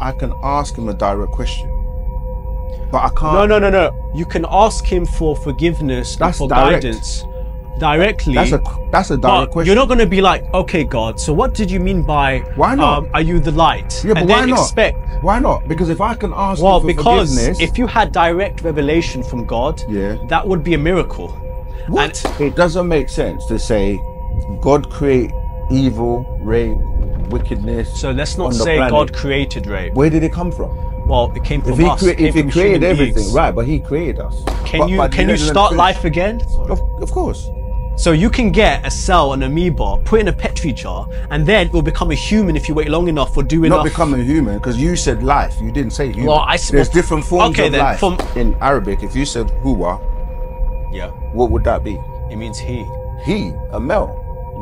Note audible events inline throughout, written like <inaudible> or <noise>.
I can ask him a direct question, but I can't. No, no, no, no. You can ask him for forgiveness and That's for direct. guidance directly. That's a that's a direct question. you're not going to be like, okay, God. So what did you mean by? Why not? Um, are you the light? yeah, but and why then not? expect. Why not? Because if I can ask Well, because forgiveness, if you had direct revelation from God, Yeah. that would be a miracle. what? And it doesn't make sense to say God create evil, rape, wickedness. so let's not say planet. God created rape. Where did it come from? Well, it came from If he, us. crea- if he created everything, beings. right? But he created us. Can But- you but can you start life again? Of, of course. So you can get a cell, an amoeba, put in a petri jar, and then it will become a human if you wait long enough or do Not enough. becoming human because you said life. You didn't say human. Well, I There's different forms Okay, of then, life. from- In Arabic, if you said huwa, yeah, what would that be? it means he. He, a male.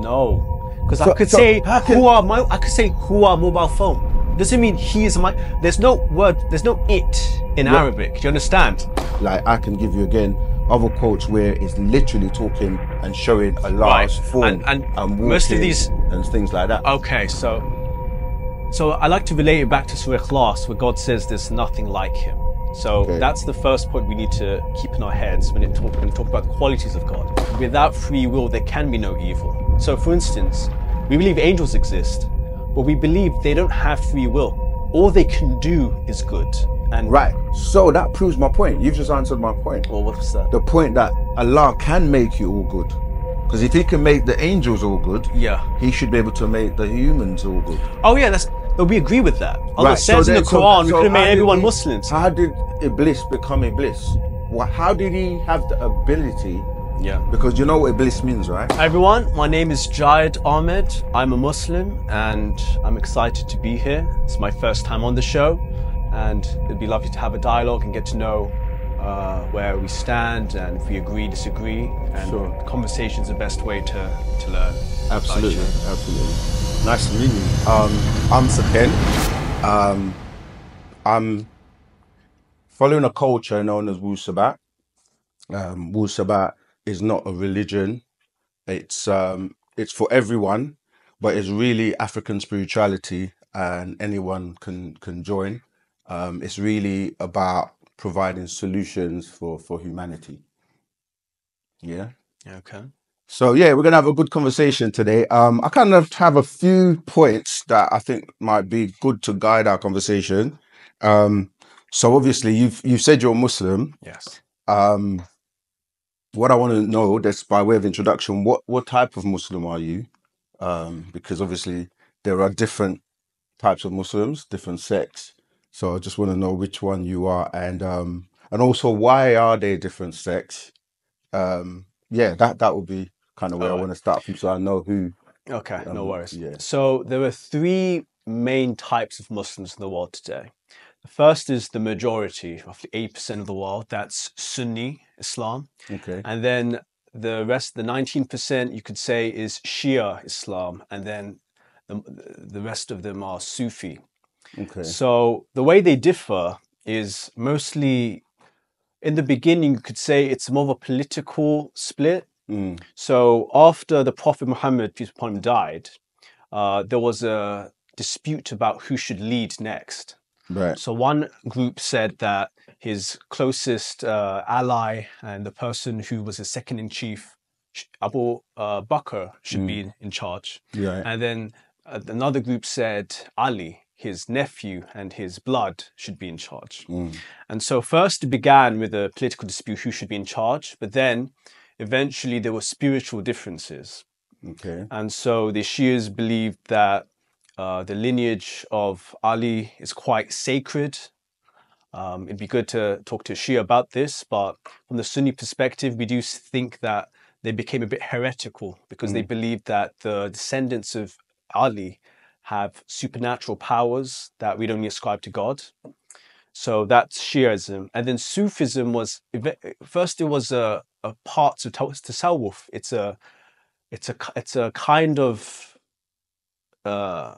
No, because I could so say how can- who are my. I could say who are mobile phone. Doesn't mean he is my. There's no word. There's no it in Yeah. Arabic. Do you understand? Like I can give you again other quotes where it's literally talking and showing a large Right. form And- and most of these- and things like that. Okay, so so I like to relate it back to Surah Ikhlas, where God says there's nothing like Him. So Okay. that's the first point we need to keep in our heads when it talk when we talk about the qualities of God. Without free will, there can be no evil. So, for instance, we believe angels exist, but we believe they don't have free will. All they can do is good. And Right. So that proves my point. You've just answered my point. Well, what's that? The point that Allah can make you all good. Because if He can make the angels all good, Yeah. He should be able to make the humans all good. Oh yeah, that's. We agree with that. Allah Right, says so in the then- so- Quran, we so could have how made did everyone he- Muslims. How did Iblis become Iblis? How did he have the ability? Yeah. Because you know what bliss means, right? Hi everyone, my name is Jahid Ahmed. I'm a Muslim and I'm excited to be here. It's my first time on the show and it'd be lovely to have a dialogue and get to know uh, where we stand and if we agree, disagree. And Sure. conversation's the best way to, to learn. Absolutely, absolutely. Nice to meet you. Um, I'm Seqen. Um, I'm following a culture known as Wu Sabat. Um, Wu Sabat is not a religion. It's um, it's for everyone, but it's really African spirituality, and anyone can can join. Um, it's really about providing solutions for for humanity. Yeah. Okay. So yeah, we're gonna have a good conversation today. Um, I kind of have a few points that I think might be good to guide our conversation. Um, so obviously you've you've said you're Muslim. Yes. Um, what I want to know, just by way of introduction, what what type of Muslim are you? Um, because obviously there are different types of Muslims, different sects. So I just want to know which one you are, and um, and also why are they different sects? Um, yeah, that that would be kind of where I want to start from, so I know who. Okay, no Um, worries. yeah. So there are three main types of Muslims in the world today. The first is the majority, roughly 8% of the world, that's Sunni Islam. Okay. And then the rest, the 19%, you could say is Shia Islam. And then the, the rest of them are Sufi. Okay. So the way they differ is mostly in the beginning, you could say it's more of a political split. Mm, So after the Prophet Muhammad, peace upon him, died, uh, there was a dispute about who should lead next. right. So one group said that his closest uh, ally and the person who was his second in chief, Abu uh, Bakr, should be in, charge. Yeah. And then uh, another group said Ali, his nephew and his blood, should be in charge. Mm, And so first it began with a political dispute who should be in charge, but then eventually there were spiritual differences. okay. And so the Shias believed that uh, the lineage of Ali is quite sacred. Um, it'd be good to talk to Shia about this, but from the Sunni perspective, we do think that they became a bit heretical because they believed that the descendants of Ali have supernatural powers that we'd only ascribe to God. So that's Shiaism. And then Sufism was first it was a, a part of Tasawwuf. It's a it's a it's a kind of uh,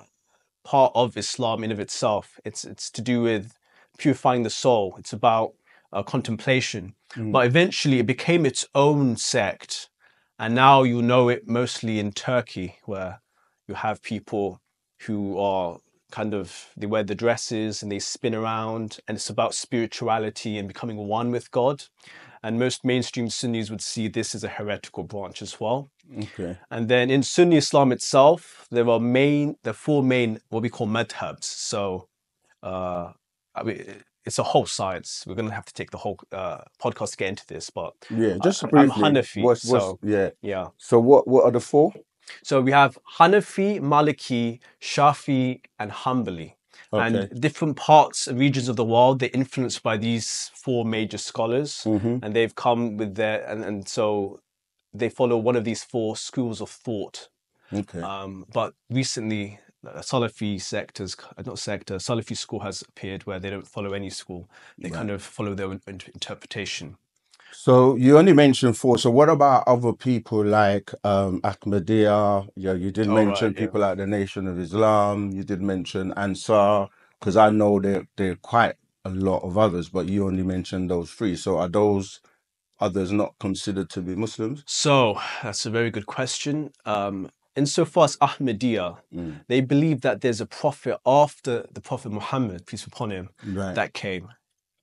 part of Islam in of itself. It's it's to do with purifying the soul. It's about uh, contemplation. Mm. But eventually, it became its own sect, and now you know it mostly in Turkey, where you have people who are kind of they wear the dresses and they spin around, and it's about spirituality and becoming one with God. And most mainstream Sunnis would see this as a heretical branch as well. Okay. And then in Sunni Islam itself, there are main, there are four main what we call madhabs. So, uh, I mean, it's a whole science. We're going to have to take the whole uh, podcast to get into this, but Yeah, just I- I'm. Hanafi, What's, what's, so- yeah. yeah. So what what are the four? So we have Hanafi, Maliki, Shafi, and Hanbali. Okay. And different parts and regions of the world, they're influenced by these four major scholars. hmm And they've come with their, and, and so they follow one of these four schools of thought. Okay. Um, but recently, Salafi sectors, not sector, Salafi school has appeared where they don't follow any school. They kind of follow their own interpretation. So you only mentioned four. So what about other people like um, Ahmadiyya? Yeah, you did Oh, mention right, yeah. people like the Nation of Islam. You did mention Ansar, because I know there there are quite a lot of others, but you only mentioned those three. So are those others not considered to be Muslims? So that's a very good question. Um, insofar as Ahmadiyya, Mm. they believe that there's a prophet after the Prophet Muhammad, peace be upon him, Right. that came,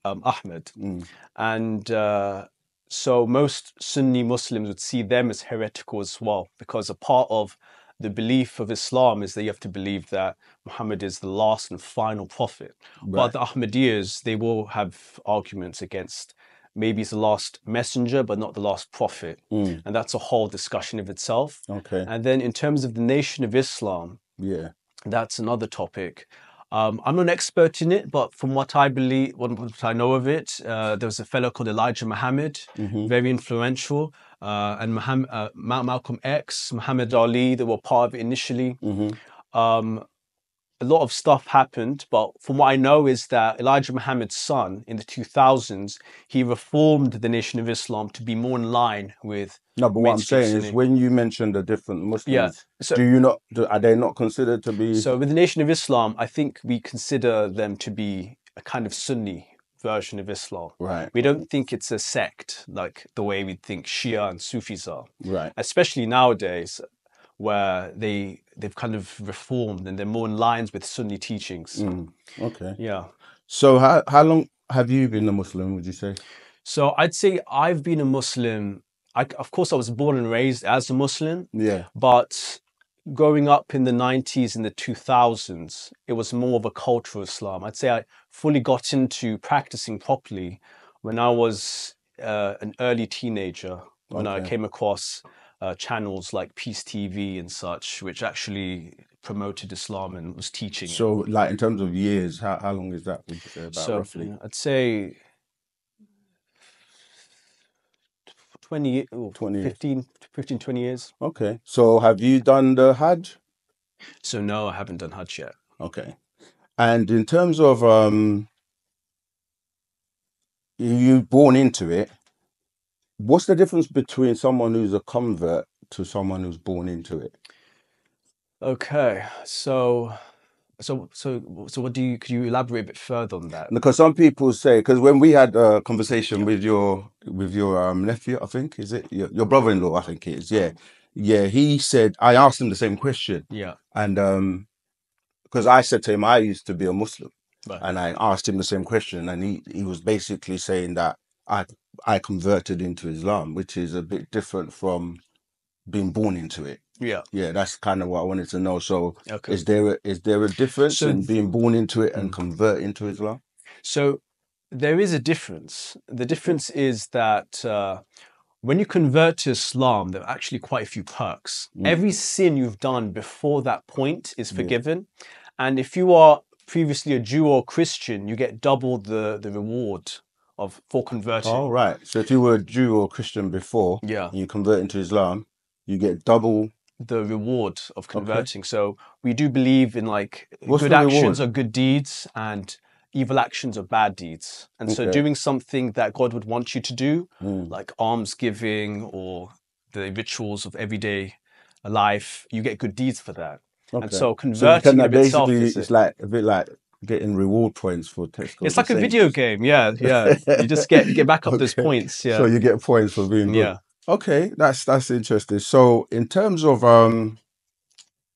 um, Ahmed. Mm. And uh, so most Sunni Muslims would see them as heretical as well, because a part of the belief of Islam is that you have to believe that Muhammad is the last and final prophet. But the Ahmadiyyas, they will have arguments against maybe he's the last messenger, but not the last prophet. Mm. And that's a whole discussion of itself. Okay. And then in terms of the Nation of Islam, Yeah. that's another topic. Um, I'm not an expert in it, but from what I believe, what, I know of it, uh, there was a fellow called Elijah Muhammad, hmm very influential, uh, and Muhammad, uh, Malcolm X, Muhammad Ali, they were part of it initially. hmm Um, a lot of stuff happened, but from what I know is that Elijah Muhammad's son in the 2000s, he reformed the Nation of Islam to be more in line with. No, but what I'm saying is when you mention the different Muslims, Yeah. So, do you not? Do, are they not considered to be? so with the Nation of Islam, I think we consider them to be a kind of Sunni version of Islam. right. We don't think it's a sect like the way we think Shia and Sufis are. Right. especially nowadays where they they've kind of reformed and they're more in lines with Sunni teachings. Mm. Okay. Yeah. So how how long have you been a Muslim? Would you say? So I'd say I've been a Muslim. I, of course, I was born and raised as a Muslim, Yeah. but growing up in the 90s and the 2000s, it was more of a cultural Islam. I'd say I fully got into practicing properly when I was uh, an early teenager, when I came across uh, channels like Peace TV and such, which actually promoted Islam and was teaching. it. So like in terms of years, how how long is that? Say about So roughly? I'd say 20, oh, 20 years. 15, 15, 20 years. Okay. So have you done the Hajj? So no, I haven't done Hajj yet. Okay. And in terms of um, you born into it, what's the difference between someone who's a convert to someone who's born into it? Okay, so, so, so, so, what do you? Could you elaborate a bit further on that? Because some people say, because when we had a conversation with your with your um, nephew, I think is it your, your brother-in-law, I think it is, yeah, yeah. He said I asked him the same question, Yeah, and um, because I said to him I used to be a Muslim, right. and I asked him the same question, and he he was basically saying that I I converted into Islam, which is a bit different from being born into it. yeah. Yeah, that's kind of what I wanted to know. So, Okay. is there a, is there a difference So in being born into it and Mm. convert into Islam? So there is a difference. The difference is that uh, when you convert to Islam, there are actually quite a few perks. Mm. Every sin you've done before that point is Yeah. forgiven, and if you are previously a Jew or Christian, you get double the the reward of for converting. Oh, right. So if you were a Jew or Christian before Yeah. you convert into Islam, you get double. the reward of converting. So we do believe in like What's good actions reward? are good deeds and evil actions are bad deeds. And so doing something that God would want you to do, Mm. like alms giving or the rituals of everyday life, you get good deeds for that. And Okay. so So converting in that itself basically is it's like a bit like getting reward points for Tesco. it's like a video game. Yeah, yeah. You just get get back <laughs> up those points. Yeah, So you get points for being good. yeah. Okay, that's that's interesting. So in terms of um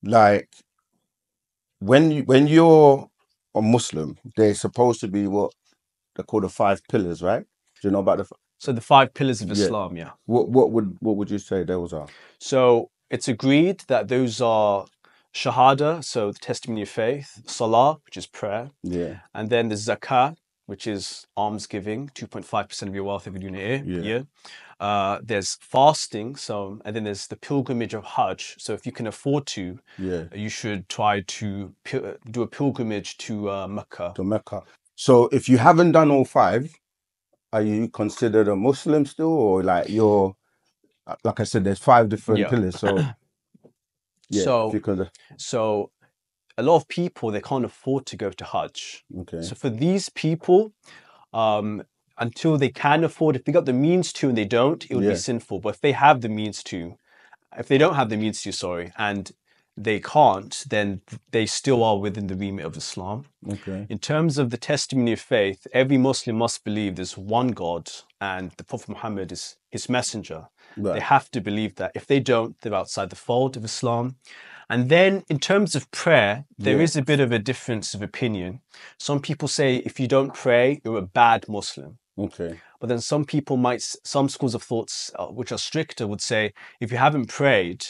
like when you when you're a Muslim, they're supposed to be what they call the five pillars, right? Do you know about the f- So the five pillars of Yeah. Islam, yeah. what? What would what would you say those are? So it's agreed that those are shahada, so the testimony of faith, salah, which is prayer, Yeah, and then there's zakah, which is almsgiving, 2.5% of your wealth every year. Yeah. year. Uh, there's fasting, so and then there's the pilgrimage of Hajj. So if you can afford to, yeah, you should try to pil- do a pilgrimage to uh, Mecca. to Mecca. So if you haven't done all five, are you considered a Muslim still, or like you're? Like I said, there's five different Yeah. pillars. So <coughs> yeah, So- could, So a lot of people they can't afford to go to Hajj. okay, So for these people, um, until they can afford, if they got the means to and they don't, it would Yeah. be sinful. But if they have the means to, if they don't have the means to, sorry, and they can't, then they still are within the remit of Islam. okay, In terms of the testimony of faith, every Muslim must believe there's one God and the Prophet Muhammad is his messenger. They have to believe that. If they don't, they're outside the fold of Islam. And then, in terms of prayer, there Yeah. is a bit of a difference of opinion. Some people say if you don't pray, you're a bad Muslim. okay, But then some people might, some schools of thoughts uh, which are stricter would say if you haven't prayed,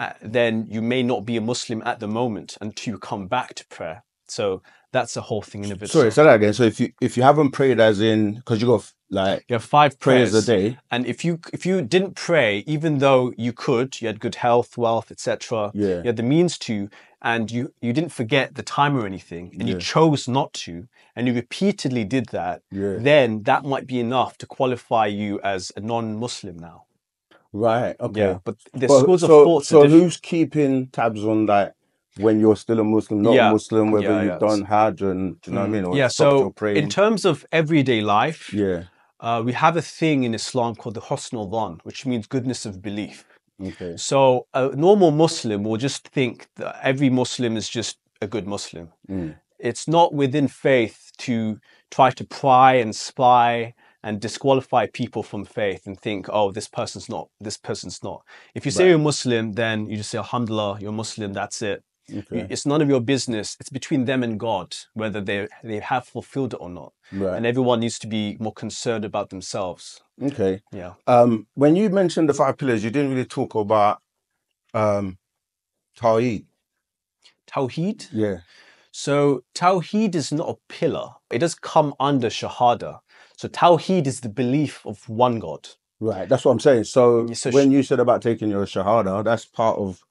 uh, then you may not be a Muslim at the moment until you come back to prayer. So that's the whole thing in a bit. Sorry, say that again. So if you if you haven't prayed, as in, because you got like you have five prayers prayers a day, And if you if you didn't pray, even though you could, you had good health, wealth, etc. Yeah. You had the means to, and you you didn't forget the time or anything, and Yeah. you chose not to, and you repeatedly did that, Yeah. then that might be enough to qualify you as a non-Muslim now. right? Okay. Yeah. But the But schools of so, thought. so who's keeping tabs on that when you're still a Muslim, not Yeah. a Muslim, whether Yeah, you've yeah. done Hajj and do you know what I mm. mean? Or yeah. So in terms of everyday life, yeah. Uh, we have a thing in Islam called the husnul dhan, which means goodness of belief. Okay. So a normal Muslim will just think that every Muslim is just a good Muslim. Mm. It's not within faith to try to pry and spy and disqualify people from faith and think, oh, this person's not, this person's not. If you say Right. you're Muslim, then you just say, Alhamdulillah, you're Muslim, that's it. Okay. It's none of your business. It's between them and God whether they they have fulfilled it or not. Right. And everyone needs to be more concerned about themselves. Okay. Yeah. Um, when you mentioned the five pillars, you didn't really talk about um, Tawheed. Tawheed. Yeah. So Tawheed is not a pillar. It does come under Shahada. So Tawheed is the belief of one God. Right. That's what I'm saying. So, so when you said about taking your Shahada, that's part of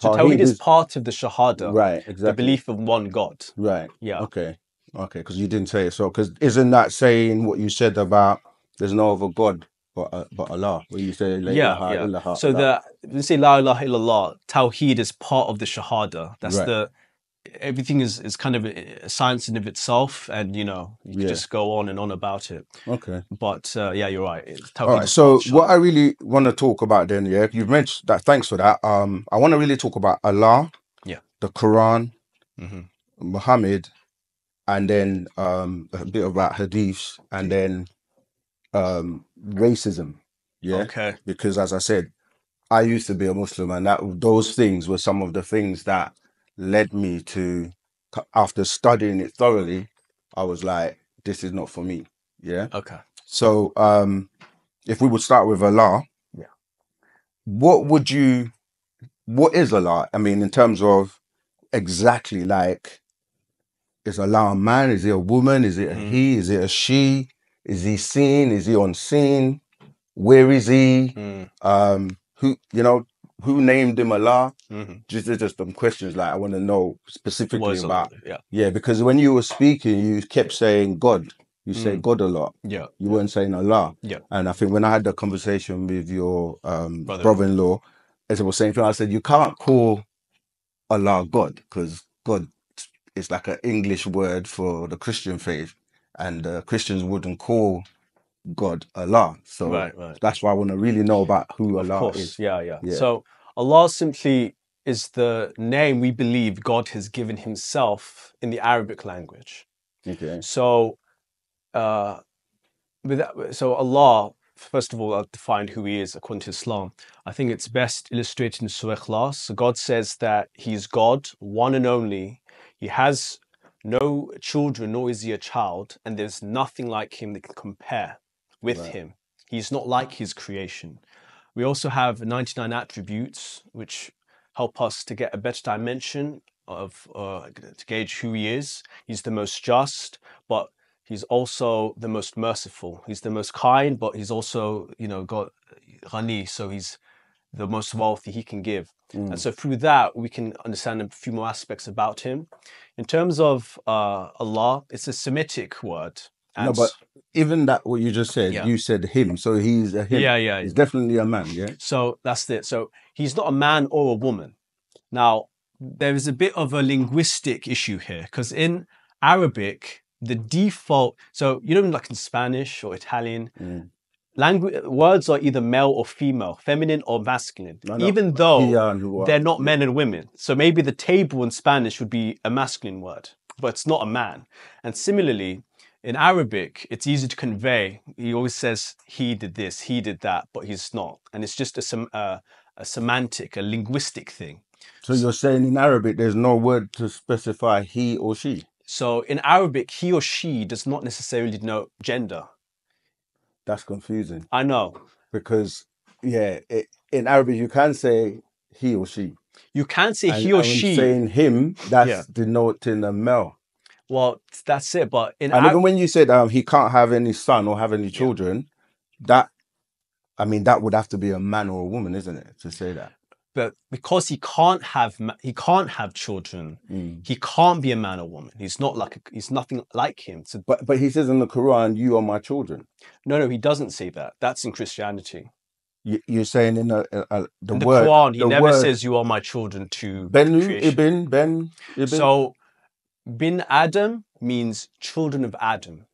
So Tawheed is part of the Shahada, right. Exactly. the belief of one God. Right. Yeah. Okay. Okay. Because you didn't say it. So, because isn't that saying what you said about there's no other God but uh, but Allah? Where you say La Yeah, ilaha yeah. illallah, So the when you say La ilaha illallah, Tawheed is part of the Shahada. That's Right. the everything is, is kind of a a science in of itself, and you know you can Yeah. just go on and on about it. okay. But uh, yeah, you're right. It's- Tawheed All right. So what I really want to talk about then, yeah, you've mentioned that. Thanks for that. Um, I want to really talk about Allah, Yeah. the Quran, Mhm. Muhammad, and then um a bit about hadiths, and then um racism. Yeah. Okay. because as I said, I used to be a Muslim, and that those things were some of the things that led me to. After studying it thoroughly, I was like, "This is not for me." Yeah. Okay. So, um, if we would start with Allah, Yeah. what would you? What is Allah? I mean, in terms of exactly like, is Allah a man? Is he a woman? Is it a Mhm. he? Is it a she? Is he seen? Is he unseen? Where is he? Mm, um who you know who named him Allah mhm. just just some questions like I want to know specifically Was about yeah, yeah because when you were speaking you kept saying God you say Mm. God a lot yeah, you weren't saying Allah Yeah. and I think when I had the conversation with your um Brother-in-law. brother-in-law as I was saying I said you can't call Allah God because God is like an English word for the Christian faith and uh, Christians wouldn't call God Allah so right, right. that's why I want to really know about who Of Allah course, is yeah, yeah, Yeah. So Allah simply is the name we believe God has given Himself in the Arabic language. okay So, uh, with that, so Allah, first of all, I'll define who he is according to Islam. I think it's best illustrated in Surah Ikhlas. So God says that He's God, one and only. He has no children, nor is He a child, and there's nothing like Him that can compare with Right. Him. He's not like His creation. We also have 99 attributes which help us to get a better dimension of uh, to gauge who He is. He's the most just, but He's also the most merciful. He's the most kind, but he's also, you know, got Ghani, so he's the most wealthy he can give. Mm. And so through that, we can understand a few more aspects about him. In terms of uh, Allah, it's a Semitic word. No, but even that what you just said, Yeah. you said him, so he's a him. yeah, yeah. He's definitely a man. Yeah. So that's it. So he's not a man or a woman. Now, there is a bit of a linguistic issue here because in Arabic, the default, so you know, like in Spanish or Italian, Mm. language words are either male or female, feminine or masculine, No, no. even though He and who are- they're not men and women. So maybe the table in Spanish would be a masculine word, but it's not a man. And similarly, in Arabic, it's easy to convey. He always says he did this, he did that, but he's not. And it's just a, uh, a semantic, a linguistic thing. So you're saying in Arabic there's no word to specify he or she. So in Arabic, he or she does not necessarily denote gender. That's confusing I know. because yeah, it, in Arabic you can say he or she. You can say And- he or she. saying him, that's Yeah. denoting a male. Well, that's it. But in And Ar- even when you said um, he can't have any son or have any children, that I mean that would have to be a man or a woman, isn't it, to say that? but because he can't have he can't have children, Mm. he can't be a man or woman. He's not like a, he's nothing like him. So But but he says in the Quran, "You are my children." no, no, he doesn't say that. That's in Christianity. You, you're saying in a, a, a- the In the word, Quran, he never word says you are my children to Benu. Ibn Ben Ibn. So bin Adam means children of Adam.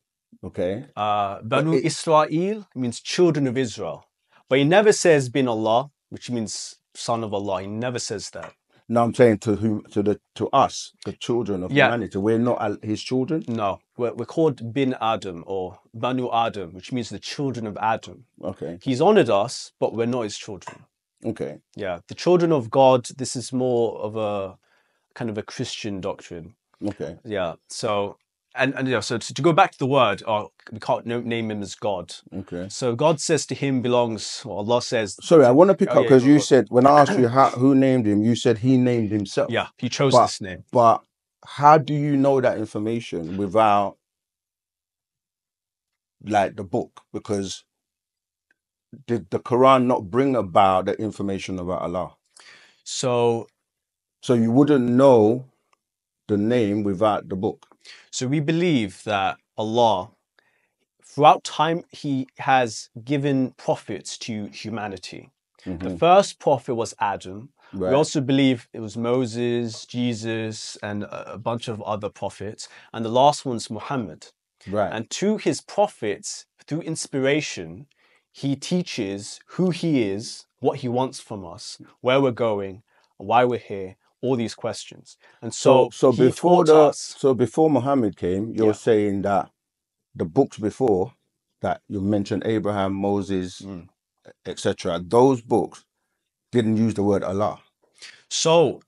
okay, Uh, Banu it- Israel means children of Israel. But he never says bin Allah, which means son of Allah. He never says that. No, I'm saying to whom to the to us, the children of Yeah. humanity. We're not his children. No, we're, we're called bin Adam or Banu Adam, which means the children of Adam. Okay, He's honored us, but we're not his children. okay, Yeah, the children of God, this is more of a kind of a Christian doctrine. Okay. Yeah, so, and, and yeah, so to, to go back to the word, oh, we can't name him as God. Okay. So God says to him belongs, or Allah says, Sorry, I want to pick Oh, up because go you said when I asked you <coughs> how, who named him, you said he named himself. yeah, he chose But- this name. But how do you know that information without like the book? Because did the Quran not bring about the information about Allah? So, So you wouldn't know the name without the book. so we believe that Allah, throughout time, He has given prophets to humanity. The Mhm. first prophet was Adam. Right. We also believe it was Moses, Jesus, and a a bunch of other prophets. And the last one's Muhammad. right. And to his prophets, through inspiration, he teaches who he is, what he wants from us, where we're going, why we're here, all these questions. And so, so so before the us. so before Muhammad came, you're Yeah. saying that the books before that you mentioned Abraham, Moses, Mm. etc. Those books didn't use the word Allah. So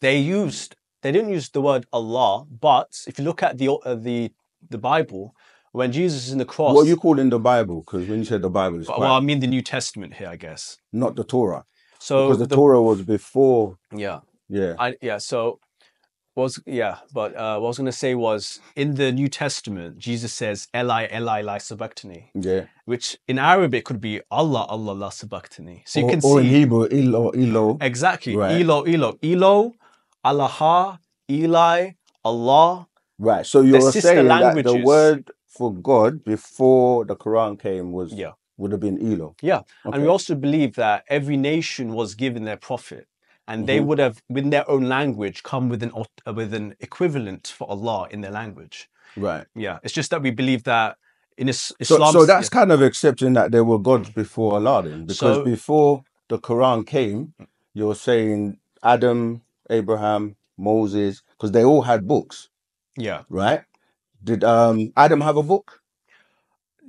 they used they didn't use the word Allah, but if you look at the uh, the the Bible, when Jesus is in the cross, What are you call in the Bible? Because when you said the Bible, it's well, I mean the New Testament here, I guess. not the Torah. So Because the, the- Torah was before. yeah, Yeah. I yeah. So was yeah, but uh, what I was going to say was in the New Testament, Jesus says Eli Eli la sabachthani, Yeah. which in Arabic could be Allah Allah la sabachthani. So you or, can or in see Hebrew, "Elo, Elo," exactly Right. Elo Elo Elo, Allah, Eli, Allah. Right. So you're saying that the word for God before the Quran came was Yeah. would have been Elo. Yeah, Okay. and we also believe that every nation was given their prophet, and they Mhm. would have, in their own language, come with an uh, with an equivalent for Allah in their language. Right. Yeah, it's just that we believe that in is- So, Islam. so that's kind of accepting that there were gods before Allah then. Because So- before the Quran came, you're saying Adam, Abraham, Moses, because they all had books, yeah. right? Did um Adam have a book?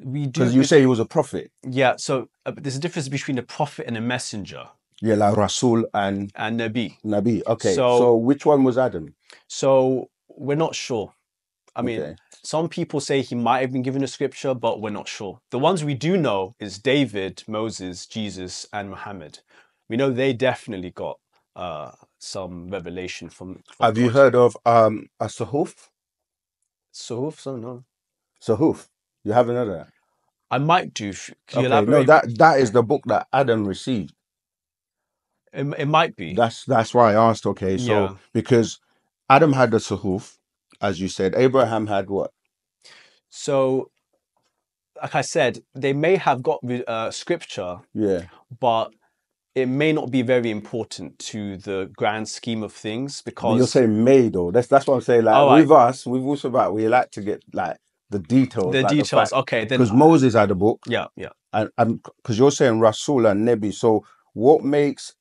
we do. Because you say he was a prophet. yeah. So uh, there's a difference between a prophet and a messenger Yeah, like Rasul and and Nabi. Nabi. Okay. So- So, which one was Adam? So we're not sure. I mean, Okay. some people say he might have been given a scripture, but we're not sure. The ones we do know is David, Moses, Jesus, and Muhammad. We know they definitely got uh, some revelation from. from Have you heard of um a Sahuf? Suhuf? So no, Sahuf. You haven't heard of that? I might do. Can you Okay, no, that that is the book that Adam received. It, it might be. That's that's why I asked. Okay, so Yeah. because Adam had the Sahuf, as you said, Abraham had what? So, like I said, they may have got uh, scripture, Yeah. but it may not be very important to the grand scheme of things But because you're saying may though. That's that's what I'm saying. Like Oh, I- with us, with also about we like to get like the details. the like details. okay, then Because Moses had a book, yeah, yeah. and and because you're saying Rasul and Nabi. So what makes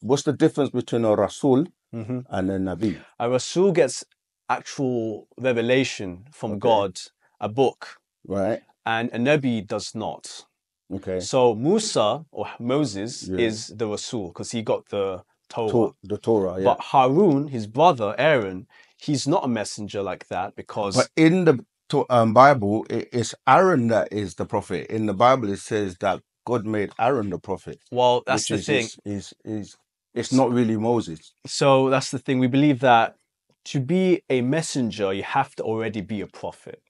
what's the difference between a Rasul hmm and a Nabi? A Rasul gets actual revelation from Okay. God, a book, Right. and a Nabi does not. Okay. So Musa or Moses Yeah. is the Rasul because he got the Torah. To- the Torah. Yeah. But Harun, his brother Aaron, he's not a messenger like that because But in the to- um, Bible, it, it's Aaron that is the prophet. In the Bible, it says that God made Aaron the prophet. well, that's the is, thing. Is, is is it's not really Moses. So that's the thing. We believe that to be a messenger, you have to already be a prophet.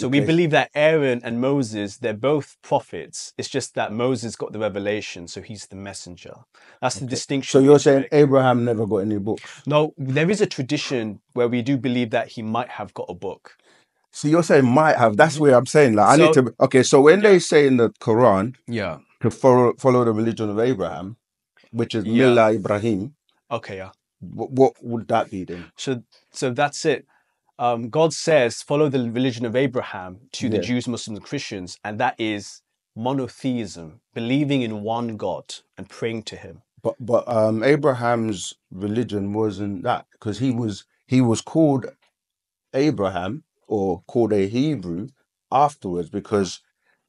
So we believe that Aaron and Moses, they're both prophets. It's just that Moses got the revelation, so he's the messenger. That's the distinction. So you're saying. Abraham never got any books. no? There is a tradition where we do believe that he might have got a book. So you're saying might have. That's where I'm saying like I need So- to. Okay, so when they say in the Quran Yeah. to follow follow the religion of Abraham, which is Yeah. Millah Ibrahim, Okay. Yeah. what, what would that be then? So, so that's it. Um, God says, follow the religion of Abraham to the Jews, Muslims, and Christians, and that is monotheism, believing in one God and praying to Him. But but um Abraham's religion wasn't that because he was he was called Abraham or called a Hebrew afterwards because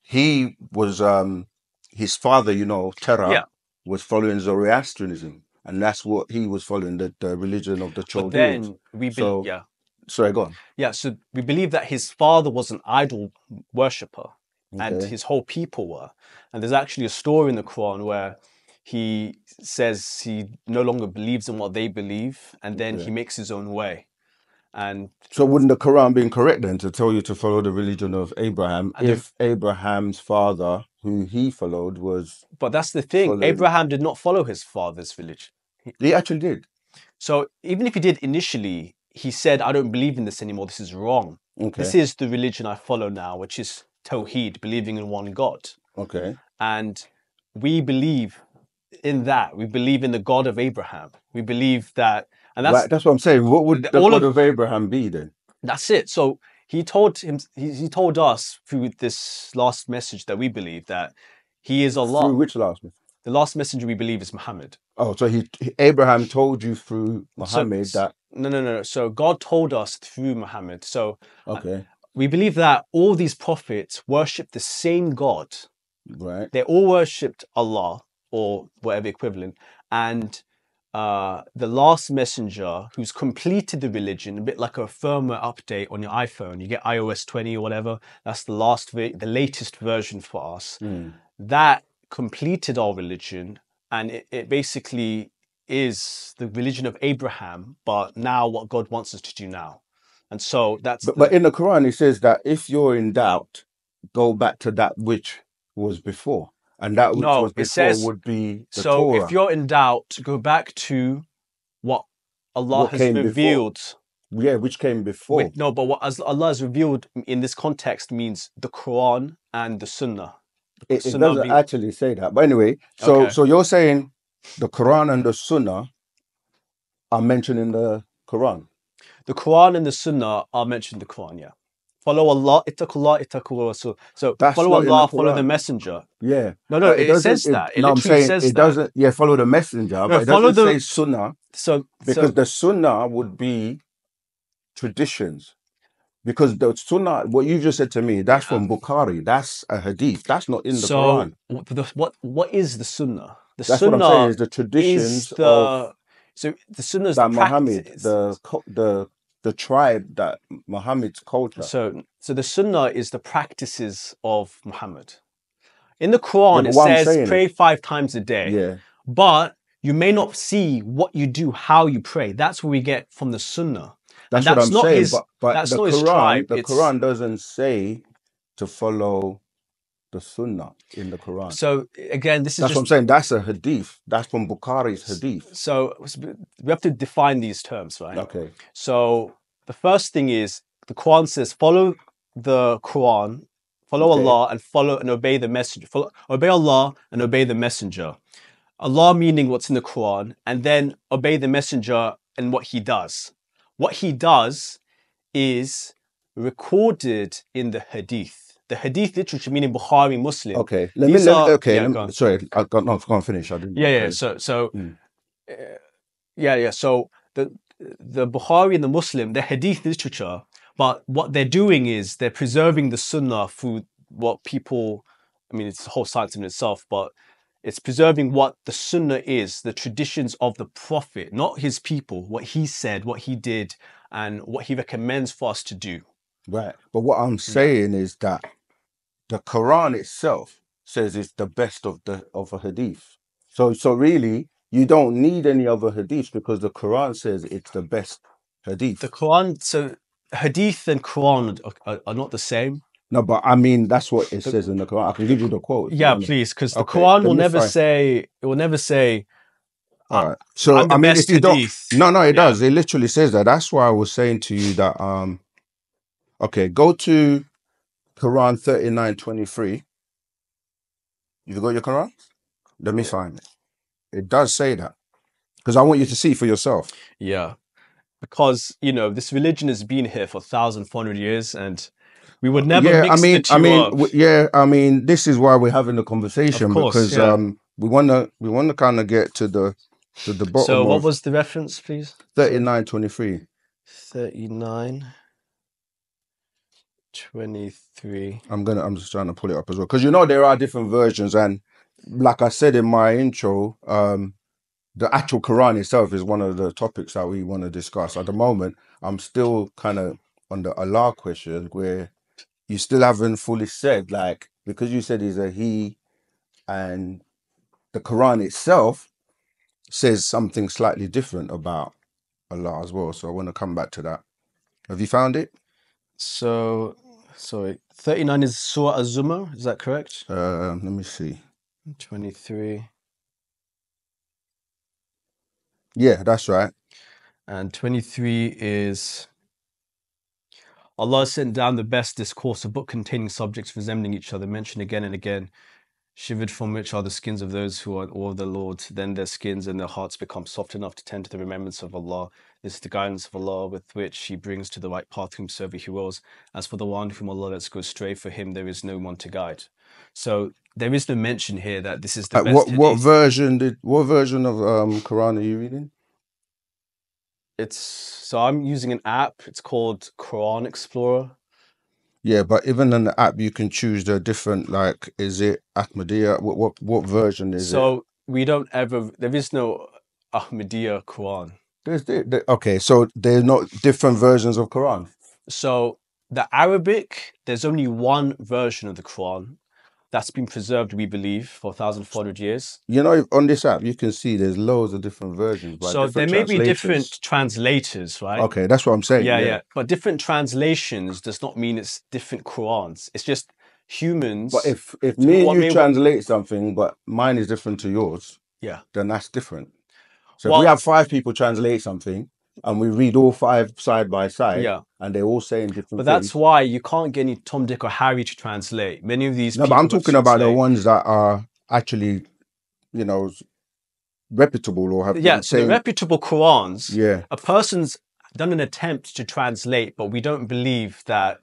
he was um his father, you know, Terah, Yeah. was following Zoroastrianism. And that's what he was following, the, the religion of the But Chaldeans. then we believe, So- yeah, Sorry, go on. yeah. So we believe that his father was an idol worshipper, and his whole people were. And there's actually a story in the Quran where he says he no longer believes in what they believe, and then Okay. he makes his own way. And So wouldn't the Quran be incorrect then to tell you to follow the religion of Abraham if Abraham's father, who he followed, was but that's the thing. Follow- Abraham did not follow his father's religion. he actually did. So even if he did initially, he said, I don't believe in this anymore. This is wrong. Okay. This is the religion I follow now, which is Tawheed, believing in one God. okay. And we believe in that. We believe in the God of Abraham. We believe that, and that's that's what I'm saying. What would the all God of- of Abraham be then? that's it. So he told him, he, he told us through this last message that we believe that he is Allah. Through which last? message? the last messenger we believe is Muhammad. Oh, so he, Abraham told you through Muhammad so, that No, no, no. no. So God told us through Muhammad. So uh, okay, we believe that all these prophets worship the same God. right? They all worshipped Allah or whatever equivalent. And uh, the last messenger who's completed the religion, a bit like a firmware update on your iPhone, you get iOS 20 or whatever. That's the last, the latest version for us. Hmm. That completed our religion, and it, it basically is the religion of Abraham, but now what God wants us to do now. And so that's But the- but in the Quran it says that if you're in doubt, go back to that which was before, and that which No, was it before says- would be the so Torah. if you're in doubt, go back to what Allah What has came before. revealed. yeah, which came before. Wait, no, but what Allah has revealed in this context means the Quran and the Sunnah. it, it Sunnah doesn't being- actually say that. But anyway, so Okay. so you're saying the Quran and the Sunnah are mentioned in the Quran. The Quran and the Sunnah are mentioned in the Quran, yeah. Follow Allah, ittaqullah, ittaqul Rasul. So That's follow in the Allah, follow the messenger. Yeah. No, no, it, doesn't- says that. It no, I'm saying says it that. doesn't. Yeah, follow the messenger, but it follow doesn't the- say Sunnah So, because so the Sunnah would be traditions. because the Sunnah, what you just said to me, that's from Bukhari. That's a hadith. That's not in the so Quran. what, what what is the Sunnah? The That's Sunnah what I'm saying. Is the is traditions the of so the Sunnah is that the Muhammad, the the the tribe that Muhammad's culture. So, so the Sunnah is the practices of Muhammad. In the Quran, but it says pray is, five times a day, yeah, but you may not see what you do, how you pray. That's what we get from the Sunnah, and that's what I'm not saying. his. But but That's the not his Quran, tribe. the Quran doesn't say to follow the Sunnah in the Quran. so again, this is That's what I'm saying. That's a hadith. That's from Bukhari's hadith. so we have to define these terms, right? Okay. So the first thing is the Quran says follow the Quran, follow Okay. Allah, and follow and obey the messenger. Follow, obey Allah and obey the messenger. Allah meaning what's in the Quran, and then obey the messenger and what he does. What he does is recorded in the Hadith. The Hadith literature meaning Bukhari, Muslim. Okay. Let me. Let, are okay. yeah, let go me- on. sorry. I got no. Go on. Finish. I didn't. Yeah, yeah. So, so, Mm. uh, yeah, yeah. So the the Bukhari and the Muslim, they're Hadith literature, but what they're doing is they're preserving the Sunnah through what people. I mean, it's a whole science in itself, but it's preserving what the Sunnah is, the traditions of the Prophet, not his people, what he said, what he did, and what he recommends for us to do. Right. But what I'm saying is that the Quran itself says it's the best of the of a hadith. So so really you don't need any other hadiths because the Quran says it's the best hadith. The Quran, so Hadith and Quran are, are, not the same. no, but I mean that's what it says in the Quran. I can give you the quote. Yeah, please, because the Okay, Quran will never find- say it will never say All right. So I mean, if you don't, no, no, it Yeah. does. It literally says that. That's why I was saying to you that. Um, okay, go to Quran thirty nine twenty three. You got your Quran? Let me find it. It does say that because I want you to see for yourself. Yeah. Because, you know, this religion has been here for 1,400 years and we would never yeah, mix I mean, I mean, w- yeah, I mean, this is why we're having the conversation course, because yeah. um, we wanna we wanna kind of get to the to the bottom so what was the reference, please? thirty nine twenty three. 39, 23. I'm gonna. I'm just trying to pull it up as well because you know there are different versions, and like I said in my intro, um, the actual Quran itself is one of the topics that we want to discuss. At the moment, I'm still kind of on the Allah question where you still haven't fully said like because you said he's a he, and the Quran itself says something slightly different about Allah as well. So I want to come back to that. Have you found it? So, sorry, 39 is Surah Az-Zumar, is that correct? Uh, let me see. 23. Yeah, that's right. And 23 is Allah sent down the best discourse, a book containing subjects resembling each other, mentioned again and again, shivered from which are the skins of those who are in awe of the Lord. Then their skins and their hearts become soft enough to tend to the remembrance of Allah. This is the guidance of Allah with which He brings to the right path whomsoever He wills. As for the one whom Allah lets go astray, for him there is no one to guide. So there is no mention here that this is the Uh, best. what what version did what version of um Quran are you reading? It's so I'm using an app. It's called Quran Explorer. Yeah, but even in the app you can choose the different like is it Ahmadiyya? What what what version is it? so we don't ever. There is no Ahmadiyya Quran. There's the, the, okay, so there's not different versions of Quran. So the Arabic, there's only one version of the Quran that's been preserved, we believe, for 1,400 years. You know, on this app you can see there's loads of different versions. so there may be different translators, right? Okay, that's what I'm saying. Yeah, yeah, But different translations does not mean it's different Qurans. It's just humans. But if if me and you we- translate something, but mine is different to yours, yeah, then that's different. So if we have five people translate something and we read all five side by side, yeah. and they're all saying different But things. that's why you can't get any Tom, Dick, or Harry to translate. Many of these. No, but I'm talking about the ones that are actually, you know, reputable or have Yeah, so reputable Qurans. yeah. a person's done an attempt to translate, but we don't believe that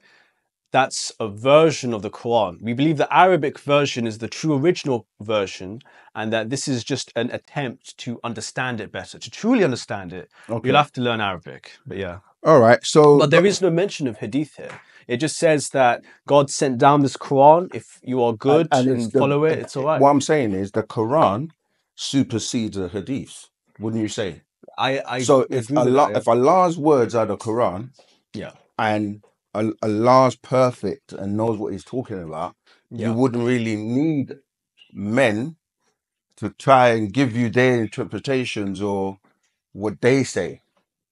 that's a version of the Quran. We believe the Arabic version is the true original version, and that this is just an attempt to understand it better. To truly understand it, Okay. you'll have to learn Arabic. But yeah, All right. So, But there is no mention of hadith here. It just says that God sent down this Quran. If you are good and, it's the- follow it, it's all right. What I'm saying is the Quran supersedes the Hadith. Wouldn't you say? I, I so if Allah, that, if Allah's words are the Quran, yeah. and Al- Allah's perfect and knows what He's talking about, Yeah. you wouldn't really need men to try and give you their interpretations or what they say.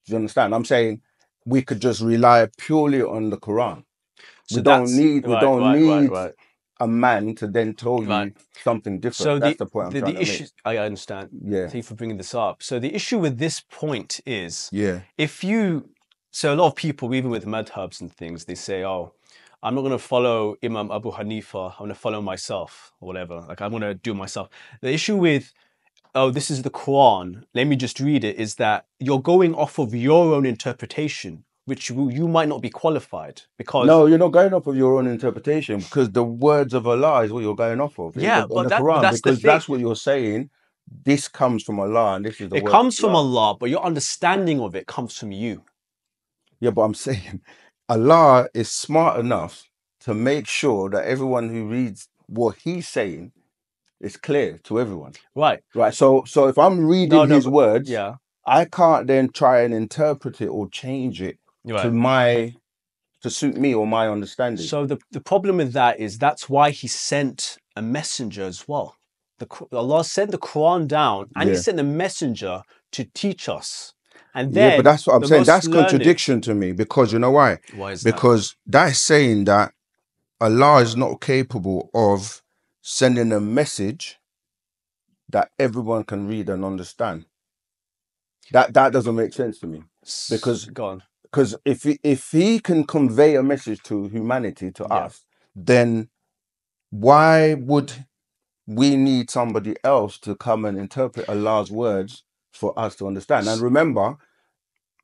Do you understand? I'm saying we could just rely purely on the Quran. So we don't need we right, don't right, need right. a man to then tell you something different. So That's the, the, point I'm the, trying the to issue, I understand. Yeah. Thank you for bringing this up. So the issue with this point is Yeah. if you so a lot of people even with madhabs and things they say oh i'm not going to follow imam abu hanifa i'm going to follow myself or whatever like i'm going to do myself the issue with oh this is the quran let me just read it is that you're going off of your own interpretation which you, might not be qualified because No, you're not going off of your own interpretation because the words of Allah is what you're going off of. Yeah, in but the that- Quran, that's the because that's what you're saying. This comes from Allah, and this is the. it comes from Allah. allah but your understanding of it comes from you Yeah, but I'm saying <laughs> Allah is smart enough to make sure that everyone who reads what He's saying is clear to everyone. right Right. So, so if I'm reading No, no, His but- words, yeah I can't then try and interpret it or change it to right my to suit me or my understanding. So the, the problem with that is that's why he sent a messenger as well. The, Qu- Allah sent the Quran down and Yeah. he sent a messenger to teach us. And then yeah, but that's what I'm saying. That's learned- contradiction to me because you know why? Why is that? Because that's saying that Allah is not capable of sending a message that everyone can read and understand. That that doesn't make sense to me. Because- go on. Because if he, if he can convey a message to humanity, to Yeah. us, then why would we need somebody else to come and interpret Allah's words for us to understand? And remember,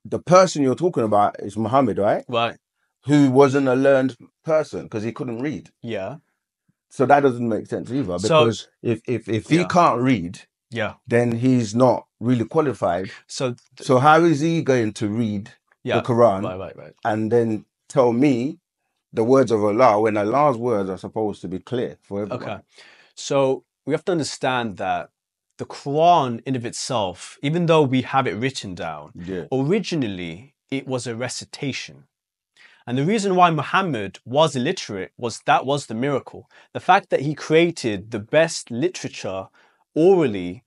the person you're talking about is Muhammad, right? Right. Who wasn't a learned person because he couldn't read. Yeah. So that doesn't make sense either. So- Because if if if he Yeah. can't read, Yeah. then he's not really qualified. So So how is he going to read yeah. the Quran Right. Right. Right. and then tell me the words of Allah when Allah's words are supposed to be clear for everyone? Okay. So we have to understand that the Quran in of itself, even though we have it written down, Yeah. originally it was a recitation. And the reason why Muhammad was illiterate was that was the miracle. The fact that he created the best literature orally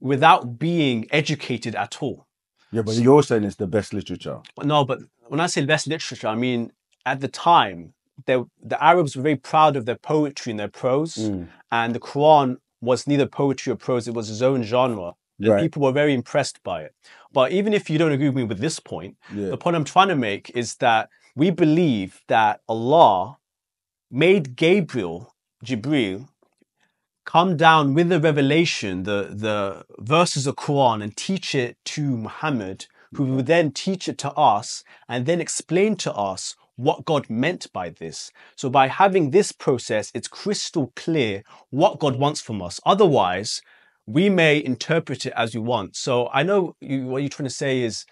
without being educated at all. Yeah, but you're saying it's the best literature. No, but when I say best literature, I mean at the time, the Arabs were very proud of their poetry and their prose, Mm. and the Quran was neither poetry or prose, it was its own genre. And Right. people were very impressed by it. But even if you don't agree with me with this point, Yeah. the point I'm trying to make is that we believe that Allah made Gabriel, Jibril, come down with the revelation, the, the verses of Quran, and teach it to Muhammad, who would then teach it to us and then explain to us what God meant by this. So by having this process, it's crystal clear what God wants from us. Otherwise, we may interpret it as we want. So I know you, what you're trying to say is,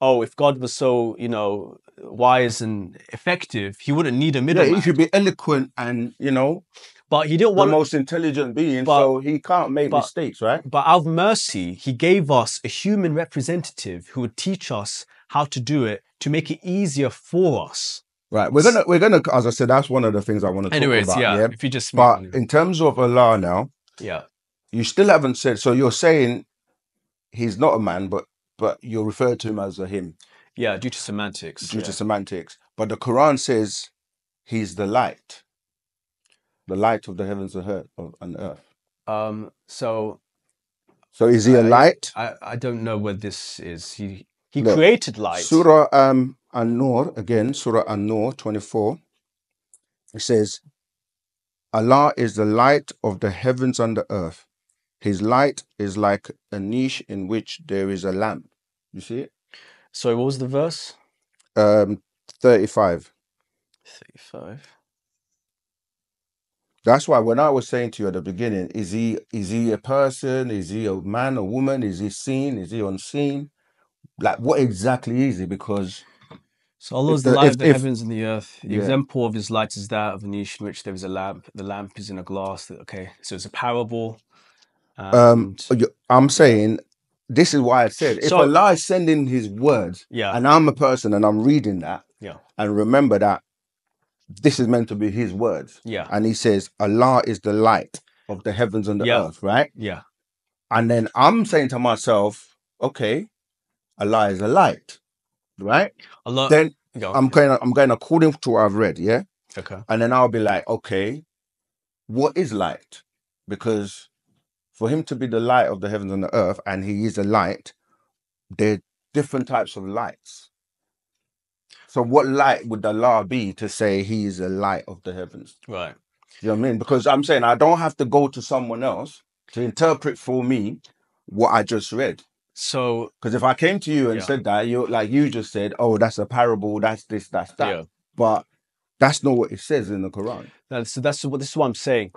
oh, if God was so, you know, wise and effective, he wouldn't need a Yeah, he should be eloquent and you know but he didn't want the most intelligent being, But- so he can't make but- mistakes, right? But out of mercy, he gave us a human representative who would teach us how to do it to make it easier for us. Right. We're gonna we're gonna as I said, that's one of the things I want to Anyways, talk about. yeah, Yeah. if you just But in terms of Allah now, yeah, you still haven't said so you're saying he's not a man, but but you're referred to him as a him yeah, due to semantics. due yeah. to semantics. But the Quran says he's the light. The light of the heavens and earth and earth. Um, so So is he a light? I, I don't know what this is. He he Look, created light. Surah um, An-Nur, again, Surah An-Nur 24. It says, Allah is the light of the heavens and the earth. His light is like a niche in which there is a lamp. You see it? Sorry, what was the verse? Um, 35. Thirty-five. That's why when I was saying to you at the beginning, is he is he a person? Is he a man, a woman? Is he seen? Is he unseen? Like what exactly is it? Because So Allah is the the- light of the if- heavens and the earth. The Yeah. example of his light is that of a niche in which there is a lamp. The lamp is in a glass. That, okay, so it's a parable. Um, I'm saying this is why I said if So- Allah is sending His words, yeah, and I'm a person and I'm reading that, Yeah. and remember that this is meant to be His words, yeah, and He says Allah is the light of the heavens and the Yeah. earth, right? yeah, And then I'm saying to myself, okay, Allah is a light, right? Allah. then go. I'm going, I'm going according to what I've read, yeah. okay. And then I'll be like, okay, what is light? Because for him to be the light of the heavens and the earth, and he is a light, there are different types of lights. So what light would Allah be to say he is a light of the heavens? Right. You know what I mean? Because I'm saying I don't have to go to someone else to interpret for me what I just read. So Because if I came to you and Yeah. said that, you like you just said, oh, that's a parable, that's this, that's that. yeah. But that's not what it says in the Quran. That's, so that's what this is what I'm saying.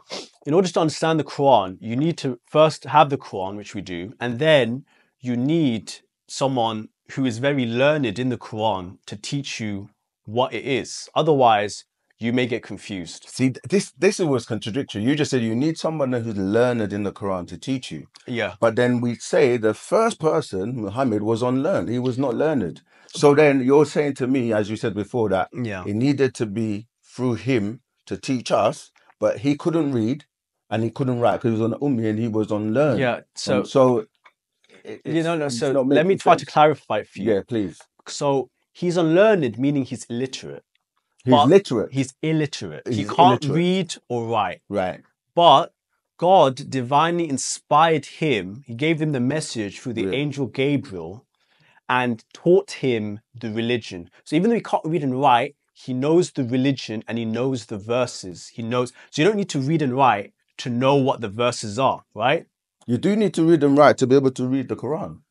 In order to understand the Quran, you need to first have the Quran, which we do, and then you need someone who is very learned in the Quran to teach you what it is. Otherwise, you may get confused. See, th- this this was contradictory. You just said you need someone who's learned in the Quran to teach you. Yeah. But then we say the first person, Muhammad, was unlearned. He was not learned. So then you're saying to me, as you said before, that Yeah. it needed to be through him to teach us, but he couldn't read and he couldn't write because he was on Ummi and he was unlearned. Yeah. So so it- you know, no, so let me making try to clarify it for you. Yeah, please. So he's unlearned, meaning he's illiterate. He's literate, He's illiterate. he can't illiterate. read or write. right? But God divinely inspired him. He gave him the message through the Yeah. angel Gabriel and taught him the religion. So even though he can't read and write, he knows the religion and he knows the verses. He knows. So you don't need to read and write to know what the verses are, right? You do need to read and write to be able to read the Quran.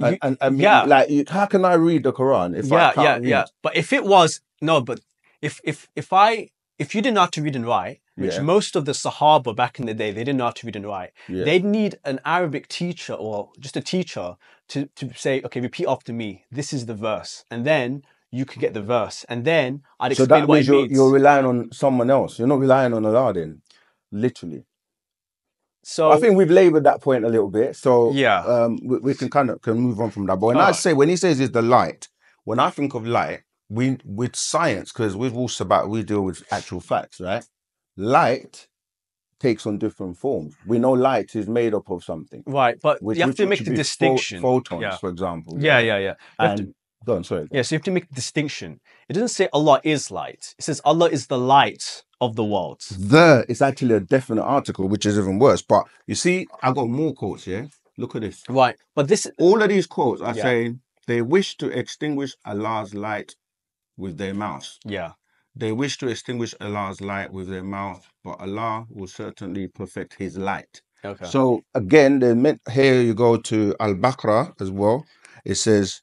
And, You- and, and yeah. like, how can I read the Quran if I yeah, can't yeah, read? yeah. But if it was no, but if if if I if you didn't know how to read and write, which Yeah. most of the Sahaba back in the day, they didn't know how to read and write. Yeah. They'd need an Arabic teacher or just a teacher to, to say, okay, repeat after me. This is the verse. And then you could get the verse. And then I'd explain so that what means you're, means. you're relying on someone else. You're not relying on Allah then, literally. so I think we've laboured that point a little bit. So Yeah. um, we, we can kind of can move on from that. But when I say when he says it's the light, when I think of light, we with science because with all about we deal with actual facts, right? Light takes on different forms. We know light is made up of something. right, but Which, you have to make the pho- distinction. photons, Yeah. for example. Yeah, yeah, yeah. Have to- And go on, sorry. yeah, so you have to make the distinction. It doesn't say Allah is light. It says Allah is the light of the world. The is actually a definite article, which is even worse. But you see, I got more quotes here. Look at this. Right. But this All of these quotes are Yeah. saying they wish to extinguish Allah's light with their mouth. yeah. They wish to extinguish Allah's light with their mouth, but Allah will certainly perfect His light. Okay. So again, they meant here you go to Al Baqarah as well. It says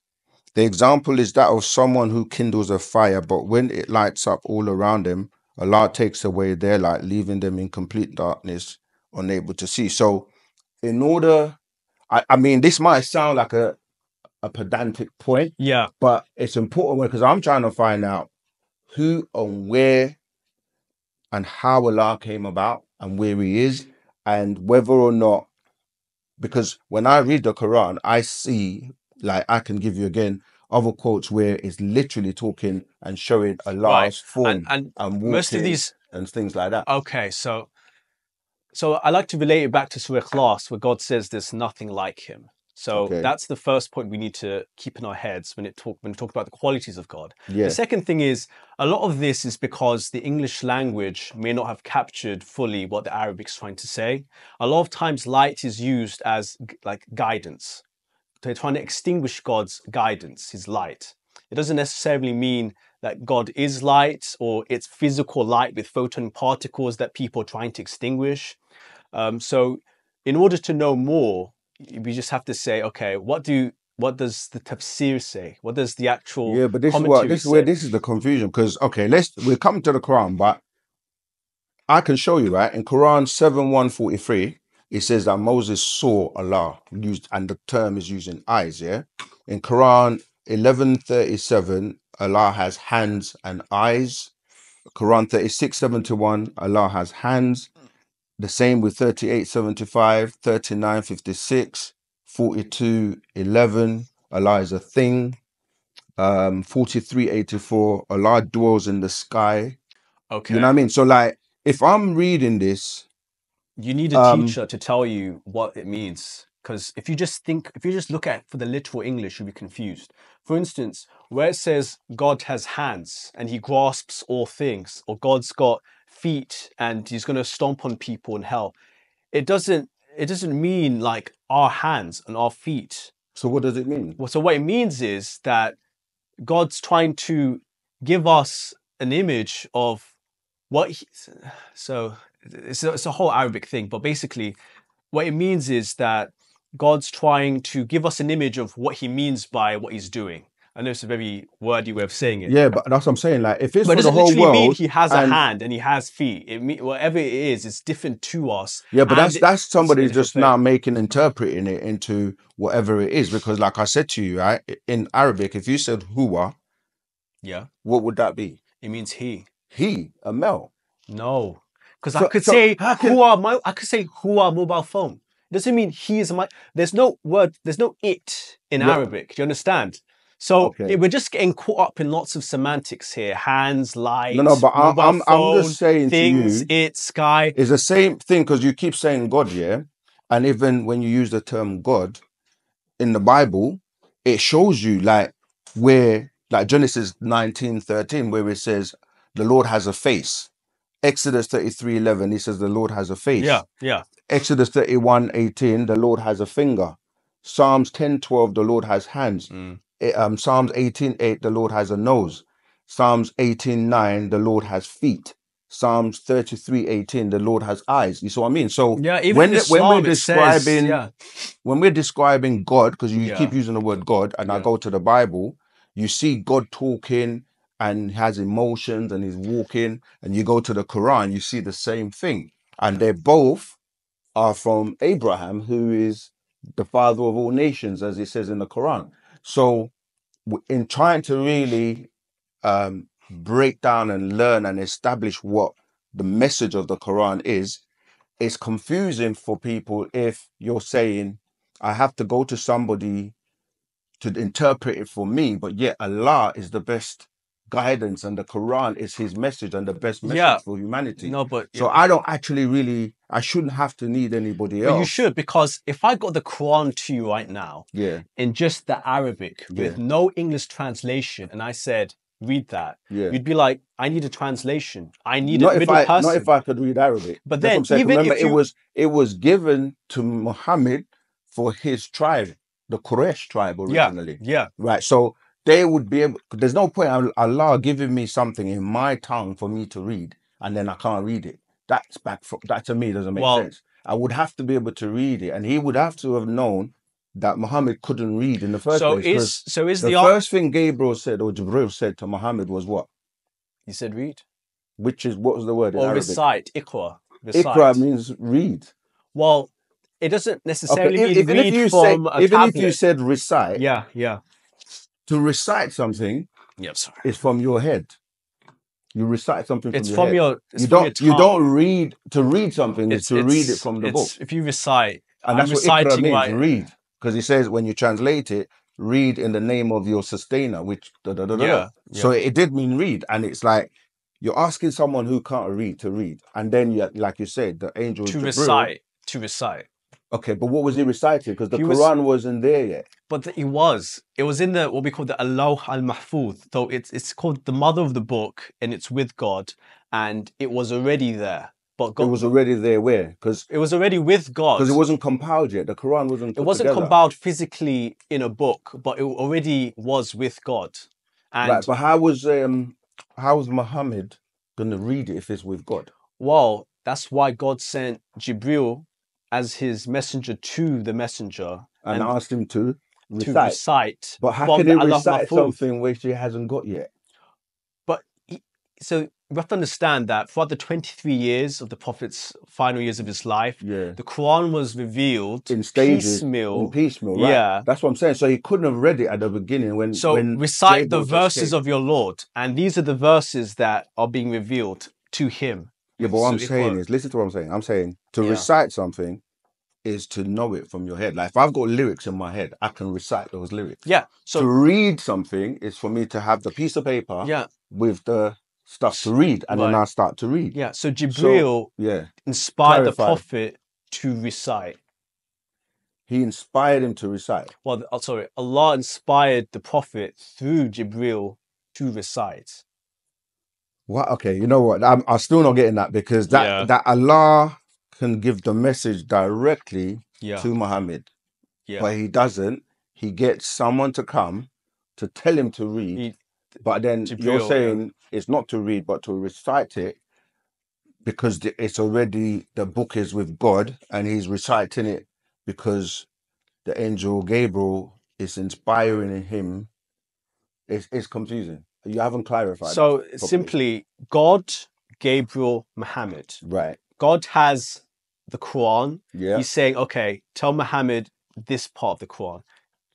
the example is that of someone who kindles a fire, but when it lights up all around them, Allah takes away their light, leaving them in complete darkness, unable to see. So, in order, I, I mean, this might sound like a a pedantic point, yeah. but it's important because I'm trying to find out who and where and how Allah came about and where He is, and whether or not, because when I read the Quran, I see, like, I can give you again other quotes where it's literally talking and showing Allah's form And, and and, most of these and things like that. Okay, so so I like to relate it back to Surah Ikhlas, where God says there's nothing like Him. So Okay. that's the first point we need to keep in our heads when it talk when we talk about the qualities of God. Yeah, The second thing is a lot of this is because the English language may not have captured fully what the Arabic's trying to say. A lot of times, light is used as like guidance. They're trying to extinguish God's guidance, His light. It doesn't necessarily mean that God is light or it's physical light with photon particles that people are trying to extinguish. Um, so, in order to know more, we just have to say, okay, what do what does the tafsir say? What does the actual yeah, but this is what this is where this is the confusion because okay, let's we're coming to the Quran, but I can show you right in Quran seven one forty three. It says that Moses saw Allah used, and the term is using eyes. Yeah, in Quran eleven thirty seven, Allah has hands and eyes. Quran 36 71, Allah has hands. The same with 38 75, 39 56, 42 11, Allah is a thing. Um, 43 84, Allah dwells in the sky. Okay. You know what I mean? So, like, if I'm reading this, You need a Um, teacher to tell you what it means. Because if you just think, if you just look at for the literal English, you'll be confused. For instance, where it says God has hands and he grasps all things, or God's got feet and he's going to stomp on people in hell, it doesn't. It doesn't mean like our hands and our feet. so what does it mean? Well, so what it means is that God's trying to give us an image of what. He, so it's a, it's a whole Arabic thing, but basically, what it means is that God's trying to give us an image of what He means by what He's doing. I know it's a very wordy way of saying it. Yeah, but that's what I'm saying. Like, if it's But for it the whole literally mean world, he has a hand and he has feet. It mean whatever it is, it's different to us. Yeah, but that's that's somebody just now making interpreting it into whatever it is. Because, like I said to you, right in Arabic, if you said huwa, Yeah, what would that be? it means he. He, a male. No, because I could so say can- who my I could say who are mobile phone. It doesn't mean he is my. There's no word. There's no it in Yeah. Arabic. Do you understand? So Okay. we're just getting caught up in lots of semantics here. Hands, light. No, no, but I, I'm just saying things. to you, It sky. it's the same thing because you keep saying God, yeah, and even when you use the term God in the Bible, it shows you like where like Genesis 19, 13, where it says the Lord has a face. Exodus 33, 11, he says the Lord has a face. Yeah, yeah. Exodus 31 18, the Lord has a finger. Psalms 10 12, the Lord has hands. Mm. Eh, Um, Psalms 18 8, the Lord has a nose. Psalms 18 9, the Lord has feet. Psalms 33 18, the Lord has eyes. You see what I mean? So Yeah, even when, the- when we're it says, describing yeah, when we're describing God, because you Yeah. keep using the word God, and I go to the Bible, you see God talking and has emotions and he's walking, and you go to the Quran, you see the same thing. And they both are from Abraham, who is the father of all nations, as it says in the Quran. So, in trying to really um, break down and learn and establish what the message of the Quran is, it's confusing for people if you're saying, I have to go to somebody to interpret it for me, but yet Allah is the best guidance and the Quran is his message and the best message Yeah. for humanity. no, but So I don't actually really, I shouldn't have to need anybody but else. you should because if I got the Quran to you right now, Yeah, in just the Arabic with no English translation, and I said, read that, yeah. you'd be like, I need a translation. I need Not a if middle I, person. not if I could read Arabic. But That's then even remember, if it was it was given to Muhammad for his tribe, the Quraysh tribe originally. Yeah. originally. yeah, Right. So they would be able, there's no point Allah giving me something in my tongue for me to read and then I can't read it. That's back from, that to me doesn't make Well- sense. I would have to be able to read it and he would have to have known that Muhammad couldn't read in the first so place. is so is the, the, first thing Gabriel said or Jibril said to Muhammad was what? He said read Which is, what was the word in or Arabic? recite Iqra. Recite. Iqra means read. well, it doesn't necessarily Okay, mean if- even if you say, even tablet. if you said recite, yeah, yeah, to recite something yeah. Sorry, is from your head. You recite something from it's your from head. your. It's you don't your you don't read to read something It's, to read it from the book If you recite, and I'm that's what iqra reciting means read because he says when you translate it read in the name of your sustainer which da, da, da, da, da. Yeah, so it did mean read and it's like you're asking someone who can't read to read and then you like you said the angel to Jibril- recite, to recite. Okay but what was he reciting because the He Quran wasn't there yet But it was. It was in the what we call the al-Lawh al Mahfuz. So it's it's called the mother of the book, and it's with God, and it was already there. But God, it was already there where because it was already with God. because it wasn't compiled yet the Quran wasn't It wasn't together. compiled physically in a book, but it already was with God. And right but how was um how was Muhammad gonna read it if it's with God well, that's why God sent Jibril as his messenger to the messenger and, And asked him to to recite. recite. but how can he recite something which he hasn't got yet? But he, so we have to understand that throughout the 23 years of the Prophet's final years of his life, Yeah. the Quran was revealed In stages, piecemeal. in piecemeal, right? Yeah. That's what I'm saying. So he couldn't have read it at the beginning when. So when recite the Gabriel verses came. of your Lord, and these are the verses that are being revealed to him. Yeah, but what I'm saying is, listen to what I'm saying. I'm saying to Yeah. recite something is to know it from your head. Like if I've got lyrics in my head, I can recite those lyrics. Yeah. to So read something is for me to have the piece of paper yeah, with the stuff to read, and then Right. I start to read. yeah. So Jibril Yeah, inspired the. Prophet to recite. he inspired him to recite. Well, oh, sorry, Allah inspired the Prophet through Jibril to recite. What? Okay, you know what? I'm, I'm still not getting that because that Yeah. that Allah can give the message directly Yeah. to Muhammad, Yeah. but he doesn't. He gets someone to come to tell him to read, He- but then Jibril, you're yeah. saying it's not to read, but to recite it because the- it's already the book is with God, and he's reciting it because the angel Gabriel is inspiring him. It's, it's confusing. You haven't clarified. So properly. simply, God, Gabriel, Muhammad. right? God has the Quran. Yeah. He's saying, okay, tell Muhammad this part of the Quran.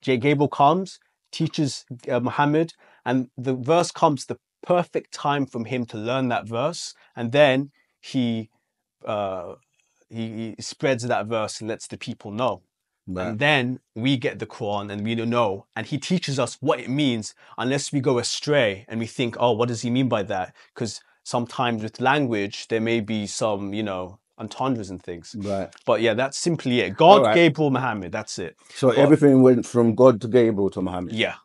J. Gabriel comes, teaches uh, Muhammad, and the verse comes the perfect time from him to learn that verse, and then he uh, he, he spreads that verse and lets the people know. Right. And then we get the Quran and we don't know, and he teaches us what it means, unless we go astray and we think, oh, what does he mean by that? Because sometimes with language there may be some, you know, entendres and things. Right. But yeah, that's simply it. God, Alright. Gabriel, Muhammad. That's it. So But- everything went from God to Gabriel to Muhammad. Yeah.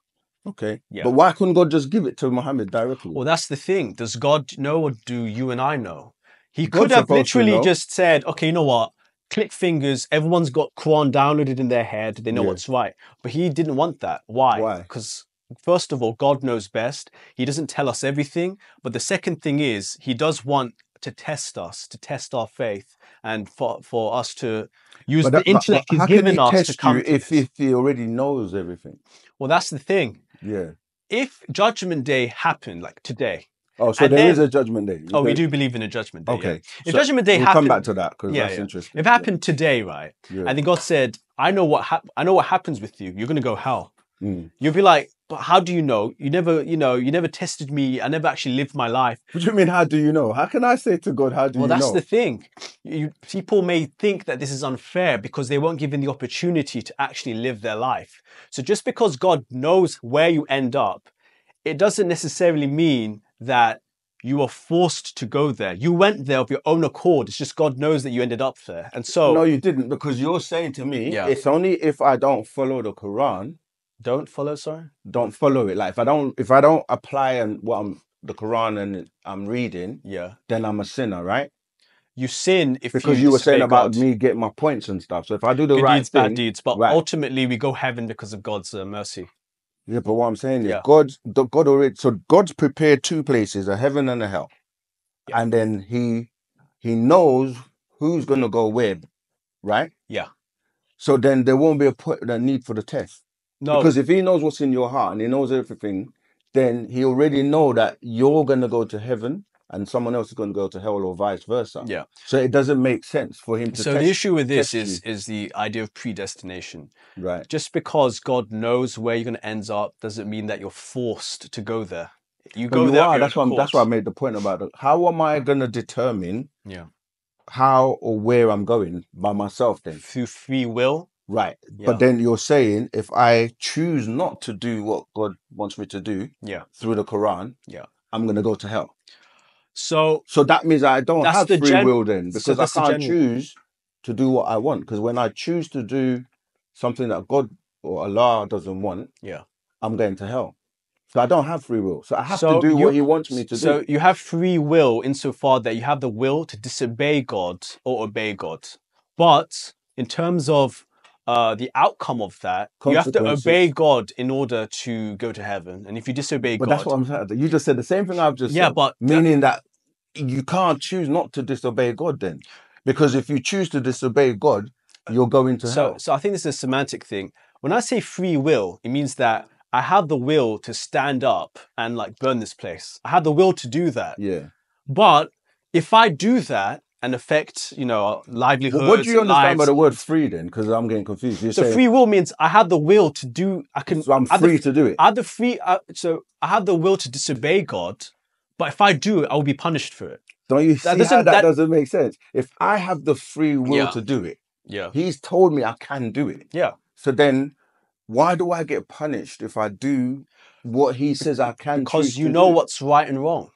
Okay. Yeah. But why couldn't God just give it to Muhammad directly? Well, that's the thing. Does God know or do you and I know? He God's could have literally just said, okay, you know what? Click fingers. Everyone's got Quran downloaded in their head. They know Yeah. what's right. But he didn't want that. Why? Why? Because first of all, God knows best. He doesn't tell us everything. But the second thing is, he does want to test us, to test our faith, and for, for us to use But the that- intellect he's can given he us to test come you to if, if he already knows everything? Well, that's the thing. Yeah. If Judgment Day happened like today, Oh, so And there is then- a judgment day. oh, we do believe in a Judgment Day. yeah. Okay. If So Judgment Day we'll happened, come back to that because Yeah, that's yeah. interesting. if it happened today, right? Yeah. And then God said, "I know what hap- I know what happens with you. You're gonna go hell." Mm. You'll be like, "But how do you know? You never, you know, you never tested me. I never actually lived my life." What do you mean? How do you know? How can I say to God, "How do you? well, that's the thing. You, people may think that this is unfair because they weren't given the opportunity to actually live their life. So just because God knows where you end up, it doesn't necessarily mean that you were forced to go there. You went there of your own accord. It's just God knows that you ended up there. And so No, you didn't because you're saying to me, Yeah. it's only if I don't follow the Quran, don't follow, sorry? don't follow it. Like if I don't, if I don't apply and what I'm the Quran and I'm reading, Yeah. then I'm a sinner, right? You sin if Because you, you were saying about God. me getting my points and stuff. So if I do the good right deeds, thing, bad deeds. But right. ultimately, we go heaven because of God's uh, mercy. Yeah. But what I'm saying is, Yeah. God, God already. So God's prepared two places: a heaven and a hell, Yeah. and then He He knows who's going to go where, right? Yeah. So then there won't be a, put, a need for the test. No, Because if he knows what's in your heart and he knows everything, then he already know that you're gonna go to heaven and someone else is gonna go to hell or vice versa. yeah. So it doesn't make sense for him to So test the issue with this is is the idea of predestination. right. Just because God knows where you're going to end up doesn't mean that you're forced to go there. You go you there. are, that's why that's why I made the point about it. How am I gonna determine Yeah. how or where I'm going by myself then? Through free will. Right. Yeah. But then you're saying if I choose not to do what God wants me to do Yeah. through the Quran, Yeah. I'm gonna go to hell. So So that means I don't have free gen- will then so because I can't choose to do what I want. Because when I choose to do something that God or Allah doesn't want, yeah. I'm going to hell. So I don't have free will. So I have So to do you- what He wants me to So do. So you have free will insofar that you have the will to disobey God or obey God. But in terms of uh, the outcome of that, you have to obey God in order to go to heaven. And if you disobey But God, that's what I'm saying. You just said the same thing I've just Yeah, said. but that- meaning that you can't choose not to disobey God then, because if you choose to disobey God, you're going to so hell. so I think this is a semantic thing. When I say free will, it means that I have the will to stand up and like burn this place. I have the will to do that. Yeah. But if I do that and affect, you know, livelihoods, what do you understand by the word free then? Because I'm getting confused. You're so saying free will means I have the will to do. I can. so I'm have the free to do it. I have the free. Uh, so I have the will to disobey God, but if I do it, I will be punished for it. Don't you see that how doesn't- that, that- doesn't make sense? If I have the free will Yeah. to do it, Yeah. he's told me I can do it. Yeah. So then, why do I get punished if I do what he says I can? Because you know do? what's right and wrong.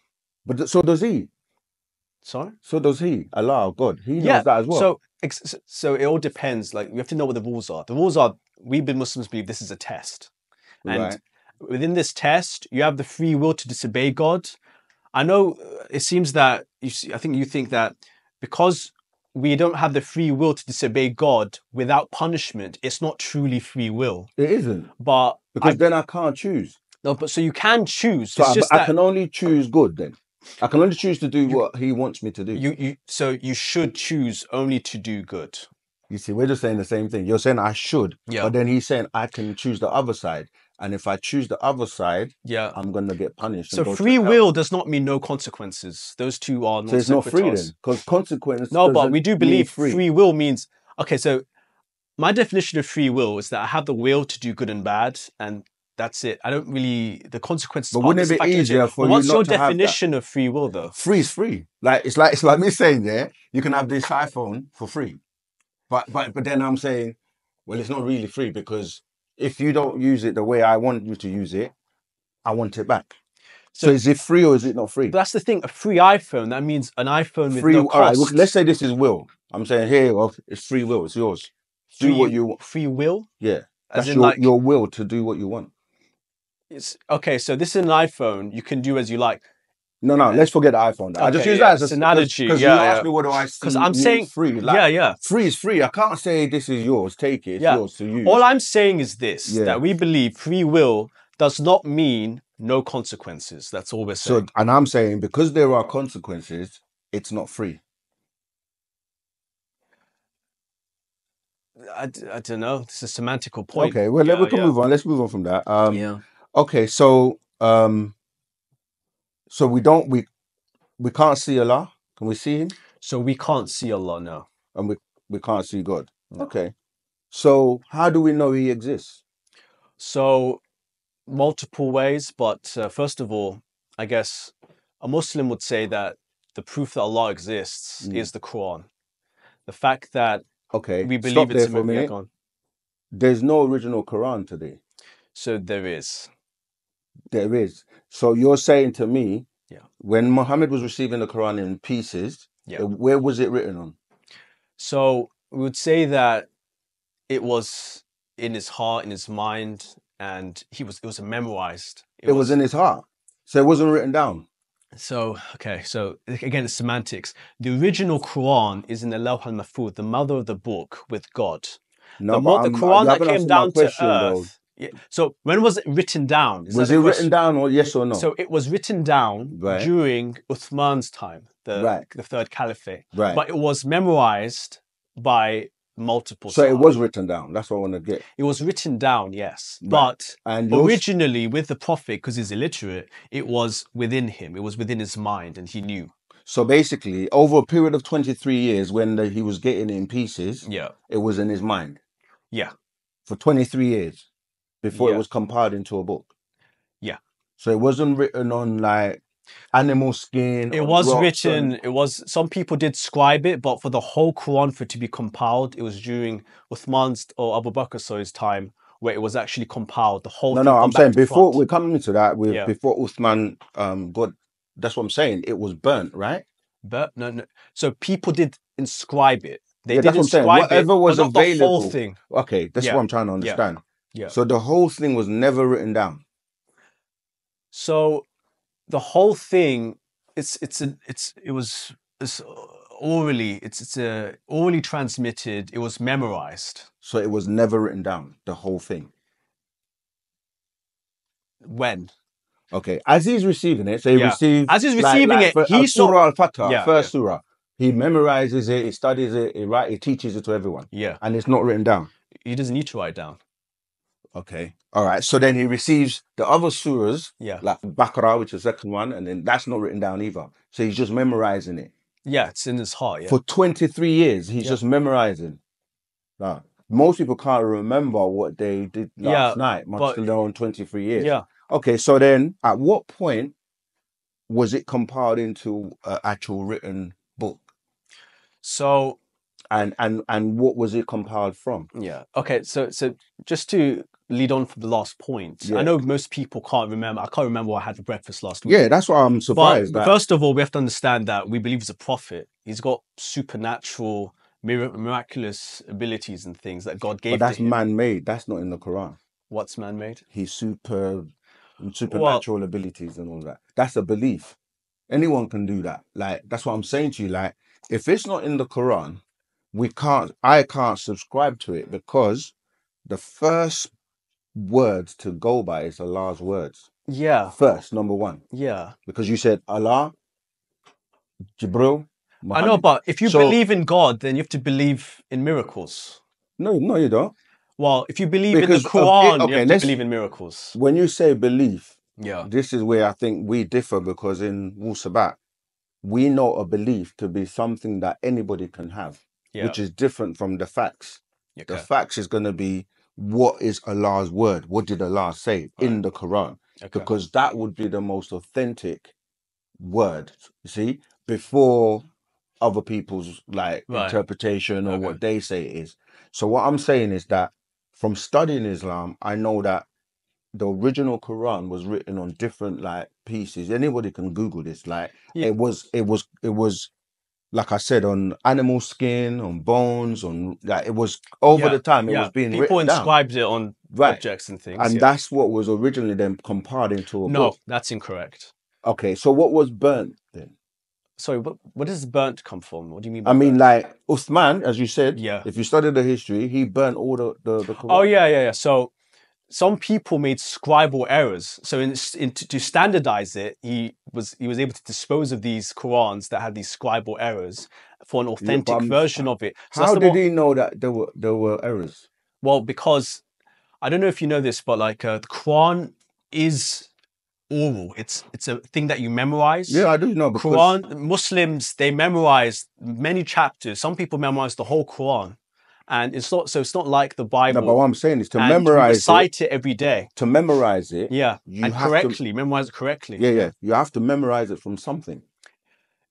But so does he. Sorry. So does he. Allah, God, he knows yeah. that as well. So, ex- so- it all depends. Like you have to know what the rules are. The rules are we been Muslims believe this is a test, and right. within this test, you have the free will to disobey God. I know uh, it seems that you see, I think you think that because we don't have the free will to disobey God without punishment, it's not truly free will. It isn't But because I, then I can't choose. no, but so you can choose. So it's I, I can only choose good. Then I can only choose to do You- what he wants me to do. you you so you should choose only to do good. You see, we're just saying the same thing. You're saying I should, Yeah. but then he's saying I can choose the other side, and if I choose the other side, Yeah. I'm gonna get punished. So free will does not mean no consequences. Those two are not So it's not free then, because consequence. No, but we do believe free. free. will means okay. So my definition of free will is that I have the will to do good and bad, and that's it. I don't really the consequences. But wouldn't it be easier for But you what's not your to have that? definition of free will, though? Free is free. Like it's like it's like me saying, yeah, you can have this iPhone for free, but but but then I'm saying, well, it's not really free because if you don't use it the way I want you to use it, I want it back. So, So- is it free or is it not free? But that's the thing. A free iPhone that means an iPhone with free. no all right. cost. let's say this is will. I'm saying here, well, it's free will. It's yours. Do Free- what you want. free will. Yeah, As that's in, your like, your will to do what you want. It's okay. So this is an iPhone. You can do as you like. No, no, let's forget the iPhone. I just use yeah, that as a an analogy, Because yeah, you yeah. asked me what do I see. Because I'm saying free. Like, yeah, yeah. free is free. I can't say this is yours. Take it. It's Yeah. yours to use. All I'm saying is this: Yeah. that we believe free will does not mean no consequences. That's all we're saying. So, and I'm saying because there are consequences, it's not free. I, I don't know. It's a semantical point. Okay, well, Yeah, we can yeah. move on. Let's move on from that. Um, yeah. Okay, so um, so we don't we we can't see Allah. Can we see Him? So we can't see Allah now. And we we can't see God. No. Okay, so how do we know He exists? So multiple ways, but uh, first of all, I guess a Muslim would say that the proof that Allah exists Mm. is the Quran. The fact that Okay, we stop believe it's there a for a minute. There's no original Quran today. So there is. There is. So you're saying to me, Yeah. when Muhammad was receiving the Quran in pieces, Yeah. uh, where was it written on? So we would say that it was in his heart, in his mind, and he was it was memorized. It, was in his heart. So it wasn't written down. So okay, so again, it's semantics. The original Quran is in the Lawh al-Mahfuz, the mother of the book with God. No, the, but mo- the I'm- you Quran that haven't came answered my down to question, though. earth. Yeah. So when was it written down? Is Was it written down or yes or no? So it was written down Right. during Uthman's time, the Right. the third caliphate, right. but it was memorized by multiple. so it was written down. That's what I want to get. It was written down, yes, Right. but And originally with the prophet, because he's illiterate, it was within him. It was within his mind, and he knew. so basically, over a period of 23 years, when the, he was getting it in pieces, Yeah, it was in his mind yeah, for 23 years before Yeah. it was compiled into a book. Yeah. So it wasn't written on like animal skin. it was rocks written. and- It was. Some people did scribe it, but for the whole Quran for it to be compiled, it was during Uthman's or Abu Bakr's time where it was actually compiled. The whole. No, thing no, from I'm back saying to before front. we're coming to that. With Yeah. before Uthman um got. That's what I'm saying. It was burnt, right? But no, no. So people did inscribe it. They Yeah, did that's what I'm saying. inscribe Whatever it, was but not the whole available. thing. Okay, that's Yeah. what I'm trying to understand. Yeah. So the whole thing was never written down. So the whole thing, it's it's a, it's it was it's orally it's it's a orally transmitted. It was memorized. So it was never written down. The whole thing. When Okay, as he's receiving it, so he Yeah. received As he's receiving like it, for- uh, not- Surah Al Fatiha, Yeah, first surah. He memorizes it, he studies it, he write, he teaches it to everyone, yeah, and it's not written down. he doesn't need to write down. Okay. All right. So then he receives the other surahs, Yeah. like Baqarah, which is the second one, and then that's not written down either. So he's just memorizing it. Yeah, it's in his heart. Yeah. For 23 years, he's Yeah. just memorizing. Now, most people can't remember what they did last Yeah, night, much but- alone 23 years. yeah. Okay, so then at what point was it compiled into an actual written book? So And and and what was it compiled from? yeah. Okay. So so just to lead on for the last point, Yeah. I know most people can't remember. I can't remember what I had for breakfast last week. Yeah, that's why I'm But surprised. that, first of all, we have to understand that we believe he's a prophet. He's got supernatural, mir- miraculous abilities and things that God gave. but that's man-made. That's not in the Quran. What's man-made? He's super supernatural abilities and all that. That's a belief. Anyone can do that. Like that's what I'm saying to you. Like if it's not in the Quran, we can't. I can't subscribe to it because the first words to go by is Allah's words. Yeah. First, number one, Yeah. because you said Allah, Jibril. I know, but if you So- believe in God, then you have to believe in miracles. no, no, you don't. Well, if you believe Because in the it- Quran, okay, you have to believe in miracles. When you say belief, Yeah. this is where I think we differ because in Wusabat, we know a belief to be something that anybody can have, Yeah. which is different from the facts. The facts is going to be what is Allah's word? What did Allah say in the Quran? okay. Because that would be the most authentic word, you see, before other people's like Right. interpretation or Okay. what they say it is. So what I'm saying is that from studying Islam, I know that the original Quran was written on different like pieces. Anybody can Google this. Like Yeah. it was, it was, it was, like I said, on animal skin, on bones, on like it was over Yeah, the time. It yeah. was being People written down, inscribed it on right? objects and things. And yeah. that's what was originally then compiled into a no, book. that's incorrect. Okay, so what was burnt then? Sorry, what, what does burnt come from? What do you mean by I mean, burnt? like Uthman, as you said, Yeah. If you study the history, he burnt all the the, the Oh yeah, yeah, yeah. So some people made scribal errors. So in, in to, to standardize it, he was he was able to dispose of these Qurans that had these scribal errors for an authentic um, version of it. So How did he know that there were there were errors? Well, because I don't know if you know this, but like uh, the Quran is oral. It's it's a thing that you memorize. Yeah, I do know because Quran Muslims they memorize many chapters. Some people memorize the whole Quran, and it's not so. It's not like the Bible. no, but what I'm saying is to memorize it. recite it every day. To memorize it, Yeah, you and have to- correctly memorize it correctly. yeah, yeah, you have to memorize it from something.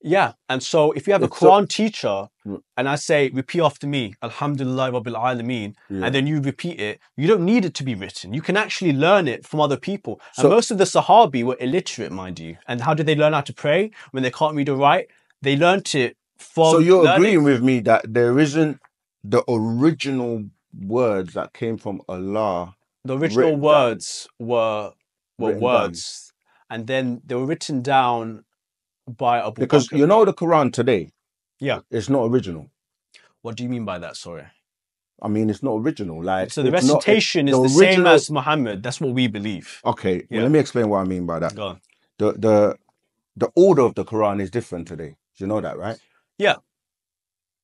Yeah, and so if you have a It's so- Quran teacher, Mm. and I say repeat after me, Alhamdulillah Rabbil Alameen, Yeah. and then you repeat it, you don't need it to be written. You can actually learn it from other people. And So- most of the Sahabi were illiterate, mind you. And how did they learn how to pray when they can't read or write? They learnt it from. so you're learning- agreeing with me that there isn't the original words that came from Allah. The original down. words were were Written down. words, and then they were written down by Abu Because Bakr. you know the Quran today, Yeah. it's not original. What do you mean by that? Sorry. I mean, it's not original. Like So the it's not- recitation is the the same as Muhammad. That's what we believe. Okay, well, let me explain what I mean by that. Go on. The the the order of the Quran is different today. You know that, right? Yeah.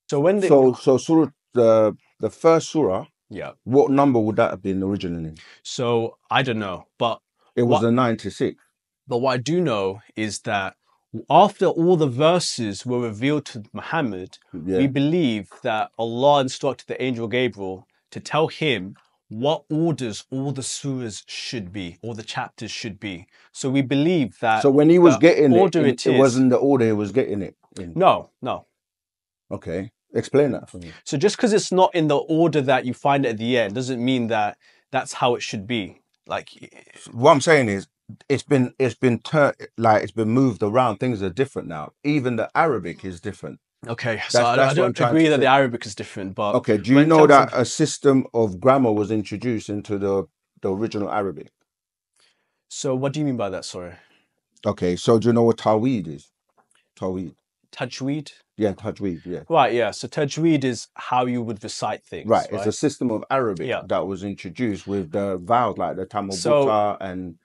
So when they So so surah the the first surah, yeah. what number would that have been originally? So I don't know, but It was What- a ninety six. but what I do know is that after all the verses were revealed to Muhammad, Yeah. we believe that Allah instructed the angel Gabriel to tell him what orders all the surahs should be, or the chapters should be. So we believe that. so when he was getting order it, it it, is- wasn't the order he was getting it in. no, no. Okay, explain that for me. So just because it's not in the order that you find it at the end doesn't mean that that's how it should be. Like, What I'm saying is, it's been it's been turned like it's been moved around. Things are different now. Even the Arabic is different. okay, so That's- I, I that's I'm don't agree that the Arabic is different, but Okay, do you know that to- a system of grammar was introduced into the the original Arabic? so what do you mean by that? Sorry, Okay, so do you know what Taweed is? Taweed. Tajweed. Yeah, Tajweed, yeah. Right, yeah. So tajweed is how you would recite things. Right, Right. it's a system of Arabic Yeah. that was introduced with the vowels like the Tamil So- Buta and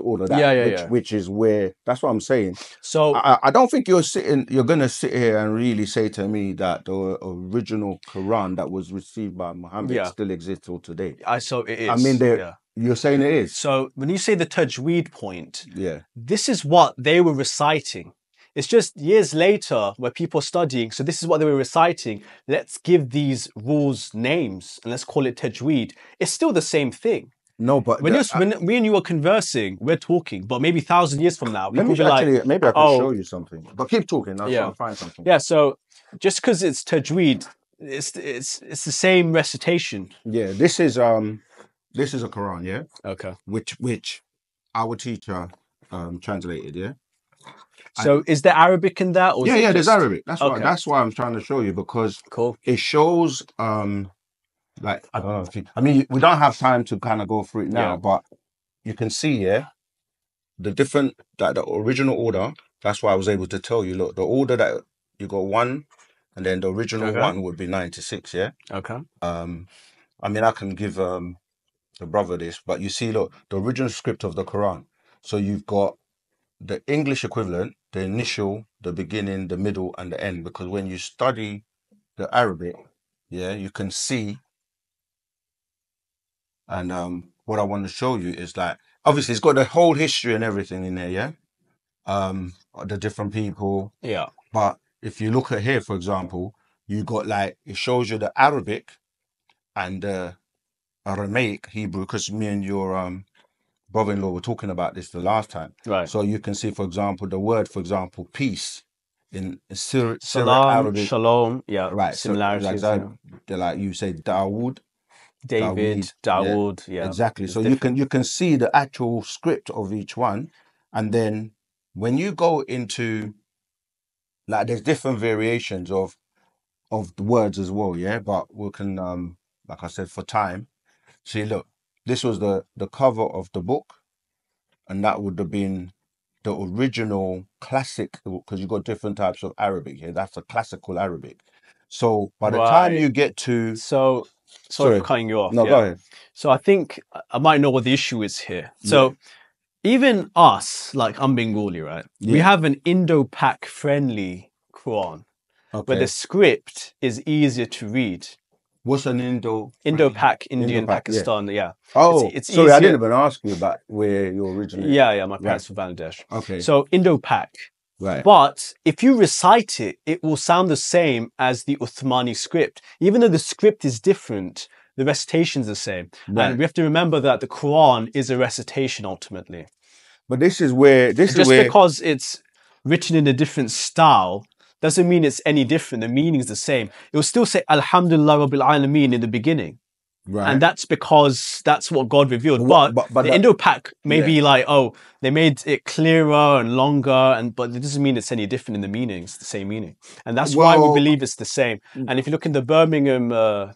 all of that. Yeah, yeah, which, yeah. which is where that's what I'm saying. so I, I- don't think you're sitting you're gonna sit here and really say to me that the original Quran that was received by Muhammad Yeah. still exists till today. I so it is. I mean, yeah. You're saying it is. So when you say the tajweed point, Yeah. this is what they were reciting. It's just years later where people are studying, so this is what they were reciting. Let's give these rules names and let's call it tajweed. It's still the same thing. No, but When, the- you're, when me and you are conversing, we're talking, but maybe thousand years from now, let me be like, actually maybe I can oh. show you something. But keep talking. I'll Yeah. try and find something. yeah. So just because it's tajweed, it's it's it's the same recitation. Yeah. This is um, this is a Quran. Yeah. Okay. Which which our teacher um translated. Yeah. So is there Arabic in that? Or yeah, yeah. There's Arabic. That's why. That's why I'm trying to show you because Cool. it shows um like I don't know if you, I mean we don't have time to kind of go through it now, Yeah. but you can see yeah the different that the original order. That's why I was able to tell you. Look, the order that you got one, and then the original Okay. one would be ninety six. Yeah. Okay. Um, I mean I can give um the brother this, but you see, look, the original script of the Quran. So you've got the English equivalent, the initial, the beginning, the middle, and the end. Because when you study the Arabic, yeah, you can see. And um, what I want to show you is like, obviously, it's got the whole history and everything in there, yeah. Um, the different people, Yeah. but if you look at here, for example, you got like it shows you the Arabic and the Aramaic Hebrew, because me and your um brother-in-law we were talking about this the last time. Right. So you can see, for example, the word, for example, peace in Syriac Salam, Arabic, shalom. Yeah. right? So Similarities. like yeah. that, like you say Dawood, David, Dawood, yeah, Yeah. exactly. It's So you can you can see the actual script of each one, and then when you go into like there's different variations of of the words as well, yeah. But we can um like I said for time. See, look, this was the the cover of the book, and that would have been the original classic because you've got different types of Arabic here. That's a classical Arabic. So by the time you get to So, sorry, Sorry. for cutting you off. no, yeah. go ahead. So I think I might know what the issue is here. So even us, like I'm Bengali, right? We have an Indo-Pak friendly Quran Okay. where the script is easier to read. What's an Indo? Indo-Pak, Indian, Indo-Pak, Pakistan. yeah. Oh, it's sorry, I didn't even ask you about where you're originally. Yeah, yeah, my parents from Bangladesh. Okay. So Indo-Pak. right. But if you recite it, it will sound the same as the Uthmani script. Even though the script is different, the recitation's the same. Right. And we have to remember that the Quran is a recitation ultimately. But this is where this is Just where because it's written in a different style doesn't mean it's any different. The meaning's the same. It will still say Alhamdulillah Rabbil Alameen in the beginning. right. And that's because that's what God revealed. But But, but- the that- Indo-Pak may Yeah. be like, oh, they made it clearer and longer, and but it doesn't mean it's any different in the meaning. It's the same meaning, and that's why we believe it's the same. And if you look in the Birmingham, uh,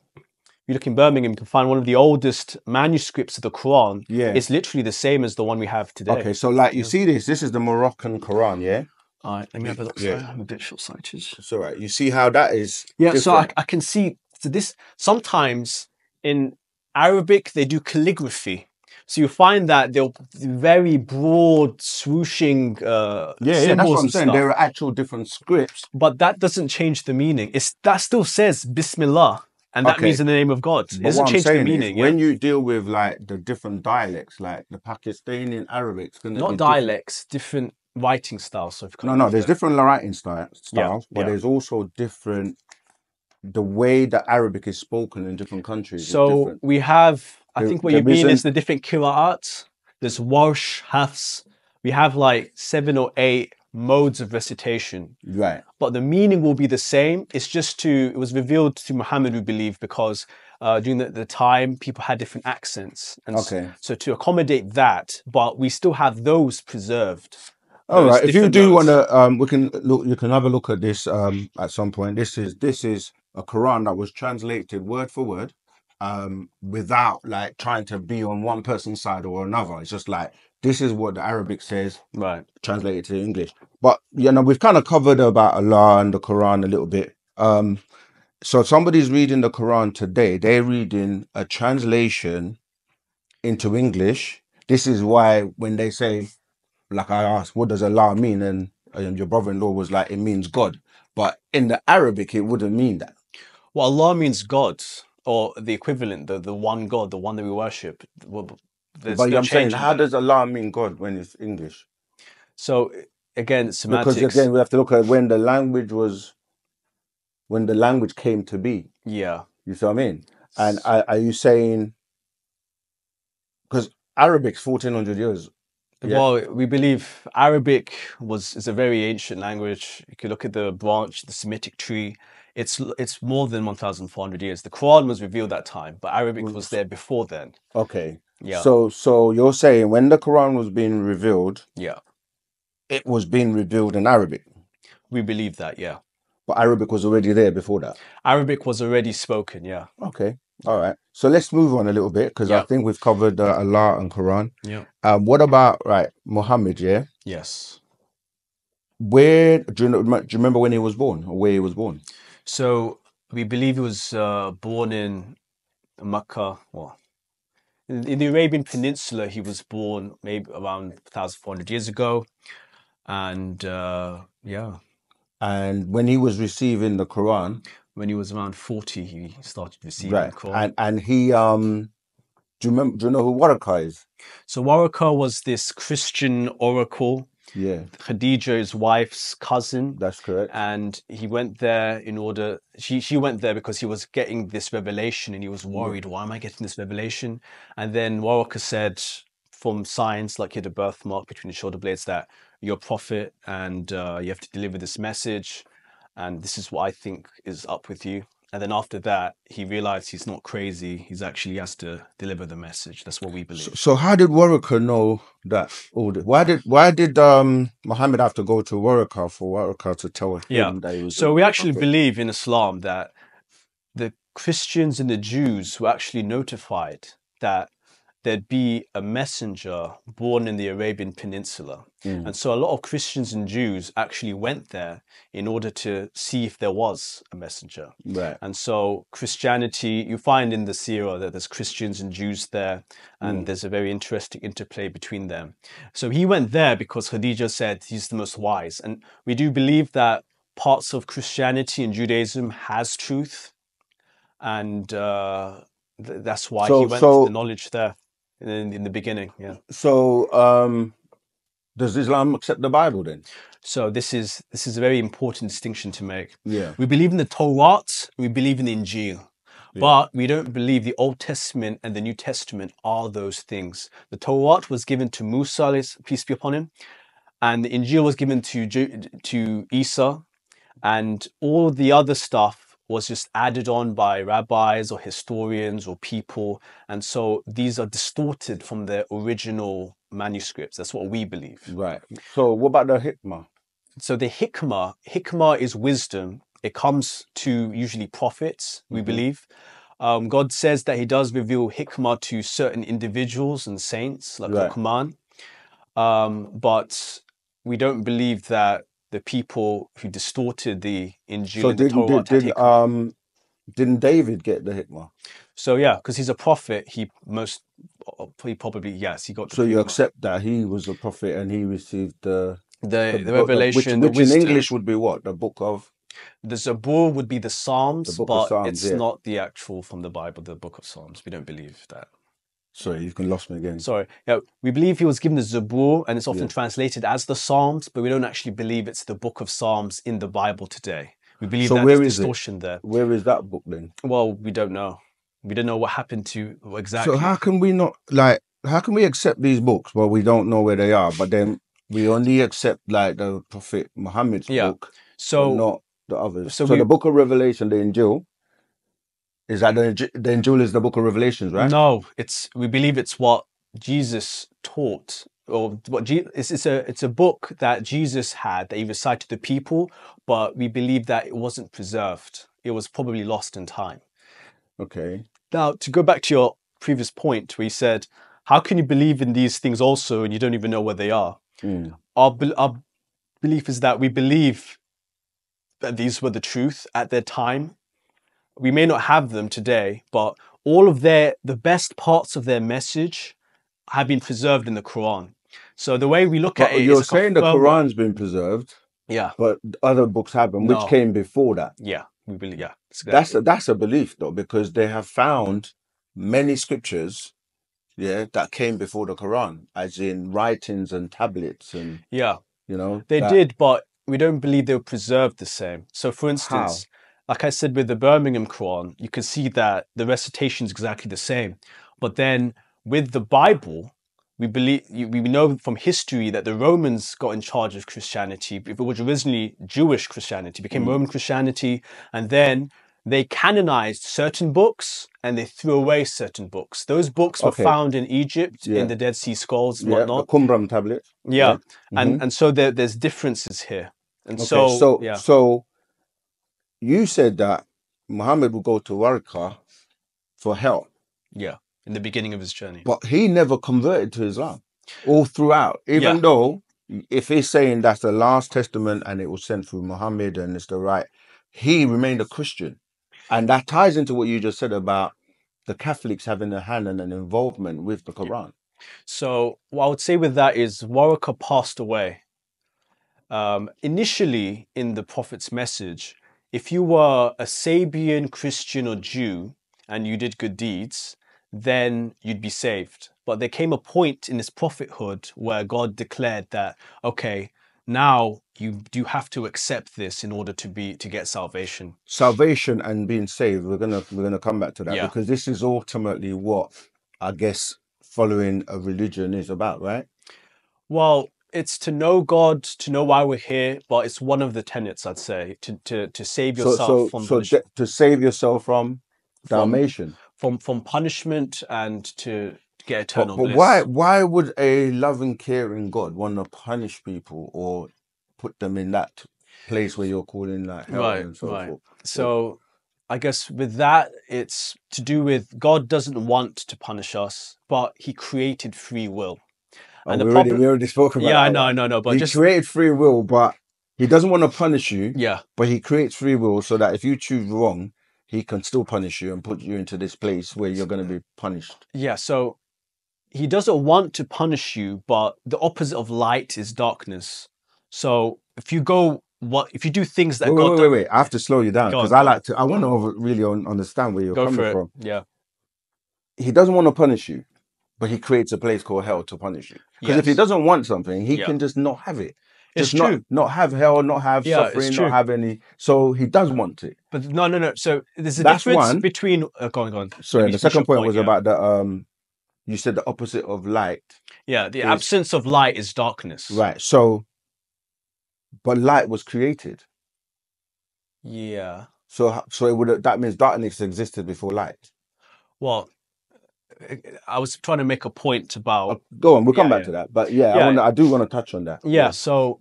you look in Birmingham, you can find one of the oldest manuscripts of the Quran. Yeah. it's literally the same as the one we have today. okay, so like you see this, this is the Moroccan Quran, yeah. All right, let me have a look. Yeah. I'm a bit short-sighted. It's all right. You see how that is. Yeah, so I, different? I can see so this sometimes in Arabic they do calligraphy. So you find that they'll very broad swooshing uh, yeah, yeah, that's symbols what I'm and saying. stuff. There are actual different scripts. But that doesn't change the meaning. It's that still says Bismillah, and that Okay. means in the name of God. It But doesn't what I'm change the saying is, meaning. yeah? when you deal with like the different dialects, like the Pakistani Arabic, it's going to Not be different. dialects, different writing styles. So if you No, no, there's different writing style, styles, but yeah. there's also different. The way that Arabic is spoken in different countries So different. we have, I There- think what you mean is the different qira'at. There's warsh, hafs. We have like seven or eight modes of recitation, Right. but the meaning will be the same. It's just to, it was revealed to Muhammad, we believe, because uh, during the, the time, people had different accents. And Okay. so to accommodate that, but we still have those preserved. All right. If you do want to, um, we can look. You can have a look at this um, at some point. This is this is a Quran that was translated word for word, um, without like trying to be on one person's side or another. It's just like this is what the Arabic says, Right. translated to English. But you know, we've kind of covered about Allah and the Quran a little bit. Um, so if somebody's reading the Quran today, they're reading a translation into English. This is why when they say, like I asked, what does Allah mean? And, and your brother-in-law was like, it means God. But in the Arabic, it wouldn't mean that. Well, Allah means God, or the equivalent, the, the one God, the one that we worship. Well, but no I'm saying, how does Allah mean God when it's English? So again, semantics. Because again, we have to look at when the language was, when the language came to be. yeah. You see what I mean? And are, are you saying because Arabic's fourteen hundred years? Yeah. Well, we believe Arabic was is a very ancient language. If you can look at the branch, the Semitic tree. It's it's more than one thousand four hundred years. The Quran was revealed that time, but Arabic was there before then. Okay. Yeah. So so you're saying when the Quran was being revealed, Yeah, it was being revealed in Arabic, we believe that. Yeah, but Arabic was already there before that. Arabic was already spoken. Yeah. Okay. All right. So let's move on a little bit because I think we've covered uh, Allah and Quran. Yeah. Um, what about right Muhammad? Yeah. Yes. Where do you know? Do you remember when he was born or where he was born? So we believe he was uh, born in Mecca. Well, in, in the Arabian Peninsula, he was born maybe around 1,400 years ago, and uh, yeah, And when he was receiving the Quran, when he was around 40, he started receiving right? the Quran. And and he um, do you remember? Do you know who Waraka is? so Waraka was this Christian oracle, Yeah, Khadija's wife's cousin. that's correct. and he went there in order she she went there because he was getting this revelation and he was worried why am i getting this revelation and then waraka said from signs like he had a birthmark between his shoulder blades that you're a prophet and uh, you have to deliver this message and this is what i think is up with you and then after that he realized he's not crazy he's actually has to deliver the message that's what we believe so how did Waraka know that? The, why did why did um Muhammad have to go to Waraka for Waraka to tell him Yeah. that he was? So we actually prophet? believe in Islam that the Christians and the Jews were actually notified that there'd be a messenger born in the Arabian Peninsula. Mm. And so a lot of Christians and Jews actually went there in order to see if there was a messenger. right. And so Christianity, you find in the Sirah that there's Christians and Jews there, and Mm. there's a very interesting interplay between them. So he went there because Khadija said he's the most wise. And we do believe that parts of Christianity and Judaism has truth. And uh, th- that's why So- he went so- to the knowledge there in, in the beginning. Yeah. So um, does Islam accept the Bible then? So this is this is a very important distinction to make. Yeah. We believe in the Torah, we believe in the Injil. But we don't believe the Old Testament and the New Testament are those things. The Torah was given to Musa, peace be upon him, and the Injil was given to to Isa, and all the other stuff was just added on by rabbis or historians or people, and so these are distorted from their original manuscripts. That's what we believe. Right. So what about the hikmah? So the hikmah, hikmah is wisdom. It comes to usually prophets, we Mhm. believe. Um, God says that He does reveal hikmah to certain individuals and saints, like Right. Luqman. Um, but we don't believe that the people who distorted the Injil So and the Torah did, did um didn't David get the hikmah? So yeah, because he's a prophet, he most he probably yes, he got the So you hikmah. accept that he was a prophet and he received the the, the, book- revelation, which, the in. English would be what? The book of The Zabur would be the Psalms, of but Psalms, it's yeah. not the actual from the Bible, the book of Psalms. We don't believe that. Sorry, you can lost me again. Sorry. Yeah, we believe he was given the Zabur, and it's often Yeah. translated as the Psalms, but we don't actually believe it's the book of Psalms in the Bible today. We believe So where is it? distortion there. Where is that book then? Well, we don't know. We don't know what happened to exactly. So how can we not like how can we accept these books? Well, we don't know where they are, but then we only accept like the Prophet Muhammad's Yeah. book, so not the others. so So, we- the book of Revelation, the Injil, is that the the Injil is the book of Revelations, right? No, it's we believe it's what Jesus taught, or what Je- it's, it's a it's a book that Jesus had that he recited to the people, but we believe that it wasn't preserved. It was probably lost in time. Okay. Now, to go back to your previous point, where you said, "How can you believe in these things also, and you don't even know where they are?" Mm. Our bel- our belief is that we believe that these were the truth at their time. We may not have them today, but all of their the best parts of their message have been preserved in the Quran. So the way we look But at it, you're is like a saying the Quran's been preserved, Yeah, but other books haven't, which came before that. yeah, we believe. Yeah, That's a, that's a belief though, because they have found many scriptures yeah, that came before the Quran, as in writings and tablets, and Yeah, you know they that- did, but we don't believe they were preserved the same. So, for instance, like I said with the Birmingham Quran, you can see that the recitation is exactly the same. But then with the Bible, we believe we know from history that the Romans got in charge of Christianity. It was originally Jewish Christianity, became Roman Christianity, and then they canonized certain books and they threw away certain books. Those books were Okay. found in Egypt Yeah. in the Dead Sea Scrolls, and yeah, whatnot. the Qumran tablet. Yeah, and Mhm. and so there, there's differences here, and Okay, so, so yeah, so you said that Muhammad would go to Warqa for help, yeah, in the beginning of his journey. but he never converted to Islam all throughout. Even Yeah. though if he's saying that's the last testament and it was sent through Muhammad and it's the right, he remained a Christian, and that ties into what you just said about the Catholics having a hand and an involvement with the Quran. So what I would say with that is Waraka passed away. Um, initially, in the Prophet's message, if you were a Sabian Christian or Jew and you did good deeds, then you'd be saved. But there came a point in his prophethood where God declared that, okay, now you do have to accept this in order to be to get salvation. salvation and being saved we're gonna we're gonna come back to that Yeah. because this is ultimately what i guess following a religion is about right Well, it's to know God, to know why we're here, but it's one of the tenets, I'd say, to to, to save yourself so from, so punish- de- to save yourself from damnation from from punishment and to get but, eternal but bliss. why why would a loving caring god want to punish people or put them in that place where you're calling like hell Right, and so right. forth So I guess with that, it's to do with God doesn't want to punish us, but He created free will. Oh, And the we, already, problem- we already spoke about Yeah, I know, I know, no, but he just created free will but he doesn't want to punish you yeah, but he creates free will so that if you choose wrong he can still punish you and put you into this place where you're going to be punished yeah. So He doesn't want to punish you, but the opposite of light is darkness. So if you go what if you do things that wait, God wait, wait, wait. I have to slow you down because. I like to. I want to really un- understand where you're go coming for it. from. Yeah, He doesn't want to punish you, but he creates a place called hell to punish you. Because if he doesn't want something, he Yeah. can just not have it. It's not, true. not have hell, not have Yeah, suffering, not have any. So he does want it. but no, no, no. So there's a That's difference one. between. Uh, go on, go on. Sorry, the second point was yeah. about the um. You said the opposite of light, Yeah, the is- absence of light is darkness. right? So, but light was created. Yeah. So, so it would that means darkness existed before light. Well, I was trying to make a point about. Uh, go on, we'll come Yeah, back yeah. to that. But yeah, I Yeah. want I do want to touch on that. Yeah, so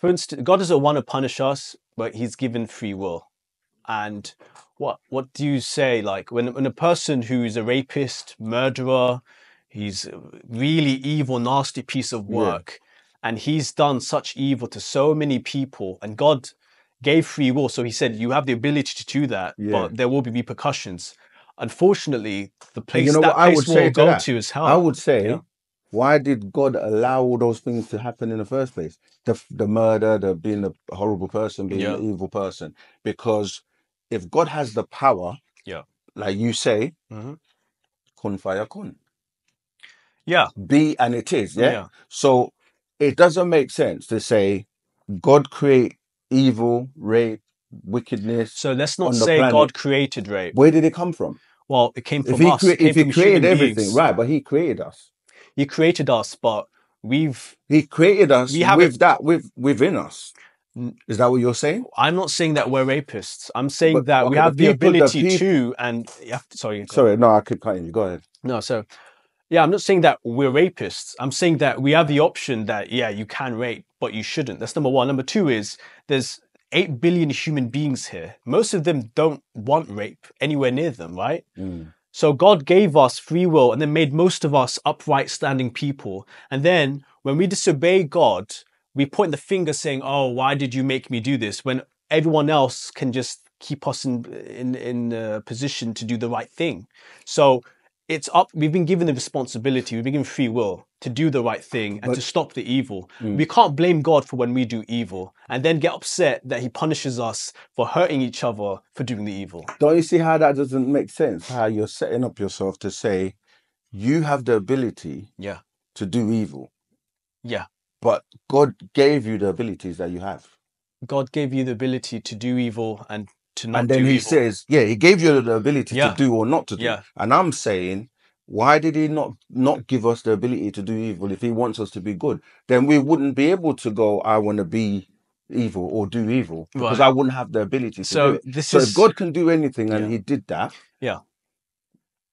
for instance, God doesn't want to punish us, but He's given free will. And what what do you say? Like when when a person who's a rapist, murderer, he's a really evil, nasty piece of work, and he's done such evil to so many people, and God gave free will, so He said you have the ability to do that, but there will be repercussions. Unfortunately, the place you know that what I place would will say to go that? to is hell. I would say, Yeah. why did God allow all those things to happen in the first place? The the murder, the being a horrible person, being Yeah. an evil person. Because if God has the power, Yeah. like you say, Mhm. kun fayakun, yeah, be and it is. Yeah? yeah. So it doesn't make sense to say God create evil, rape, wickedness. So let's not say planet. God created rape. Where did it come from? Well, it came from If he, us. crea- if he created everything, beings. right? But he created us. He created us, but we've. He created us We haven't- with that with within us. Is that what you're saying? I'm not saying that we're rapists. I'm saying But, that we have the people- the ability to, and you have sorry, Sorry, no, I could cut in. Go ahead. no. So, yeah, I'm not saying that we're rapists. I'm saying that we have the option that yeah, you can rape, but you shouldn't. That's number one. Number two is there's eight billion human beings here. Most of them don't want rape anywhere near them, right? Mm. So God gave us free will and then made most of us upright standing people. And then when we disobey God, we point the finger saying, "Oh, why did you make me do this?" When everyone else can just keep us in in in a position to do the right thing. So it's up. We've been given the responsibility. We've been given free will to do the right thing and But- to stop the evil. Mm. We can't blame God for when we do evil and then get upset that He punishes us for hurting each other for doing the evil. Don't you see how that doesn't make sense? How you're setting up yourself to say you have the ability Yeah. to do evil, Yeah. but God gave you the abilities that you have. God gave you the ability to do evil and to not and then he evil. says, yeah, he gave you the ability Yeah. to do or not to do. Yeah. And I'm saying, why did he not not give us the ability to do evil if he wants us to be good? Then we wouldn't be able to go, I want to be evil or do evil because Right. I wouldn't have the ability to So do it. this So is if God can do anything and Yeah. he did that, Yeah.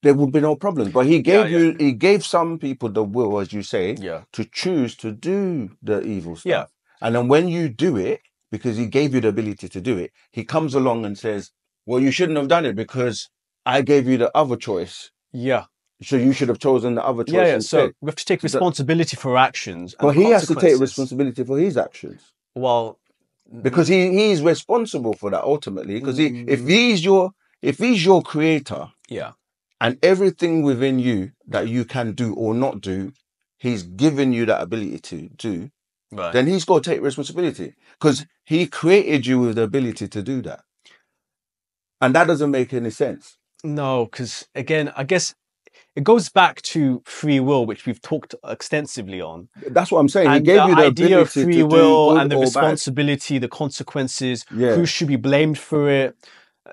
there would be no problem. But he gave yeah. you he gave some people the will, as you say, yeah. to choose to do the evil stuff. Yeah. And then when you do it, because he gave you the ability to do it, he comes along and says, Well, you shouldn't have done it because I gave you the other choice. Yeah. So you should have chosen the other choice. Yeah. yeah. So we have to take responsibility for actions. but he has to take responsibility for his actions. Well, Because he, he's responsible for that ultimately. Because he if Mm. he's your if he's your creator yeah. and everything within you that you can do or not do, he's given you that ability to do, Right. then he's got to take responsibility because he created you with the ability to do that. And that doesn't make any sense. No, because again, I guess it goes back to free will, which we've talked extensively on. That's what I'm saying. he and gave the you the idea of free will and the or bad. responsibility, the consequences, Yeah. who should be blamed for it.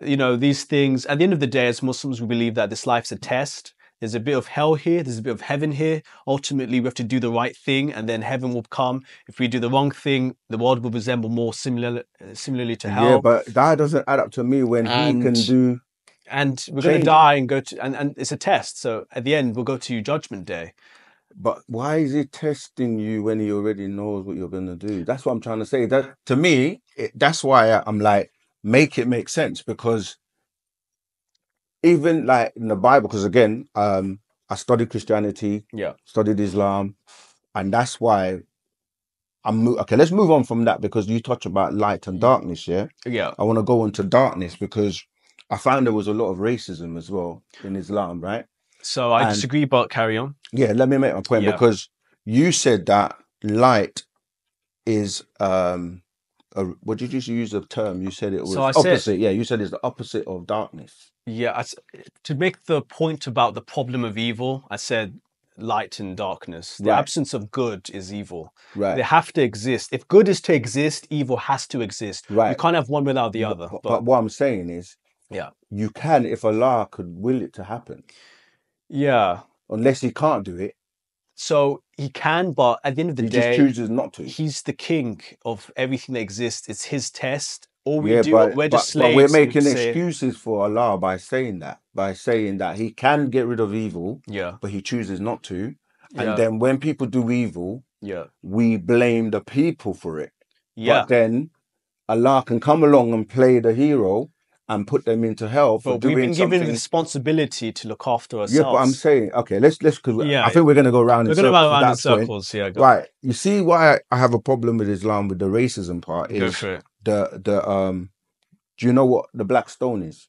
You know, these things. At the end of the day, as Muslims, we believe that this life's a test. There's a bit of hell here. There's a bit of heaven here. Ultimately, we have to do the right thing, and then heaven will come. If we do the wrong thing, the world will resemble more similar, similarly to hell. Yeah, but that doesn't add up to me when he can do. And we're going to die and go to, and, and it's a test. So at the end, we'll go to Judgment Day. But why is he testing you when he already knows what you're going to do? That's what I'm trying to say. That to me, it, that's why I- I'm like, make it make sense because even like in the Bible, because again, um, I studied Christianity, Yeah. studied Islam, and that's why I'm okay. Let's move on from that because you touch about light and darkness. Yeah, Yeah. I want to go into darkness because I found there was a lot of racism as well in Islam, right? So I And- disagree, but carry on. Yeah, let me make my point Yeah. because you said that light is um a, what did you just use the term? You said it was So I said- opposite. yeah, you said it's the opposite of darkness. Yeah. I to make the point about the problem of evil, I said light and darkness. The Right. absence of good is evil. Right. They have to exist. If good is to exist, evil has to exist. Right. You can't have one without the other. But, But, but what I'm saying is yeah. you can if Allah could will it to happen. Yeah. Unless he can't do it, So he can, but at the end of the he day, just chooses not to. he's the king of everything that exists. It's his test. All we yeah, do, but, we're but, just but slaves. we're making say- excuses for Allah by saying that, by saying that he can get rid of evil, Yeah, but he chooses not to. And yeah, then when people do evil, yeah, we blame the people for it. yeah. But then Allah can come along and play the hero and put them into hell for But we've been given responsibility to look after ourselves. Yeah, but I'm saying, okay, let's let's because Yeah. I think we're going to go round. we're going to at around in circles. Yeah, go, Right. You see why I have a problem with Islam with the racism part go is for it. the the um. Do you know what the black stone is?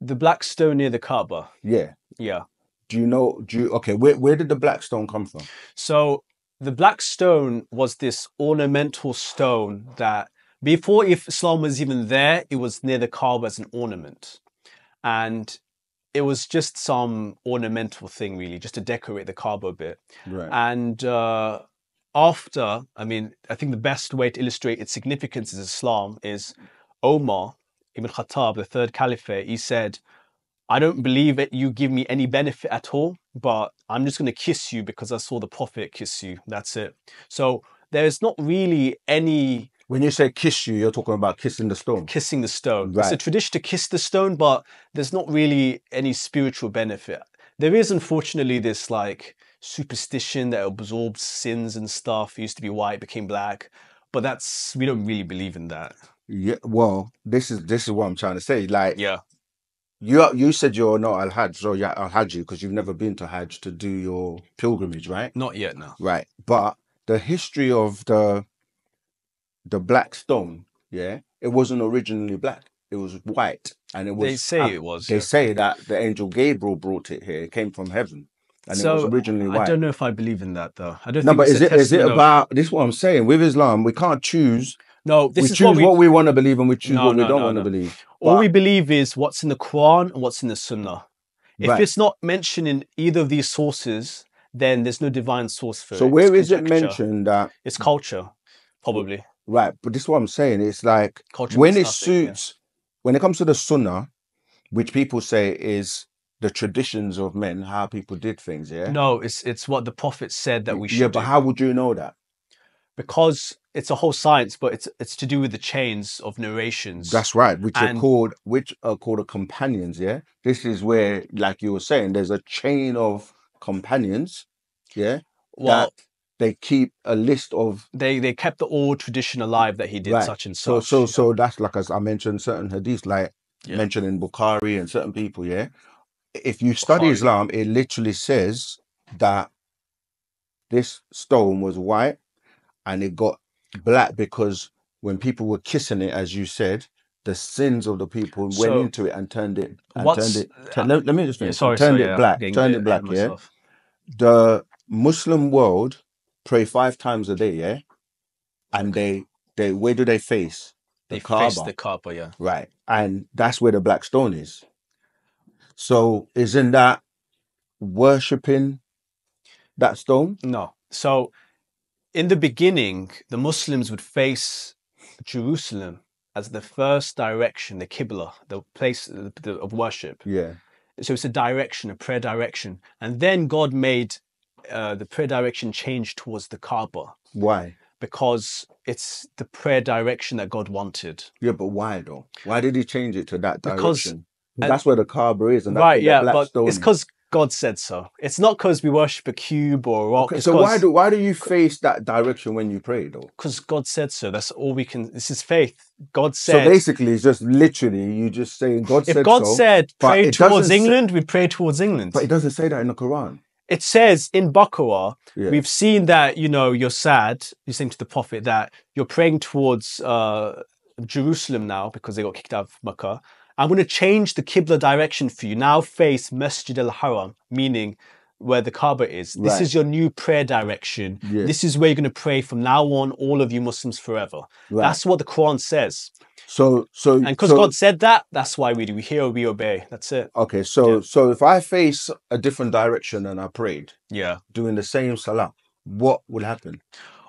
The black stone near the Kaaba. Yeah. Yeah. Do you know? Do you okay? Where where did the black stone come from? So the black stone was this ornamental stone that before if Islam was even there, it was near the Kaaba as an ornament. And it was just some ornamental thing really, just to decorate the Kaaba a bit. Right. And uh, after, I mean, I think the best way to illustrate its significance as Islam is Omar ibn Khattab, the third caliphate. He said, I don't believe that you give me any benefit at all, but I'm just going to kiss you because I saw the Prophet kiss you. That's it. So there's not really any when you say kiss you, you're talking about kissing the stone. kissing the stone. It's a tradition to kiss the stone, but there's not really any spiritual benefit. There is, unfortunately, this like superstition that absorbs sins and stuff. It used to be white, became black, but that's we don't really believe in that. Yeah. Well, this is this is what I'm trying to say. Like Yeah, you you said you're not al Hajj, so yeah, al Hajj because you've never been to Hajj to do your pilgrimage, right? not yet. No. Right. But the history of the the black stone, yeah, it wasn't originally black. It was white, and it was. They say uh, it was. They yeah. say that the angel Gabriel brought it here. It came from heaven, and it was So, originally I don't know if I believe in that though. I don't. no, but is it is it about this? Is what I'm saying with Islam, we can't choose. No, this we is choose what we. what we want to believe, and we choose No, what we no, don't no, want to believe. all we believe is what's in the Quran and what's in the Sunnah. If Right. it's not mentioned in either of these sources, then there's no divine source for So it. where It's is it mentioned that It's culture, probably. Right? But this is what I'm saying. It's like Culture when it nothing, yeah. suits when it comes to the sunnah, which people say is the traditions of men, how people did things, yeah. No, it's it's what the prophet said that we should yeah, but do. how would you know that? because it's a whole science, but it's it's to do with the chains of narrations. That's right, which are called which are called the companions, yeah. This is where, like you were saying, there's a chain of companions, yeah. well, that they keep a list of they they kept the old tradition alive that he did Right. such and so such. so yeah. so that's like as I mentioned certain hadiths like Yeah. mentioned in Bukhari and certain people, yeah. If you study Bukhari. Islam, it literally says that this stone was white and it got black because when people were kissing it, as you said, the sins of the people went So, into it and turned it and turned it. Uh, turn- let, let me just Yeah, sorry, turned sorry, it yeah, black. Turned it black. Yeah. The Muslim world pray five times a day. Yeah, and they they where do they face? The They Kaaba. faced the Kaaba, yeah. Right. And that's where the black stone is. So isn't that worshipping that stone? No. So in the beginning, the Muslims would face Jerusalem as the first direction, the Qibla, the place of of worship. Yeah. So it's a direction, a prayer direction. And then God made uh, the prayer direction changed towards the Kaaba Why? because it's the prayer direction that God wanted. Yeah, but why though? Why did he change it to that Because- direction? and- that's where the Kaaba is, and that's right, yeah, but stone it's because God said so. It's not because we worship a cube or a rock. Okay, so why do why do you face that direction when you pray though? because God said so. That's all we can. This is faith. God said. So basically, it's just literally you just saying God if said If God so, said pray towards doesn't say- England, we pray towards England. but it doesn't say that in the Quran. It says in Baqarah, Yeah. we've seen that you know you're sad. You're saying to the Prophet that you're praying towards uh, Jerusalem now because they got kicked out of Makkah. I'm going to change the Qibla direction for you. Now face Masjid al Haram, meaning where the Kaaba is. This Right. is your new prayer direction. Yeah. This is where you're going to pray from now on, all of you Muslims forever. Right. That's what the Quran says. so so And because so, God said that, that's why we do. We hear, we obey. That's it. Okay, so Yeah. so if I face a different direction and I prayed Yeah. doing the same salah, what would happen?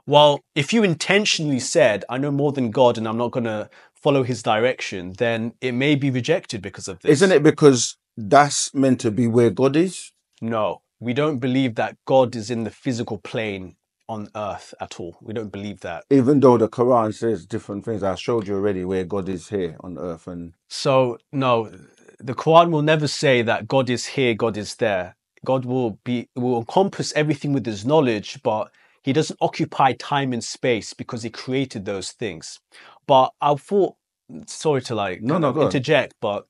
Well, if you intentionally said, I know more than God and I'm not going to follow his direction, then it may be rejected because of this. Isn't it because that's meant to be where God is? No, we don't believe that God is in the physical plane on earth at all. We don't believe that. Even though the Quran says different things, I showed you already where God is here on earth, and So, no, the Quran will never say that God is here, God is there. God will be will encompass everything with his knowledge, but he doesn't occupy time and space because he created those things. But I thought sorry to like No, no, of go on. interject, but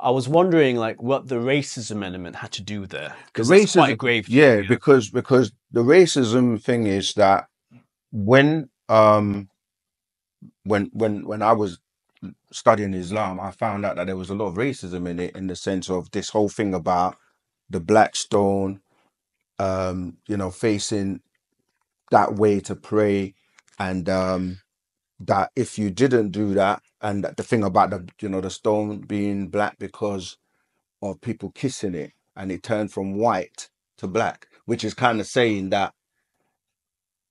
I was wondering like what the racism element had to do there. the Because it's quite a racism. grave yeah, thing, because because the racism thing is that when um when when when I was studying Islam, I found out that there was a lot of racism in it, in the sense of this whole thing about the black stone, um, you know, facing that way to pray, and um, that if you didn't do that, and the thing about the you know the stone being black because of people kissing it, and it turned from white to black, which is kind of saying that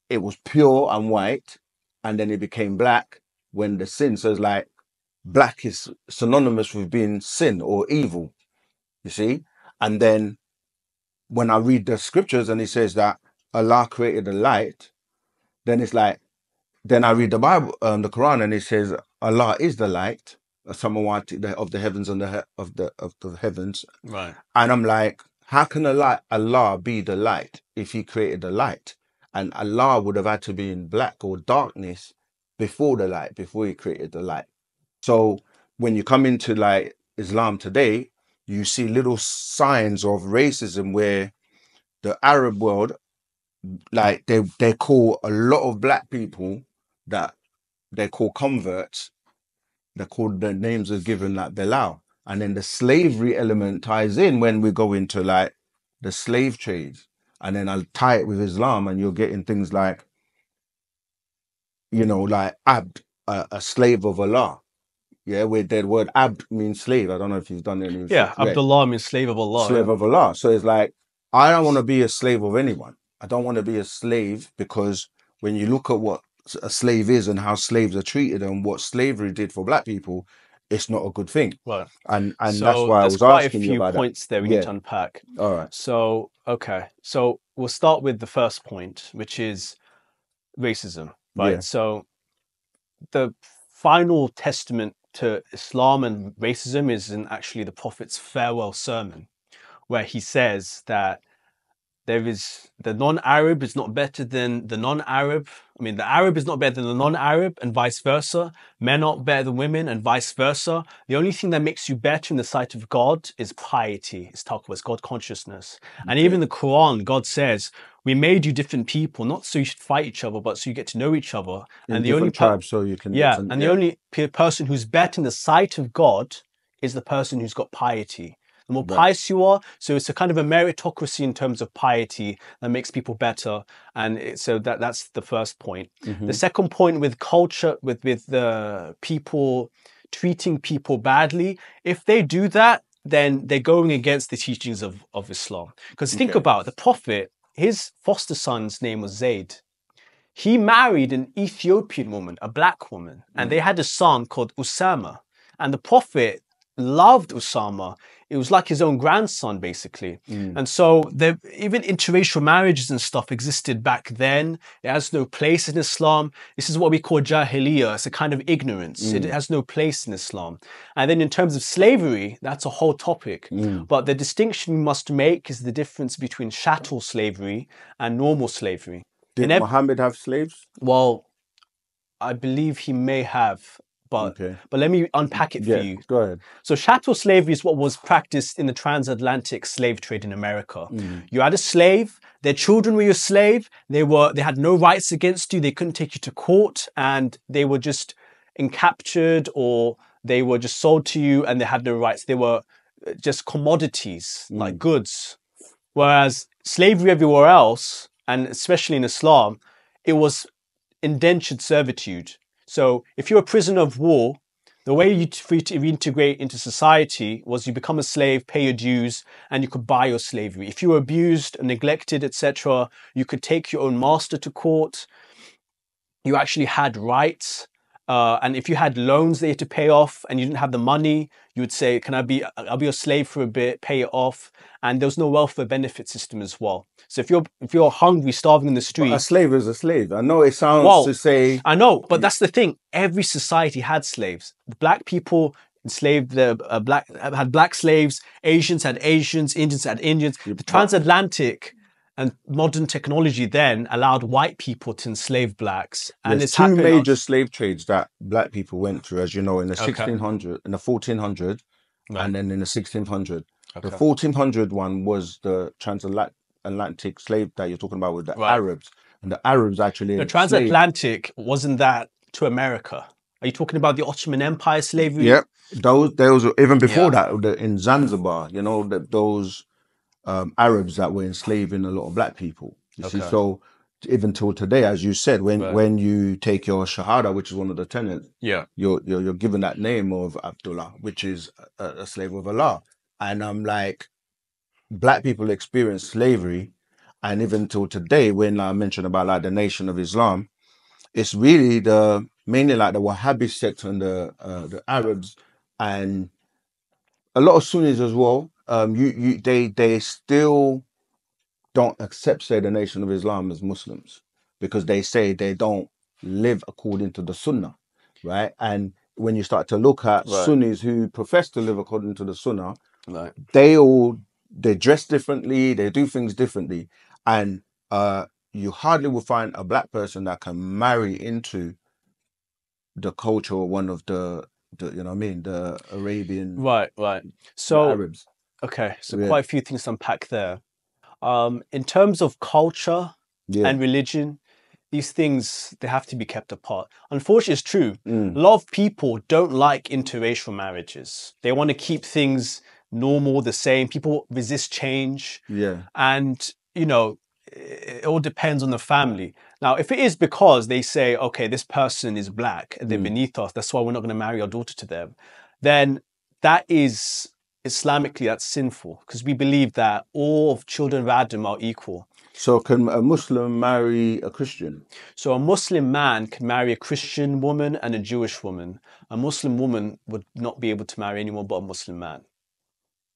it was pure and white, and then it became black when the sin. So it's like black is synonymous with being sin or evil, you see. And then when I read the scriptures and it says that Allah created the light, then it's like, then I read the Bible, um, the Quran, and it says Allah is the light, Samawati the- of the heavens and the he- of the of the heavens, Right. and I'm like, how can Allah, Allah be the light if He created the light? And Allah would have had to be in black or darkness before the light, before He created the light. So when you come into like Islam today, you see little signs of racism where the Arab world, like they they call a lot of black people that they call converts. They call the names are given like Bilal, and then the slavery element ties in when we go into like the slave trades, and then I'll tie it with Islam, and you're getting things like, you know, like Abd, a, a slave of Allah, yeah, where the word abd means slave. I don't know if you've done any. Yeah, research. Abdullah means slave of Allah. slave yeah. of Allah. So it's like I don't want to be a slave of anyone. I don't want to be a slave because when you look at what a slave is and how slaves are treated and what slavery did for black people, it's not a good thing. Right. And and so that's why I was quite asking a you few about points there we Yeah. need to unpack. All right. So, okay. So we'll start with the first point, which is racism, right? Yeah. So the final testament to Islam and racism is in actually the Prophet's farewell sermon, where he says that there is the non-Arab is not better than the non-Arab. I mean, the Arab is not better than the non-Arab, and vice versa. Men aren't better than women, and vice versa. The only thing that makes you better in the sight of God is piety, is taqwa, is God consciousness. And even the Quran, God says, "We made you different people, not so you should fight each other, but so you get to know each other." In and the only per- tribes, so you can yeah, and- and the only pe- person who's better in the sight of God is the person who's got piety. The more Right. pious you are, so it's a kind of a meritocracy in terms of piety that makes people better, and it, so that that's the first point. Mhm. The second point with culture, with with the people treating people badly, if they do that, then they're going against the teachings of of Islam. Because think Okay. about it, the Prophet, his foster son's name was Zayd he married an Ethiopian woman, a black woman, and they had a son called Usama. And the Prophet loved Usama. It was like his own grandson, basically. Mm. And so there, even interracial marriages and stuff existed back then. It has no place in Islam. This is what we call jahiliyyah. It's a kind of ignorance. It has no place in Islam. And then in terms of slavery, that's a whole topic. Mm. But the distinction we must make is the difference between chattel slavery and normal slavery. Did ev- Muhammad have slaves? Well, I believe he may have, but Okay. but let me unpack it Yeah. for you. Go ahead. So chattel slavery is what was practiced in the transatlantic slave trade in America. Mm. You had a slave, their children were your slave, they were they had no rights against you, they couldn't take you to court, and they were just encaptured or they were just sold to you and they had no rights. They were uh, just commodities, like goods. Whereas slavery everywhere else, and especially in Islam, it was indentured servitude. So if you're a prisoner of war, the way you free to reintegrate into society was you become a slave, pay your dues, and you could buy your slavery. If you were abused, neglected, etc., you could take your own master to court. You actually had rights. Uh, and if you had loans that you had to pay off and you didn't have the money, you would say, Can I be I'll be your slave for a bit, pay it off. And there was no welfare benefit system as well. So if you're if you're hungry, starving in the street, A slave is a slave. I know it sounds Well, to say I know, but that's the thing. Every society had slaves. The black people enslaved the uh, black had black slaves. Asians had Asians. Indians had Indians. The transatlantic and modern technology then allowed white people to enslave blacks. And there's it's two major slave trades that black people went through, as you know, in the Okay. 1600, in the 1400, Right. and then in the 1600. Okay. The 1400 one was the transatlantic slave that you're talking about with the Right. Arabs, and the Arabs actually The enslaved- transatlantic wasn't that to America? Are you talking about the Ottoman Empire slavery? Yep, those those even before Yeah. that in Zanzibar, you know, that those um, Arabs that were enslaving a lot of black people. You see, Okay. so even till today, as you said, when Right. when you take your shahada, which is one of the tenets, Yeah. you're you're, you're given that name of Abdullah, which is a, a slave of Allah. And I'm like, black people experience slavery, and even till today, when I mentioned about like the Nation of Islam, it's really the mainly like the Wahhabi sect and the uh, the Arabs and a lot of Sunnis as well. Um, you you they they still don't accept say the Nation of Islam as Muslims because they say they don't live according to the Sunnah, right? And when you start to look at Right. Sunnis who profess to live according to the Sunnah, Right. they all they dress differently, they do things differently, and uh, you hardly will find a black person that can marry into the culture of one of the, the you know what I mean the Arabian Right. Right. So Arabs. Okay, so Yeah. quite a few things to unpack there. Um, in terms of culture, Yeah, and religion, these things they have to be kept apart. Unfortunately, it's true. Mm. A lot of people don't like interracial marriages. They want to keep things normal, the same. People resist change, yeah, and you know, it all depends on the family. Now, if it is because they say, okay, this person is black and they're Mm. beneath us, that's why we're not going to marry our daughter to them, then that is Islamically that's sinful because we believe that all of children of Adam are equal. So can a Muslim marry a Christian? So a Muslim man can marry a Christian woman and a Jewish woman. A Muslim woman would not be able to marry anyone but a Muslim man.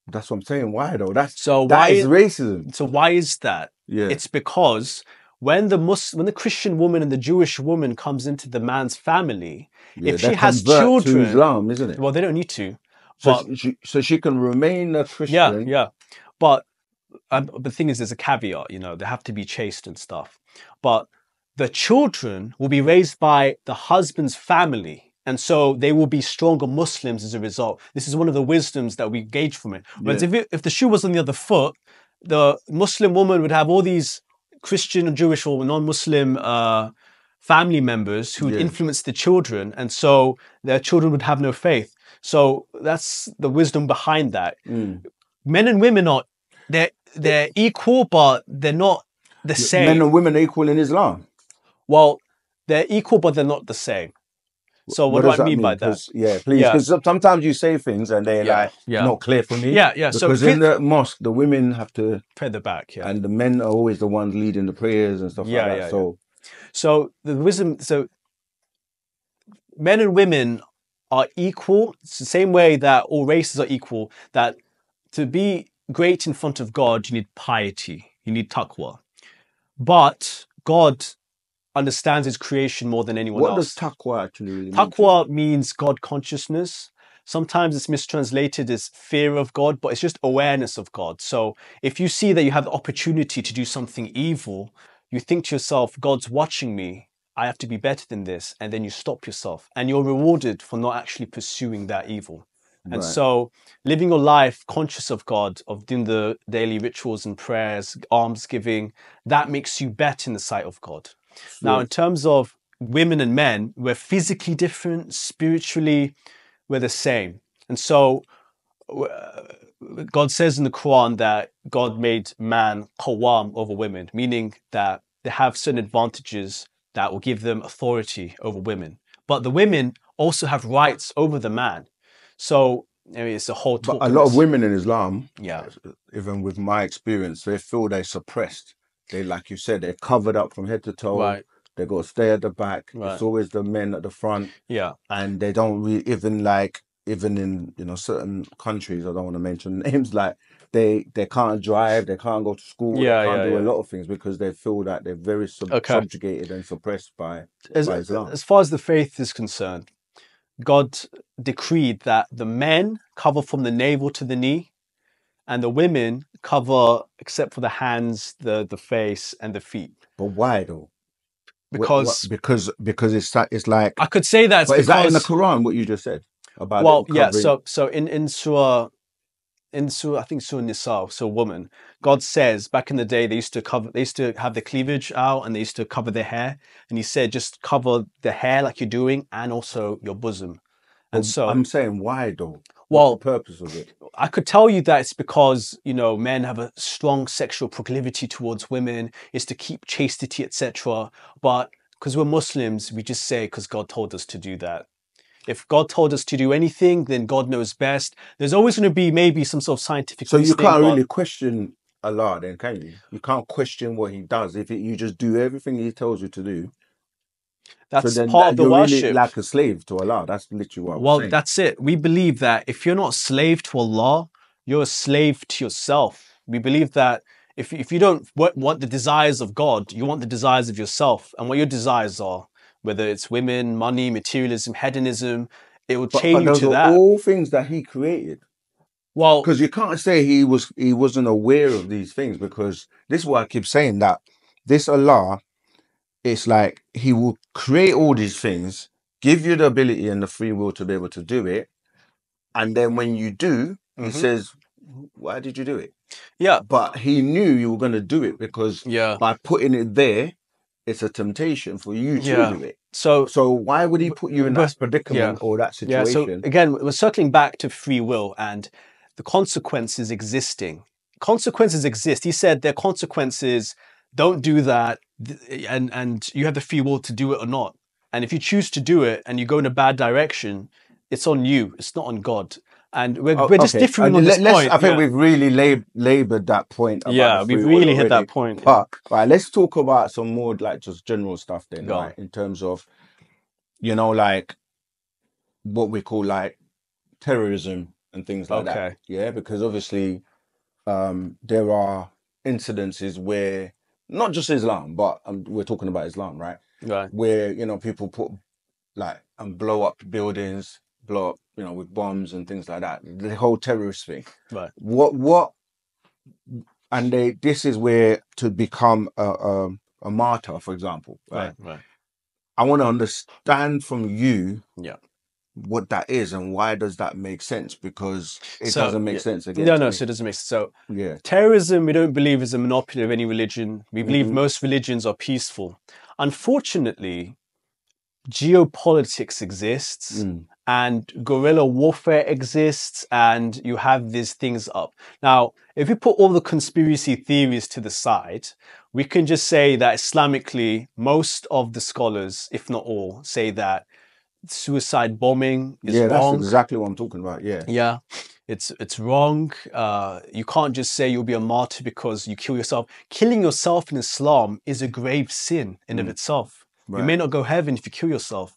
That's what I'm saying. Why though? That's So that why is racism. So why is that? Yeah. It's because when the Mus- when the Christian woman and the Jewish woman comes into the man's family, yeah, if she has children, Islam, isn't it? well, they don't need to. So but- she, so she can remain a Christian. yeah. yeah. But um, the thing is, there's a caveat. You know, they have to be chaste and stuff. But the children will be raised by the husband's family. And so they will be stronger Muslims as a result. This is one of the wisdoms that we gauge from it. Whereas Yeah. if, it, if the shoe was on the other foot, the Muslim woman would have all these Christian and Jewish or non-Muslim uh, family members who would Yeah. influence the children, and so their children would have no faith. So that's the wisdom behind that. Mm. Men and women are they're they're equal, but they're not the same. Men and women are equal in Islam. well, they're equal, but they're not the same. So what, does do I that mean by that? Yeah, please. Yeah. Because sometimes you say things and they're Yeah, like yeah. not clear for me. Yeah, yeah. So Because in the mosque, the women have to, further back, yeah. and the men are always the ones leading the prayers and stuff Yeah, like that. yeah, so So the wisdom, so men and women are equal. It's the same way that all races are equal. That to be great in front of God, you need piety, you need taqwa. But God understands His creation more than anyone what else. What does taqwa actually really mean? Taqwa means God consciousness. Sometimes it's mistranslated as fear of God, but it's just awareness of God. So if you see that you have the opportunity to do something evil, you think to yourself, God's watching me. I have to be better than this. And then you stop yourself and you're rewarded for not actually pursuing that evil. And Right. so living your life conscious of God, of doing the daily rituals and prayers, alms giving, that makes you better in the sight of God. Now, in terms of women and men, we're physically different, spiritually, we're the same. And so, God says in the Quran that God made man qawam over women, meaning that they have certain advantages that will give them authority over women. But the women also have rights over the man. So, I mean, it's a whole But a lot of women in Islam, Yeah. Uh, even with my experience, they feel they're suppressed. They, like you said, they're covered up from head to toe. Right. They got to stay at the back. Right. It's always the men at the front, Yeah. and they don't really even like even in you know certain countries. I don't want to mention <laughs> names. Like they they can't drive, they can't go to school, Yeah, they can't yeah, do a lot of things because they feel that they're very sub- Okay. subjugated and suppressed by as, by Islam. as far as the faith is concerned, God decreed that the men cover from the navel to the knee, and the women cover except for the hands, the the face, and the feet. But why though? Wh- wh- Because because because it's it's like. I could say that But is that in the Quran? What you just said about well, yeah. So so in in Surah. In Surah, I think Surah Nisa, so woman, God says back in the day they used to cover, they used to have the cleavage out and they used to cover their hair, and He said just cover the hair like you're doing and also your bosom. And But so, I'm saying why though? well, What's the purpose of it? I could tell you that it's because you know men have a strong sexual proclivity towards women, is to keep chastity, etc. But because we're Muslims, we just say because God told us to do that. If God told us to do anything, then God knows best. There's always going to be maybe some sort of scientific. So you can't really question Allah, then, can you? You can't question what He does if it, you just do everything He tells you to do. That's so part that- of the worship. really like a slave to Allah. That's literally what. Well, saying. that's it. We believe that if you're not slave to Allah, you're a slave to yourself. We believe that if if you don't want the desires of God, you want the desires of yourself, and what your desires are, whether it's women, money, materialism, hedonism, it will But, chain but you those to are that. all things that He created. well, Because you can't say He was He wasn't aware of these things. Because this is why I keep saying that this Allah, it's like He will create all these things, give you the ability and the free will to be able to do it, and then when you do, He Mhm. says, "Why did you do it?" yeah, but he knew you were going to do it because yeah. by putting it there, it's a temptation for you to Yeah. do it. So So why would he put you in that predicament or that Yeah, situation? so again, we're circling back to free will and the consequences existing. Consequences exist. He said there are consequences don't do that, and and you have the free will to do it or not. And if you choose to do it and you go in a bad direction, it's on you. It's not on God. And we're, Oh, we're just okay. differing Uh, on this let- point. I think yeah. we've really lab- labored that point. about Yeah, we've really hit that point. But right, let's talk about some more like just general stuff then, Go on. right? In terms of, you know, like what we call like terrorism and things like that. Okay. Yeah, because obviously, um, there are incidences where not just Islam, but um, we're talking about Islam, right? Right. Where you know people put like and blow up buildings, blow up, you know, with bombs and things like that. The whole terrorist thing. Right. What what and they this is where to become a a, a martyr, for example. Right. Right. Right. I want to understand from you Yeah. what that is and why does that make sense? Because it So, doesn't make yeah. sense again. No, no. me. So it doesn't make sense. So yeah. terrorism, we don't believe is a monopoly of any religion. We believe Mhm. most religions are peaceful. Unfortunately, geopolitics exists. Mm. And guerrilla warfare exists and you have these things up. Now, if we put all the conspiracy theories to the side, we can just say that Islamically, most of the scholars, if not all, say that suicide bombing is Yeah, that's exactly what I'm talking about. Yeah. Yeah, it's it's wrong. Uh, you can't just say you'll be a martyr because you kill yourself. Killing yourself in Islam is a grave sin in of Mm. itself. You may not go heaven if you kill yourself.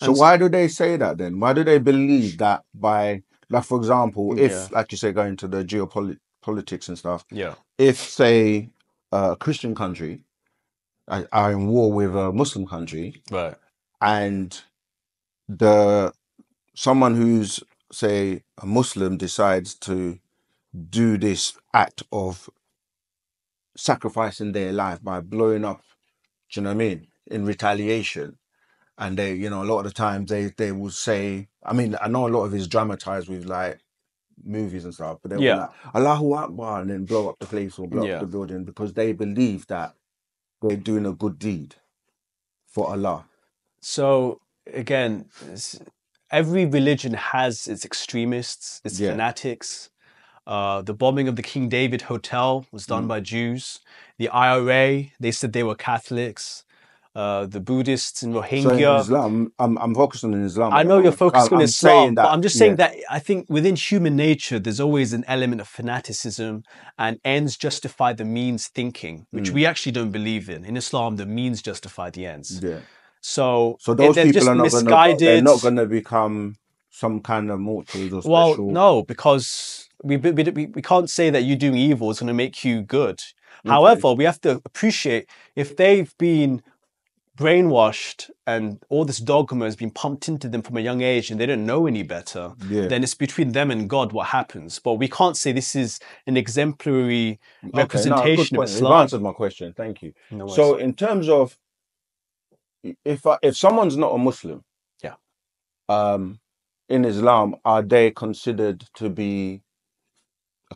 So And s- why do they say that then? Why do they believe that by like for example, if Yeah. like you say going to the geopolitics and stuff, Yeah, if say a Christian country are, are in war with a Muslim country right. and the someone who's say a Muslim decides to do this act of sacrificing their life by blowing up, do you know what I mean, in retaliation. And they, you know, a lot of the times they they will say, I mean, I know a lot of it's dramatized with like movies and stuff, but they'll Yeah. be like, Allahu Akbar, and then blow up the place or blow Yeah. up the building because they believe that they're doing a good deed for Allah. So again, every religion has its extremists, its Yeah. fanatics. Uh, the bombing of the King David Hotel was done Mm. by Jews. The IRA, they said they were Catholics. Uh, the Buddhists in So in Islam, I'm I'm focusing on Islam. I know you're focusing on I'm Islam, saying but I'm just saying yeah. that I think within human nature, there's always an element of fanaticism and ends justify the means thinking, which Mm. we actually don't believe in. In Islam, the means justify the ends. Yeah. So, So those people just are not gonna misguided. they're not gonna become some kind of mortals or Well, special. no, because we, we, we, we can't say that you doing evil is going to make you good. However, we have to appreciate if they've been brainwashed and all this dogma has been pumped into them from a young age and they don't know any better, Yeah. then it's between them and God what happens. But we can't say this is an exemplary Okay, no, representation of point. You've Islam. answered my question. Thank you. No So in terms of if I, if someone's not a Muslim, Yeah. um, in Islam, are they considered to be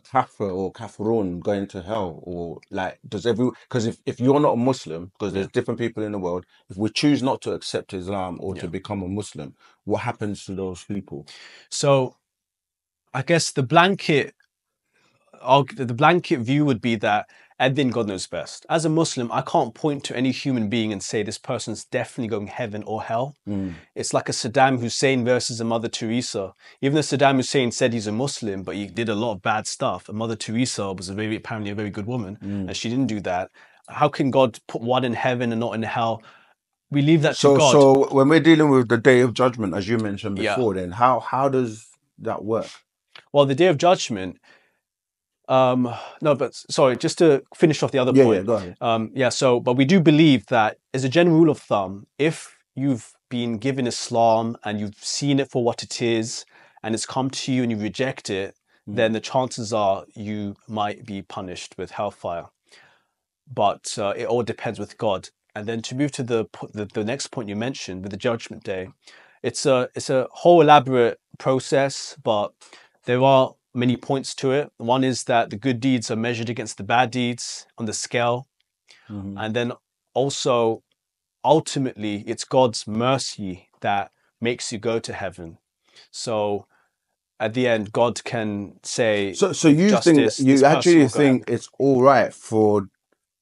kafir or kafirun going to hell, or like does every because if, if you're not a Muslim, because there's different people in the world, if we choose not to accept Islam or to Yeah. become a Muslim, what happens to those people? So I guess the blanket arg- the blanket view would be that and then God knows best. As a Muslim, I can't point to any human being and say this person's definitely going heaven or hell. Mm. It's like a Saddam Hussein versus a Mother Teresa. Even though Saddam Hussein said he's a Muslim, but he did a lot of bad stuff. And Mother Teresa was a very apparently a very good woman, Mm. and she didn't do that. How can God put one in heaven and not in hell? We leave that So to God. so when we're dealing with the day of judgment, as you mentioned Yeah. before, then how how does that work? Well, the day of judgment. Um, no, but sorry, just to finish off the other Yeah, point. yeah, go ahead. Um, yeah, so, but we do believe that as a general rule of thumb, if you've been given Islam and you've seen it for what it is, and it's come to you and you reject it, Mm. then the chances are you might be punished with hellfire. But uh, it all depends with God. And then to move to the, the the next point you mentioned with the Judgment Day, it's a it's a whole elaborate process, but there are many points to it. One is that the good deeds are measured against the bad deeds on the scale. Mhm. And then also, ultimately, it's God's mercy that makes you go to heaven. So at the end, God can say, So, so you justice, think you actually think it's all right for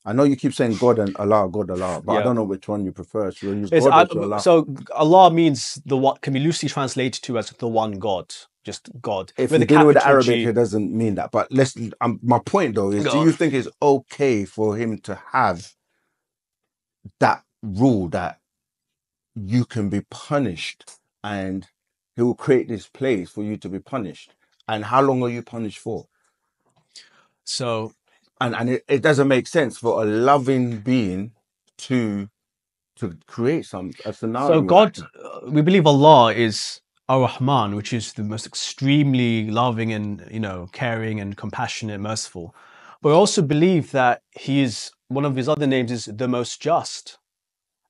I know you keep saying God and Allah, God Allah, but I don't know which one you prefer. Use God or Allah? so Allah means the what can be loosely translated to as the one God, just God. if with you're dealing with Arabic, G. it doesn't mean that. But let's. Um, my point though is, Go do you think it's okay for him to have that rule that you can be punished and he will create this place for you to be punished? And how long are you punished for? So And and it, it doesn't make sense for a loving being to to create some a scenario. So God, uh, we believe Allah is Ar-Rahman, which is the most extremely loving and you know caring and compassionate, merciful. But we also believe that He is one of His other names is the most just,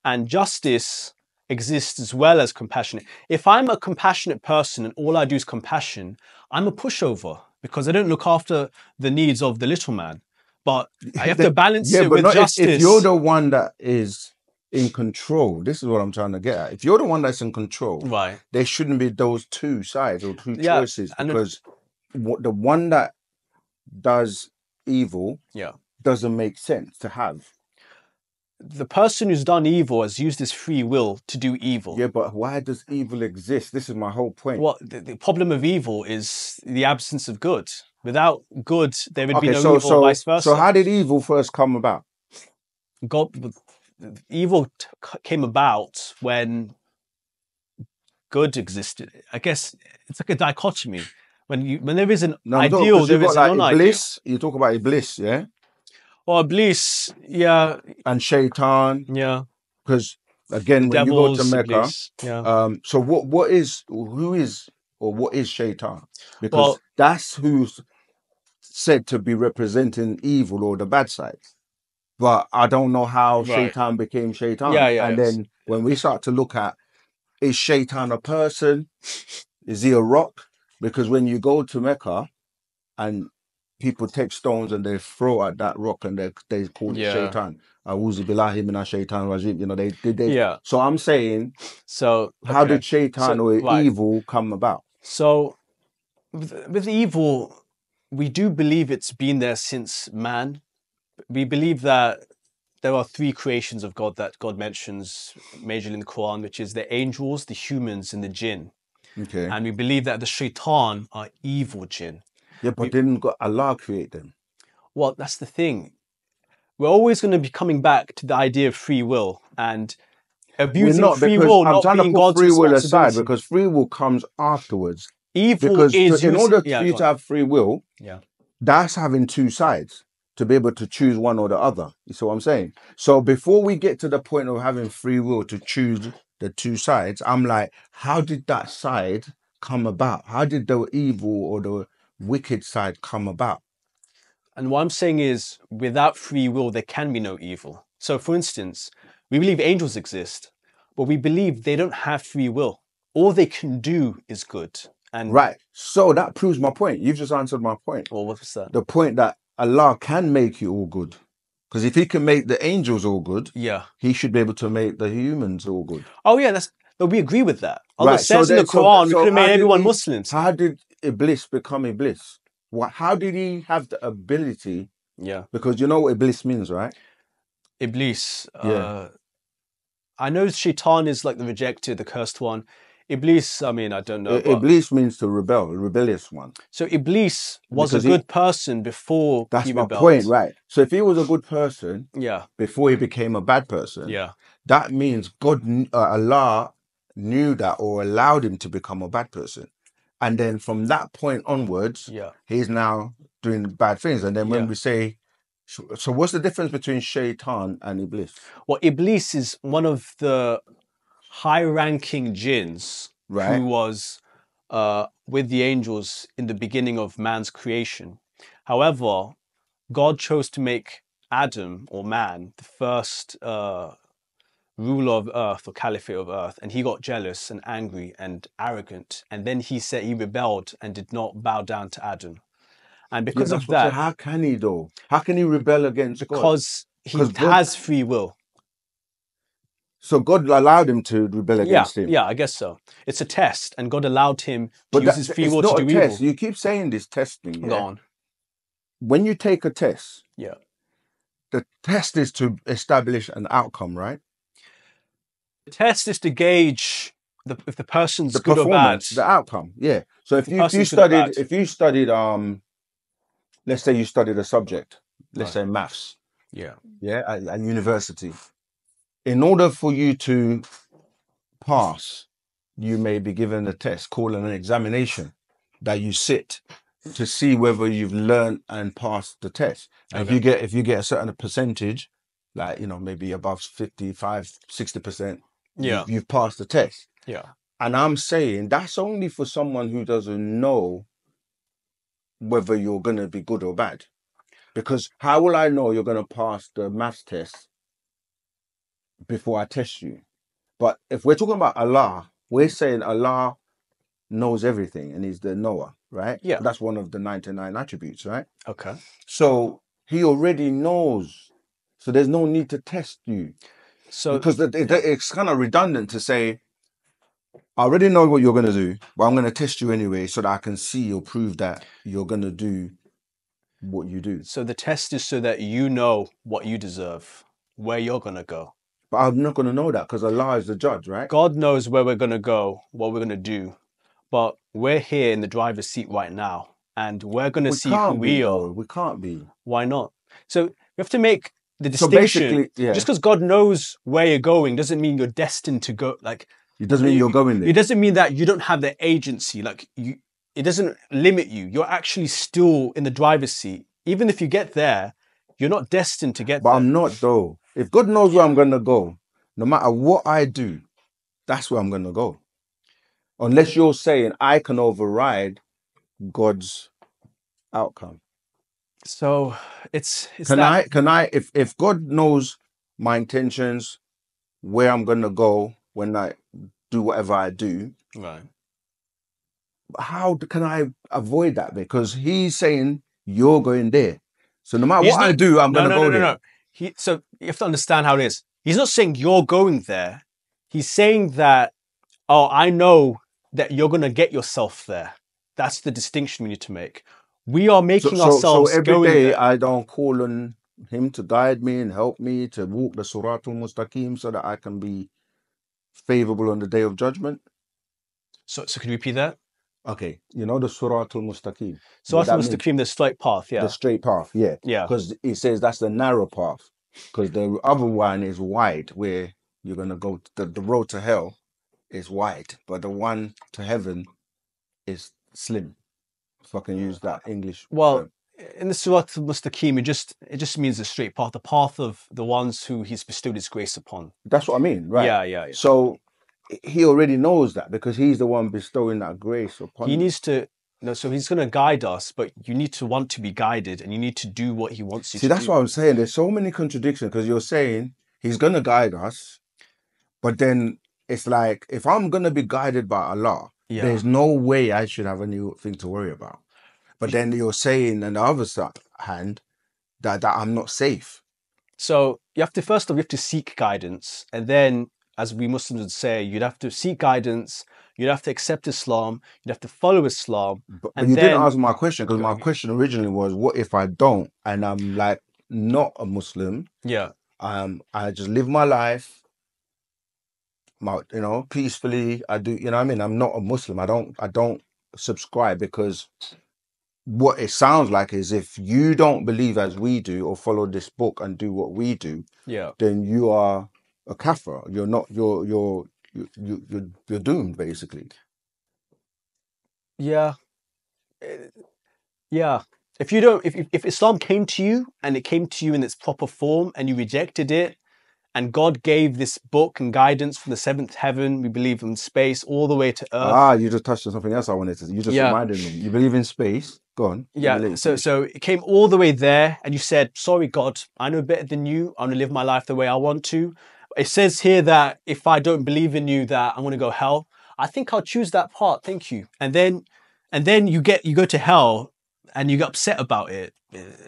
and justice exists as well as compassionate. If I'm a compassionate person and all I do is compassion, I'm a pushover because I don't look after the needs of the little man. But I <laughs> have to balance yeah, it with not if, justice. if you're the one that is in control. This is what I'm trying to get at. If you're the one that's in control, right. there shouldn't be those two sides or two Yeah, choices and because what the one that does evil Yeah. doesn't make sense to have. the person who's done evil has used his free will to do evil. Yeah, but why does evil exist? This is my whole point. Well, the, the problem of evil is the absence of good. Without good, there would be no so evil, so vice versa. so how did evil first come about? God, evil t- came about when good existed. I guess it's like a dichotomy. When you when there is an No, ideal, 'cause there an like non-ideal. You talk about Iblis, yeah, Or Iblis, yeah, and Shaitan. yeah. Because again, when you go to Mecca, Iblis, yeah. Um, so what what is who is or what is Shaitan? Because Well- that's who's said to be representing evil or the bad side. But I don't know how Right. Shaitan became Shaitan. Yeah, yeah, And yes. then when we start to look at is Shaitan a person? Is he a rock? Because when you go to Mecca and people take stones and they throw at that rock and they they call Yeah. it Shaitan. A'udhu billahi minash shaitan rajim. You know, they did they, yeah. so I'm saying So how did shaitan So- or right. evil come about? So, with, with evil, we do believe it's been there since man. We believe that there are three creations of God that God mentions majorly in the Quran, which is the angels, the humans, and the jinn. Okay. And we believe that the shaitan are evil jinn. yeah, but didn't God, Allah create them? Well, that's the thing. We're always going to be coming back to the idea of free will and abusing not free will I'm not trying to being put God's free will aside because free will comes afterwards. evil Because is in order yeah, for you to have free will, Yeah. that's having two sides to be able to choose one or the other. You see what I'm saying? So before we get to the point of having free will to choose the two sides, I'm like, how did that side come about? How did the evil or the wicked side come about? And what I'm saying is, without free will, there can be no evil. So, for instance, we believe angels exist, but we believe they don't have free will. All they can do is good. And Right. So that proves my point. You've just answered my point. well, what was that? The point that Allah can make you all good. Because if he can make the angels all good, Yeah. he should be able to make the humans all good. Oh, yeah. That's. No, we agree with that. Allah Right, so says in the so- Quran, we so could have made everyone he- Muslims. How did Iblis become Iblis? What, how did he have the ability? yeah. Because you know what Iblis means, right? Iblis. Yeah. Uh, I know Shaitan is like the rejected, the cursed one. Iblis, I mean, I don't know. I- Iblis means to rebel, a rebellious one. so Iblis was Because a he- good person before That's he my rebelled. point, right? So if he was a good person Yeah. before he became a bad person, Yeah. that means God, kn- uh, Allah knew that or allowed him to become a bad person. And then from that point onwards, Yeah. he's now doing bad things. And then when Yeah. we say, so so what's the difference between Shaitan and Iblis? Well, Iblis is one of the high-ranking jinns Right. who was uh, with the angels in the beginning of man's creation. However, God chose to make Adam or man the first uh, ruler of earth or caliphate of earth, and he got jealous and angry and arrogant, and then he said he rebelled and did not bow down to Adam. And because that's of that, how can he though? How can he rebel against God? because he has free will. So God allowed him to rebel Yeah, against him. yeah, I guess so. It's a test, and God allowed him to But use that, his free will to do test. evil. You keep saying this testing. Go on. When you take a test, Yeah. the test is to establish an outcome, right? The test is to gauge the, if the person's The good or bad. the outcome. Yeah. So if you, if you person's good or studied, if you studied, um, let's say you studied a subject, let's Right. say maths, Yeah. yeah, at, at university. In order for you to pass, you may be given a test called an examination that you sit to see whether you've learned and passed the test. And if you get if you get a certain percentage, like you know maybe above 55, 60 percent, Yeah. you've passed the test. Yeah. And I'm saying that's only for someone who doesn't know whether you're going to be good or bad. Because how will I know you're going to pass the maths test before I test you? But if we're talking about Allah, we're mm. saying Allah knows everything and he's the knower, right? Yeah. That's one of the 99 attributes, right? Okay. So he already knows. So there's no need to test you So because it, it- it's kind of redundant to say, I already know what you're going to do, but I'm going to test you anyway so that I can see or prove that you're going to do what you do. so the test is so that you know what you deserve, where you're gonna go. But I'm not going to know that because Allah is the judge, right? God knows where we're gonna go, what we're gonna do, but we're here in the driver's seat right now, and we're gonna we see who be. we are. though. We can't be. Why not? So we have to make the So distinction. basically, yeah, Just because God knows where you're going doesn't mean you're destined to go. Like it doesn't mean you're going there. it doesn't mean that you don't have the agency. Like you, it doesn't limit you. You're actually still in the driver's seat. Even if you get there, you're not destined to get But there. I'm not though. If God knows where I'm going to go, no matter what I do, that's where I'm going to go. Unless you're saying I can override God's outcome. so it's it's can that, I can I if if God knows my intentions, where I'm gonna go when I do whatever I do, right. how can I avoid that? Because He's saying you're going there. So no matter He's what I do, I'm no, gonna no, go no, no, there. no. He, so you have to understand how it is. He's not saying you're going there. He's saying that, oh, I know that you're going to get yourself there. That's the distinction we need to make. We are So, making so, so ourselves every going day there. I don't call on Him to guide me and help me to walk the Suratul Mustaqim so that I can be favorable on the day of judgment. So, so can you repeat that? Okay, you know the Surah Suratul Mustaqim, So What after that Mr. means? The straight path. Yeah. the straight path. Yeah, yeah. because it says that's the narrow path because the other one is wide where you're gonna go the, the road to hell is wide but the one to heaven is slim if i can use that english Well, term. in the Surat al-Mustaqim, it just, it just means the straight path, the path of the ones who he's bestowed his grace upon. that's what i mean right Yeah, yeah, yeah. so he already knows that because he's the one bestowing that grace upon He needs to, no, so he's going to guide us, but you need to want to be guided and you need to do what he wants you to. see to that's do. what i'm saying there's so many contradictions because you're saying he's gonna guide us but then it's like if i'm gonna be guided by allah Yeah. there's no way I should have anything to worry about. But then you're saying on the other side, hand that, that I'm not safe. So you have to first of all, you have to seek guidance, and then, as we Muslims would say, you'd have to seek guidance. You'd have to accept Islam. You'd have to follow Islam. But, but you then- didn't answer my question because my question originally was, what if I don't and I'm like not a Muslim? Yeah, Um, I just live my life, my you know, peacefully. I do, you know, what I mean, I'm not a Muslim. I don't, I don't subscribe because what it sounds like is if you don't believe as we do or follow this book and do what we do, yeah. then you are a kafir. You're not. You're you're you you you're, you're doomed basically. Yeah. Eh, Yeah. If you don't, if, if- if Islam came to you and it came to you in its proper form and you rejected it, and God gave this book and guidance from the seventh heaven, we believe in space, all the way to earth. ah, you just touched on something else I wanted to. You just Yeah. reminded me. You believe in space. Go on. Yeah. So, so it came all the way there, and you said, "Sorry, God, I know better than you. I'm gonna live my life the way I want to." It says here that if I don't believe in you, that I'm gonna go hell. I think I'll choose that part. Thank you. And then, and then you get you go to hell, and you get upset about it.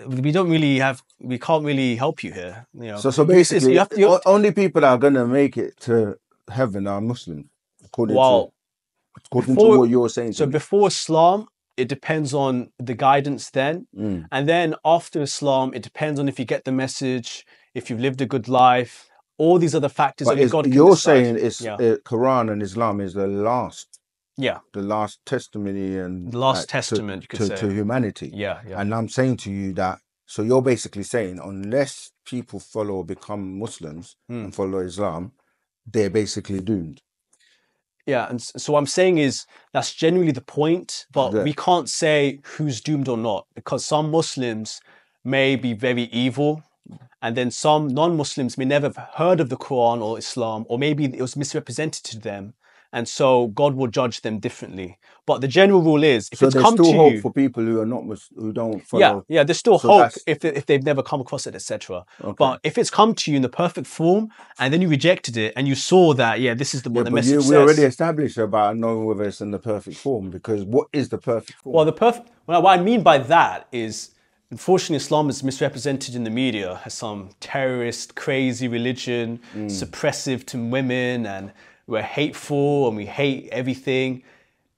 We don't really have. We can't really help you here. You know. So so basically, you have to- you have o- only people that are gonna make it to heaven are Muslim, according Well, to according before- to what you're saying. So before Islam, it depends on the guidance then. Mm. And then after Islam, it depends on if you get the message, if you've lived a good life, all these other factors But that God can you're decide. saying it's Yeah. uh, Quran and Islam is the last, yeah, the last testimony and The last to- testament, you could to, say. to humanity. yeah, yeah. And I'm saying to you that so you're basically saying unless people follow or become Muslims Hmm. and follow Islam, they're basically doomed. Yeah, and so what I'm saying is that's generally the point, but Yeah. we can't say who's doomed or not because some Muslims may be very evil, and then some non-Muslims may never have heard of the Quran or Islam, or maybe it was misrepresented to them, and so God will judge them differently. But the general rule is, if So it's there's come still to hope you, for people who are not who don't follow. yeah, yeah, there's still So hope that's- if if they've never come across it, etc. Okay. But if it's come to you in the perfect form, and then you rejected it, and you saw that, yeah, this is the Yeah, the message you, says. we already established about knowing whether it's in the perfect form because what is the perfect form? Well, the perfect. Well, what I mean by that is, unfortunately, Islam is misrepresented in the media as some terrorist, crazy religion, Mm. suppressive to women, and we're hateful and we hate everything.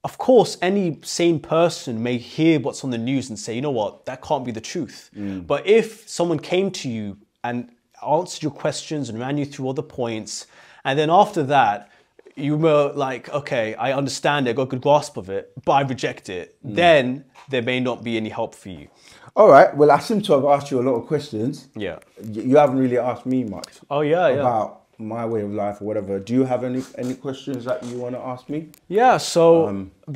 Of course, any sane person may hear what's on the news and say, you know what, that can't be the truth. Mm. But if someone came to you and answered your questions and ran you through all the points, and then after that, you were like, okay, I understand it, I got a good grasp of it, but I reject it, Mm. then there may not be any help for you. All right. Well, I seem to have asked you a lot of questions. Yeah. Y- You haven't really asked me much Oh yeah, yeah. about my way of life or whatever. Do you have any any questions that you want to ask me? Yeah, so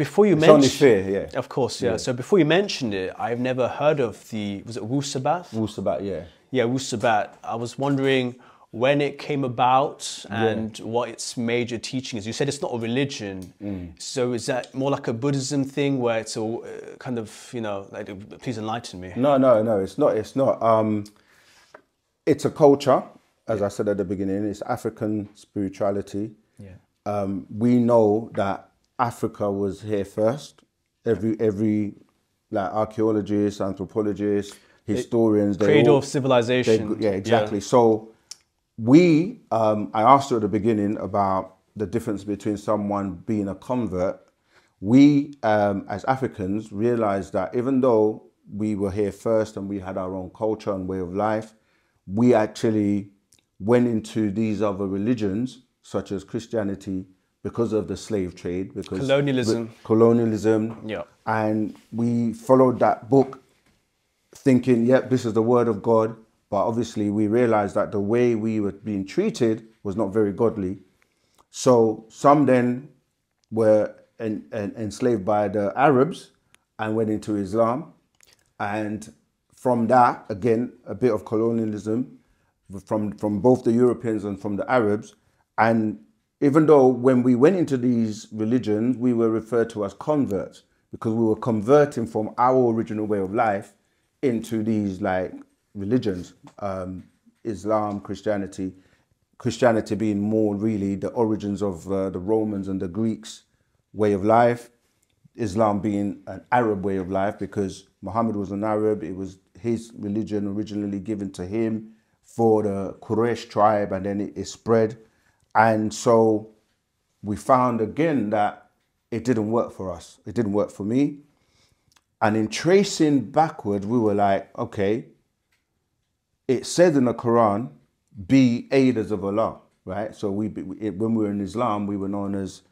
before you Um, only mentioned fair, yeah. Of course, yeah. So before you mentioned it, I've never heard of the was it Wu Sabat? What's about yeah? Yeah, Wu Sabat. I was wondering when it came about and what its major teaching is. You said it's not a religion, Mm. so is that more like a Buddhism thing where it's a uh, kind of you know like please enlighten me. No, no, no. It's not. It's not. Um, it's a culture, as I said at the beginning. It's African spirituality. Yeah. Um, we know that Africa was here first. Every every like archaeologists, anthropologists, historians, they Cradle all- of civilization. They, yeah, exactly. So we, um, I asked you at the beginning about the difference between someone being a convert. We, um, as Africans, realized that even though we were here first and we had our own culture and way of life, we actually went into these other religions, such as Christianity, because of the slave trade, because Colonialism. colonialism, Yeah. and we followed that book thinking, yep, this is the word of God. But obviously, we realized that the way we were being treated was not very godly. So some then were en- en- enslaved by the Arabs and went into Islam. And from that, again, a bit of colonialism from, from both the Europeans and from the Arabs. And even though when we went into these religions, we were referred to as converts because we were converting from our original way of life into these like religions, um, Islam, Christianity. Christianity being more really the origins of uh, the Romans and the Greeks' way of life. Islam being an Arab way of life because Muhammad was an Arab. It was his religion originally given to him for the Quraysh tribe, and then it, it spread. And so we found again that it didn't work for us. It didn't work for me. And in tracing backward, we were like, okay, it said in the Quran, be aiders of Allah, right? So we, when we were in Islam, we were known as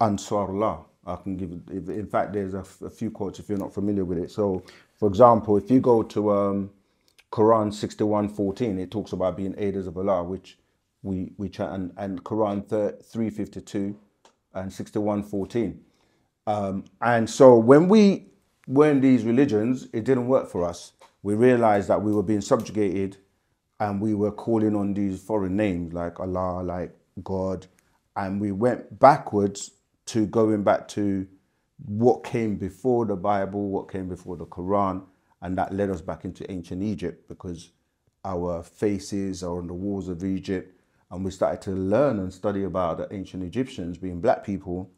Ansarullah. I can give, in fact, there's a few quotes if you're not familiar with it. So, for example, if you go to um, Quran 61:14, it talks about being aiders of Allah, which we we chat and, and Quran 352 and 61:14. Um, and so when we were in these religions, it didn't work for us. We realized that we were being subjugated and we were calling on these foreign names like Allah, like God. And we went backwards to going back to what came before the Bible, what came before the Quran. And that led us back into ancient Egypt because our faces are on the walls of Egypt. And we started to learn and study about the ancient Egyptians being black people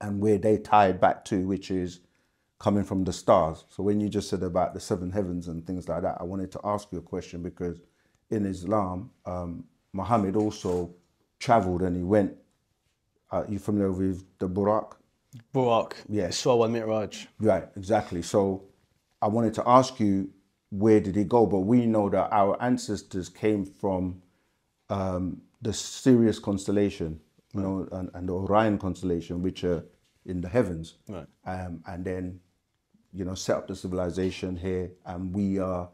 and where they tied back to, which is coming from the stars. So when you just said about the seven heavens and things like that, I wanted to ask you a question because in Islam, um, Muhammad also traveled and he went. Uh, you familiar with the Burak? Burak, Yeah. Isra wal Mi'raj. Right, exactly. So I wanted to ask you where did he go? But we know that our ancestors came from um, the Sirius constellation, you know, and, and the Orion constellation, which are in the heavens. Right. Um, and then, you know, set up the civilization here, and we are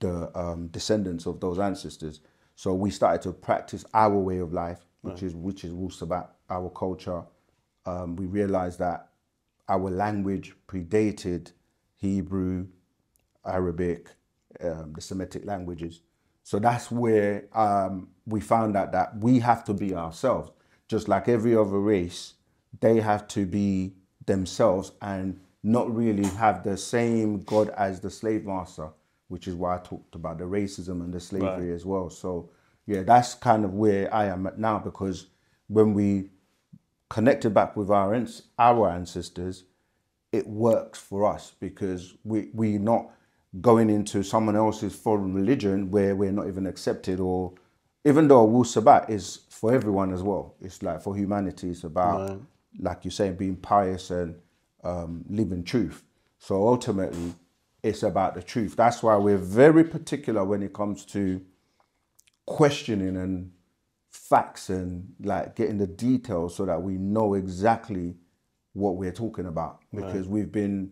the um, descendants of those ancestors. So we started to practice our way of life, which is which is Wusabat, our culture. Um, we realized that our language predated Hebrew, Arabic, um, the Semitic languages. So that's where um, we found out that we have to be ourselves, just like every other race. They have to be themselves and not really have the same God as the slave master, which is why I talked about the racism and the slavery as well. So yeah, that's kind of where I am at now because when we connected back with our our ancestors, it works for us because we we not going into someone else's foreign religion where we're not even accepted or even though Wu Sabat is for everyone as well. It's like for humanity. It's about like you're saying being pious and um, living truth. So ultimately, it's about the truth. That's why we're very particular when it comes to questioning and facts and like getting the details so that we know exactly what we're talking about because we've been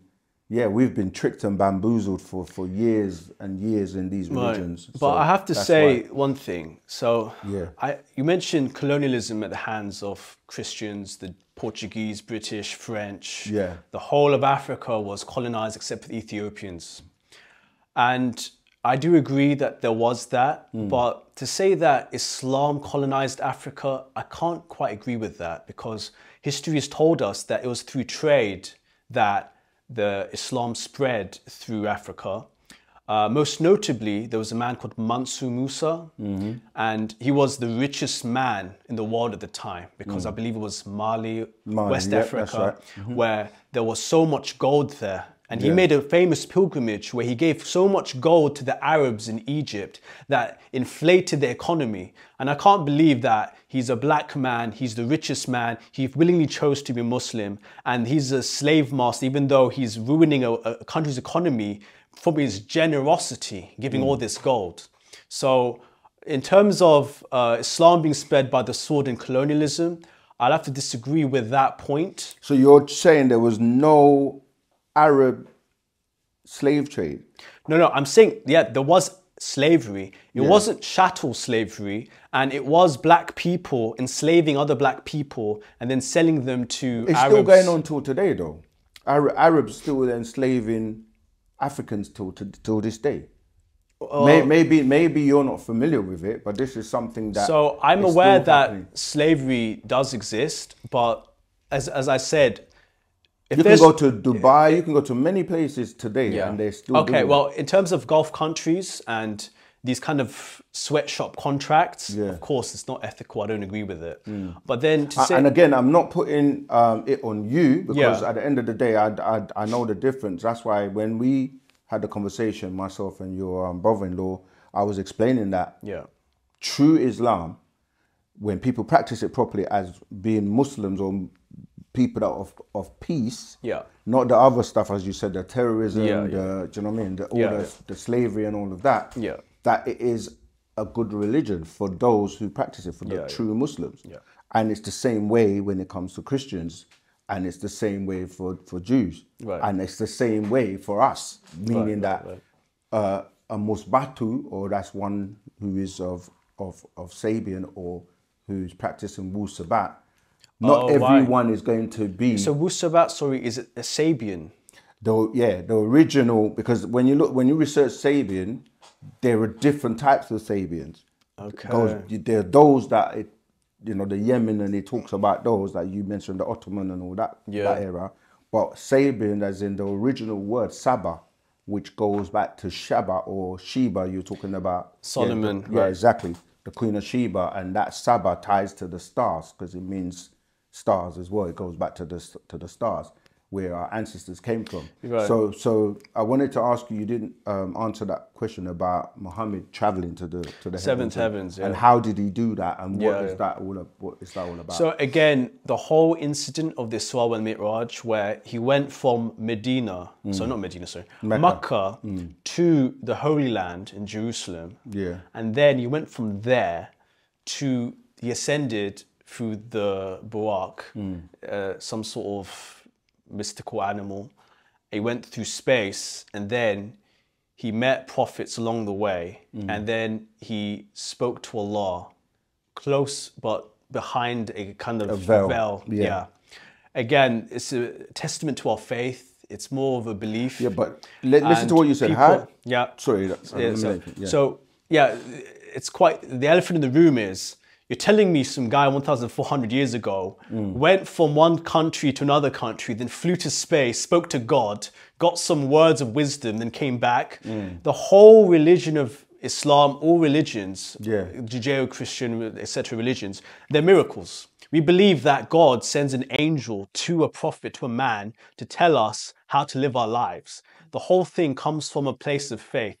yeah we've been tricked and bamboozled for for years and years in these religions But So I have to say why- one thing. So Yeah. I, you mentioned colonialism at the hands of Christians, the Portuguese, British, French. Yeah. The whole of Africa was colonized except for the Ethiopians. And I do agree that there was that, Hmm. but to say that Islam colonized Africa, I can't quite agree with that because history has told us that it was through trade that the Islam spread through Africa. Uh, most notably, there was a man called Mansa Musa, Mm-hmm. and he was the richest man in the world at the time because I believe it was Mali, Mm. Mali, West that's Africa, right. Mm-hmm. where there was so much gold there. And he made a famous pilgrimage where he gave so much gold to the Arabs in Egypt that inflated the economy. And I can't believe that he's a black man, he's the richest man, he willingly chose to be Muslim, and he's a slave master, even though he's ruining a, a country's economy from his generosity, giving all this gold. So, in terms of uh, Islam being spread by the sword and colonialism, I'd have to disagree with that point. so you're saying there was no arab slave trade No, no, I'm saying, yeah, there was slavery. It wasn't chattel slavery, and it was black people enslaving other black people and then selling them to it's Arabs. still going on till today though Ar- arabs still enslaving africans till to, till this day May, maybe maybe you're not familiar with it but this is something that So I'm aware that happening. slavery does exist, but as, as I said, if You can go to Dubai. You can go to many places today, Yeah. and they're still okay. Well, in terms of Gulf countries and these kind of sweatshop contracts, Yeah. of course, it's not ethical. I don't agree with it. But then say, and again, I'm not putting um, it on you because Yeah. at the end of the day, I, I, I know the difference. That's why when we had the conversation, myself and your um, brother-in-law, I was explaining that yeah, true Islam, when people practice it properly as being Muslims or people that are of, of peace, Yeah. not the other stuff as you said, the terrorism, Yeah, the yeah. do you know what I mean, the, all Yeah, the, the slavery and all of that. Yeah. that it is a good religion for those who practice it, for the true Muslims. Yeah. And it's the same way when it comes to Christians, and it's the same way for, for Jews. Right. And it's the same way for us, meaning right, that right. Uh, a Musbatu, or that's one who is of, of, of Sabian or who's practicing Wu Sabat, not Oh, right. everyone is going to be So Wusabat, sorry, is it a Sabian? the yeah the original because when you look when you research Sabian, there are different types of Sabians. Okay. Those, there are those that it, you know the Yemen and it talks about those that you mentioned the Ottoman and all that Yeah. that era. But Sabian, as in the original word Saba, which goes back to Shaba or Sheba, you're talking about Yeah, Solomon, the- Yeah, right. exactly. The Queen of Sheba, and that Saba ties to the stars because it means stars as well. It goes back to the to the stars. where our ancestors came from. Right. So, so I wanted to ask you. You didn't um, answer that question about Muhammad traveling to the to the Seventh heavens, heavens, and how did he do that, and what Yeah, is yeah. that all? What is that all about? So again, the whole incident of the Isra wal Mi'raj, where he went from Medina, so not Medina, sorry, Mecca, to the Holy Land in Jerusalem, yeah, and then he went from there to he ascended through the Burak, uh, some sort of mystical animal. He went through space, and then he met prophets along the way, and then he spoke to Allah, close but behind a kind of veil, Yeah. yeah. Again, it's a testament to our faith. It's more of a belief. yeah. But li- listen And to what you said. people- how? yeah. Sorry. Yeah, so, yeah. so, yeah, it's quite the elephant in the room is you're telling me some guy 1,400 years ago Mm. went from one country to another country, then flew to space, spoke to God, got some words of wisdom, then came back. Mm. The whole religion of Islam, all religions, Yeah. Judeo-Christian, etc., religions, they're miracles. We believe that God sends an angel to a prophet, to a man, to tell us how to live our lives. The whole thing comes from a place of faith.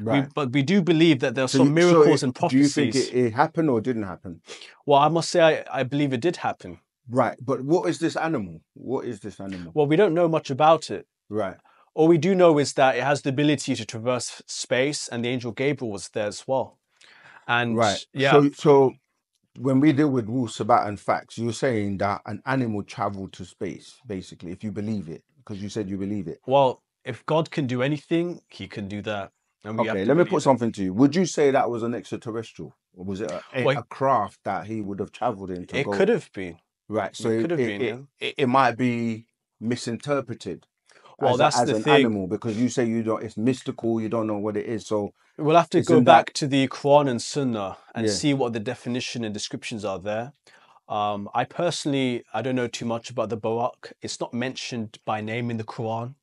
We, but we do believe that there are So some you- miracles so and it- Do you prophecies. think it, it happened or didn't happen? well, I must say, I, I believe it did happen. Right. But what is this animal? What is this animal? Well, we don't know much about it. Right. All we do know is that it has the ability to traverse space, and the angel Gabriel was there as well. And Right. yeah, So, so when we deal with Wu Sabat and facts, you're saying that an animal traveled to space, basically, if you believe it, because you said you believe it. well, if God can do anything, He can do that. Okay, let me put something to you. Would you say that was an extraterrestrial, or was it a, a, Well, a craft that he would have traveled in? To It go- could have been. Right. So it it, could have it, been, it, yeah. it, it might be misinterpreted. Well, as, that's a, as the an thing. animal because you say you don't. It's mystical. You don't know what it is. So We'll have to go Isn't that- back to the Quran and Sunnah and Yeah. see what the definition and descriptions are there. Um, I personally, I don't know too much about the Buraq. It's not mentioned by name in the Quran.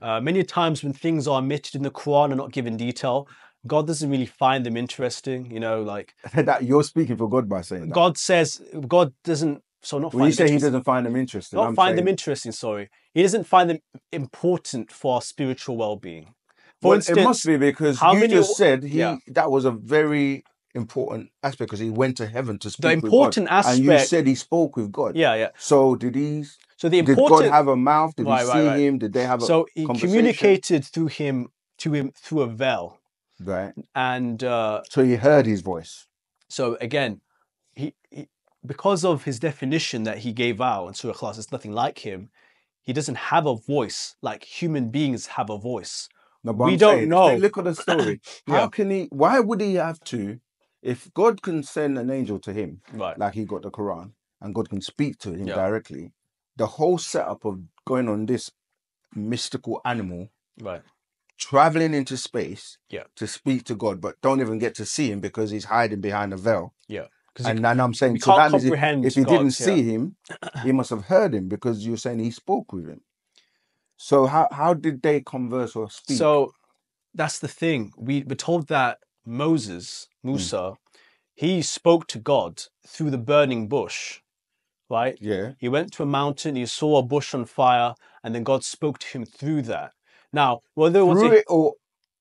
Uh, many times when things are omitted in the Quran and not given detail, God doesn't really find them interesting. You know, like <laughs> that you're speaking for God by saying that. God says, God doesn't. So not when you say He doesn't find them interesting, not I'm find them interesting. Sorry, He doesn't find them important for our spiritual well-being. For Well, instance, it must be because how you many just said he Yeah. that was a very important aspect because he went to heaven to speak with important God. and you said he spoke with God. yeah, yeah. So did he? So the important. Did God have a mouth? Did Right, he see right. him? Did they have a so he communicated through him to him through a veil Right. and uh, So he heard his voice. so again he, he because of his definition that he gave out in surah Ikhlas it's nothing like him he doesn't have a voice like human beings have a voice No, We I'm don't saying, know. Look at the story. <coughs> How Yeah. can he? Why would he have to? If God can send an angel to him, right like he got the Quran, and God can speak to him Yeah. directly, the whole setup of going on this mystical animal right traveling into space Yeah. to speak to God, but don't even get to see him because he's hiding behind a veil. yeah because And then I'm saying, so that means if, if he God, didn't see him, he must have heard him because you're saying he spoke with him. So how how did they converse or speak? so that's the thing we were told that moses Hmm. musa he spoke to god through the burning bush right yeah, He went to a mountain, he saw a bush on fire, and then God spoke to him through that. Now, whether it was through a- it or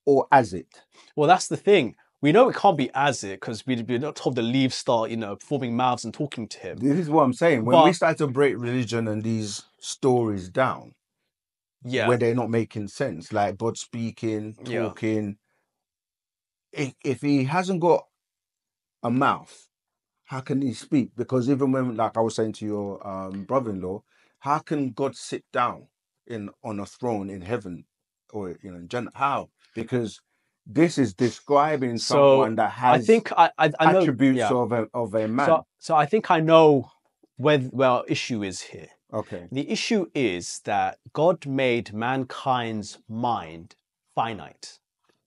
or as it. well, that's the thing. We know it can't be as it because we, we're not told the leaves start, you know, forming mouths and talking to him. This is what I'm saying. When we start to break religion and these stories down, Yeah, where they're not making sense, like God speaking, Yeah. talking. If if he hasn't got a mouth, how can he speak? Because even when, like I was saying to your um, brother-in-law, how can God sit down in on a throne in heaven or you know in Jannah? How? Because this is describing So, someone that has I think I, I, I know. attributes yeah. of a of a man. So, so I think I know where, where our issue is here. okay. The issue is that God made mankind's mind finite,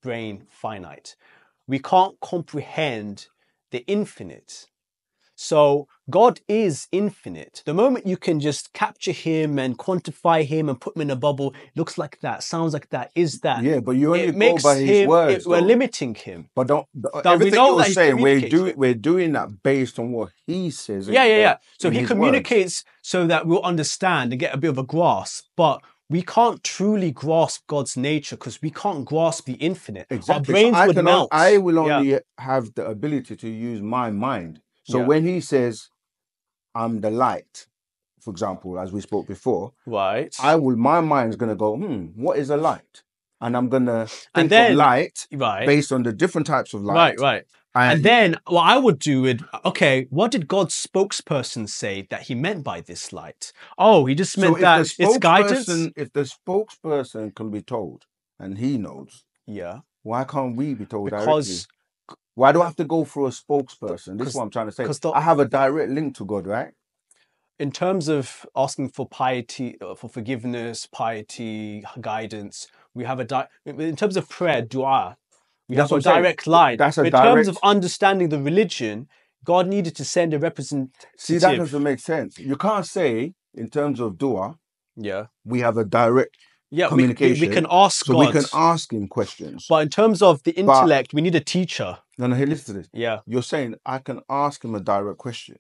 brain finite. We can't comprehend the infinite. So God is infinite. The moment you can just capture him and quantify him and put him in a bubble, looks like that, sounds like that, is that. Yeah, but you only it go by his words. it- we're limiting him. But don't we everything know you're that saying, we're communicates doing we're doing that based on what he says. Yeah, yeah, yeah. So he his words. communicates so that we'll understand and get a bit of a grasp, but we can't truly grasp God's nature because we can't grasp the infinite. Exactly. Our brains I would melt. I will Yeah. only have the ability to use my mind. So Yeah. when he says, "I'm the light," for example, as we spoke before, Right. I will. My mind's gonna go, "Hmm, what is a light?" And I'm gonna think And then- of light right. based on the different types of light. Right, right. And, And then what I would do would okay, what did God's spokesperson say that he meant by this light? Oh, he just meant so that if the it's guidance. spokesperson, if the spokesperson can be told, and he knows, Yeah. why can't we be told directly? Because Why do I have to go through a spokesperson? This is what I'm trying to say. the- I have a direct link to God, right? in terms of asking for piety, uh, for forgiveness, piety, guidance, we have a di- in terms of prayer, dua, we That's have a saying. direct line. That's a in terms of understanding the religion, God needed to send a representative. See, that doesn't make sense. You can't say, in terms of dua, yeah, we have a direct, yeah. We, we, we can ask so God, we can ask him questions. but in terms of the intellect, we need a teacher. No, no, hey, listen to this. Yeah. You're saying I can ask him a direct question,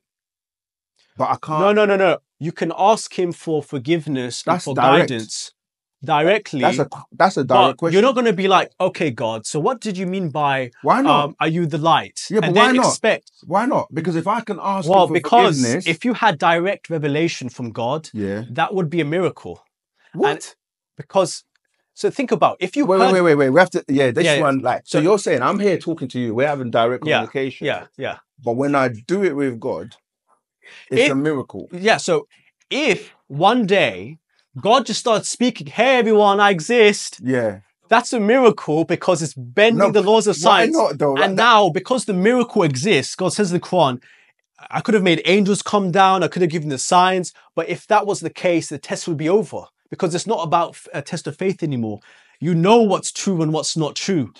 but I can't. No, no, no, no. You can ask him for forgiveness and That's for direct. guidance directly. That's a that's a direct question. you're not going to be like, okay, God. So what did you mean by Why not? um, are you the light? Yeah, but and why not? expect. Why not? Because if I can ask Well, because if you had direct revelation from God, yeah, that would be a miracle. what? Because, so think about if you Wait, heard, wait, wait, wait. We have to. Yeah, this Yeah, yeah. one, like, so, So- you're saying I'm here talking to you. We're having direct communication. yeah, yeah, But when I do it with God, it's If- a miracle. yeah. So if one day God just starts speaking, "Hey, everyone, I exist," Yeah. that's a miracle because it's bending No, the laws of Why science. not though? And That- now, because the miracle exists, God says in the Quran, I could have made angels come down, I could have given the signs, but if that was the case, the test would be over because it's not about a test of faith anymore. You know what's true and what's not true.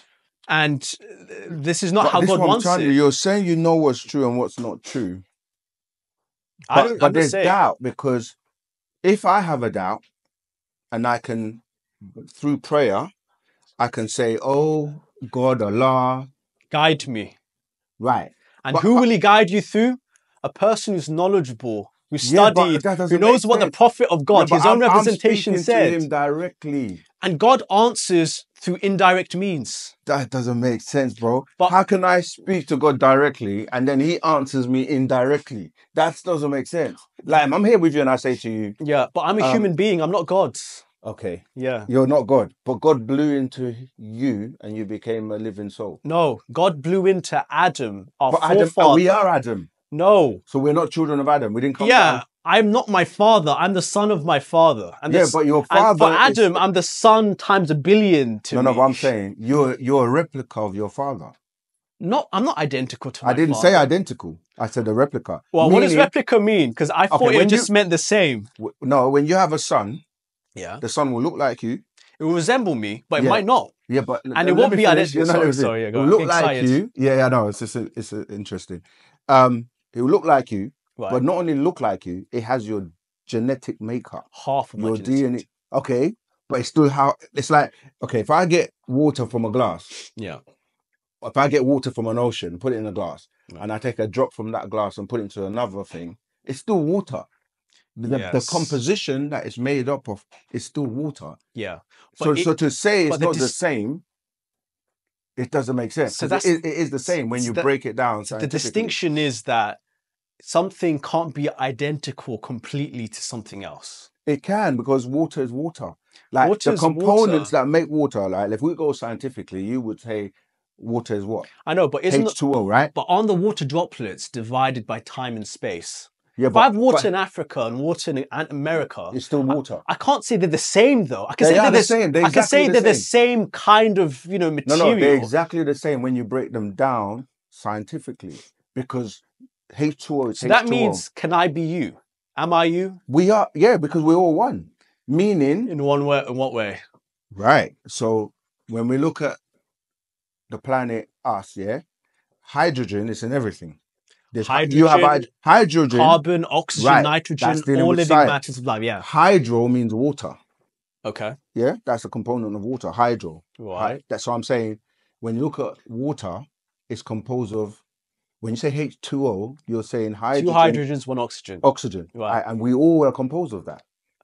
And uh, this is not But how God is what I'm wants it. you. You're saying you know what's true and what's not true. I But, don't, but there's saying, doubt because if I have a doubt and I can, through prayer, I can say, Oh, God, Allah, guide me. right. And But who will he guide you through? A person who's knowledgeable, who Yeah, studied, that who knows what the prophet of God, Yeah, his own I'm- I'm representation speaking said. him directly. And God answers through indirect means. That doesn't make sense, bro. But- How can I speak to God directly and then He answers me indirectly? That doesn't make sense. Like I'm here with you and I say to you, Yeah, but I'm a Um, human being. I'm not God. okay, Yeah. you're not God, but God blew into you and you became a living soul. No, God blew into Adam, our But Adam, forefather. we are Adam, No. so we're not children of Adam. We didn't come Yeah, down. I'm not my father. I'm the son of my father. And Yeah, but your father. for is- Adam, I'm the son times a billion to no, me. no. What I'm saying, you're you're a replica of your father. Not, I'm not identical to my I didn't father. say identical. I said a replica. Well, what does replica mean? Because I thought when it you- just meant the same. w- No, when you have a son, Yeah. the son will look like you. It will resemble me, but it Yeah. might not. Yeah, but And it won't be identical. You know, Sorry, sorry, yeah, it go will on. look I'm like you. Yeah, yeah, no, it's just it's uh, interesting. Um, it will look like you, Right. but not only look like you, it has your genetic makeup, Half of your. DNA. Okay, but it's still how it's like. Okay, if I get water from a glass, Yeah. if I get water from an ocean, put it in a glass, Right. and I take a drop from that glass and put it into another thing, it's still water. The, the composition that it's made up of is still water. Yeah. So, it- so to say it's but not the same, it doesn't make sense. So that's- it, it is the same when you that- break it down. the distinction is that something can't be identical completely to something else. It can because water is water. Like the components water. that make water. Like if we go scientifically, you would say water is what I know, but isn't H two O, right? but aren't the water droplets divided by time and space? Yeah, If I have water but in Africa and water in America, it's still water. I can't say they're the same though. I can They say they're the the same. They're I can say the they're the same. same kind of you know material. no, no, they're exactly the same when you break them down scientifically because H two O is so H that means, can I be you? Am I you? we are yeah because we're all one. Meaning In one way, in what way? Right. So when we look at the planet us, yeah, hydrogen is in everything. There's hy- you have Hydrogen, hyd- hydrogen. carbon, oxygen, Right, nitrogen, all living science. matters of life. Yeah. Hydro means water. Okay. Yeah, that's a component of water. Hydro. Right. That's what I'm saying. When you look at water, it's composed of. When you say H2O, you're saying hydrogen, Two hydrogens, one oxygen. oxygen, Right. right? And we all are composed of that.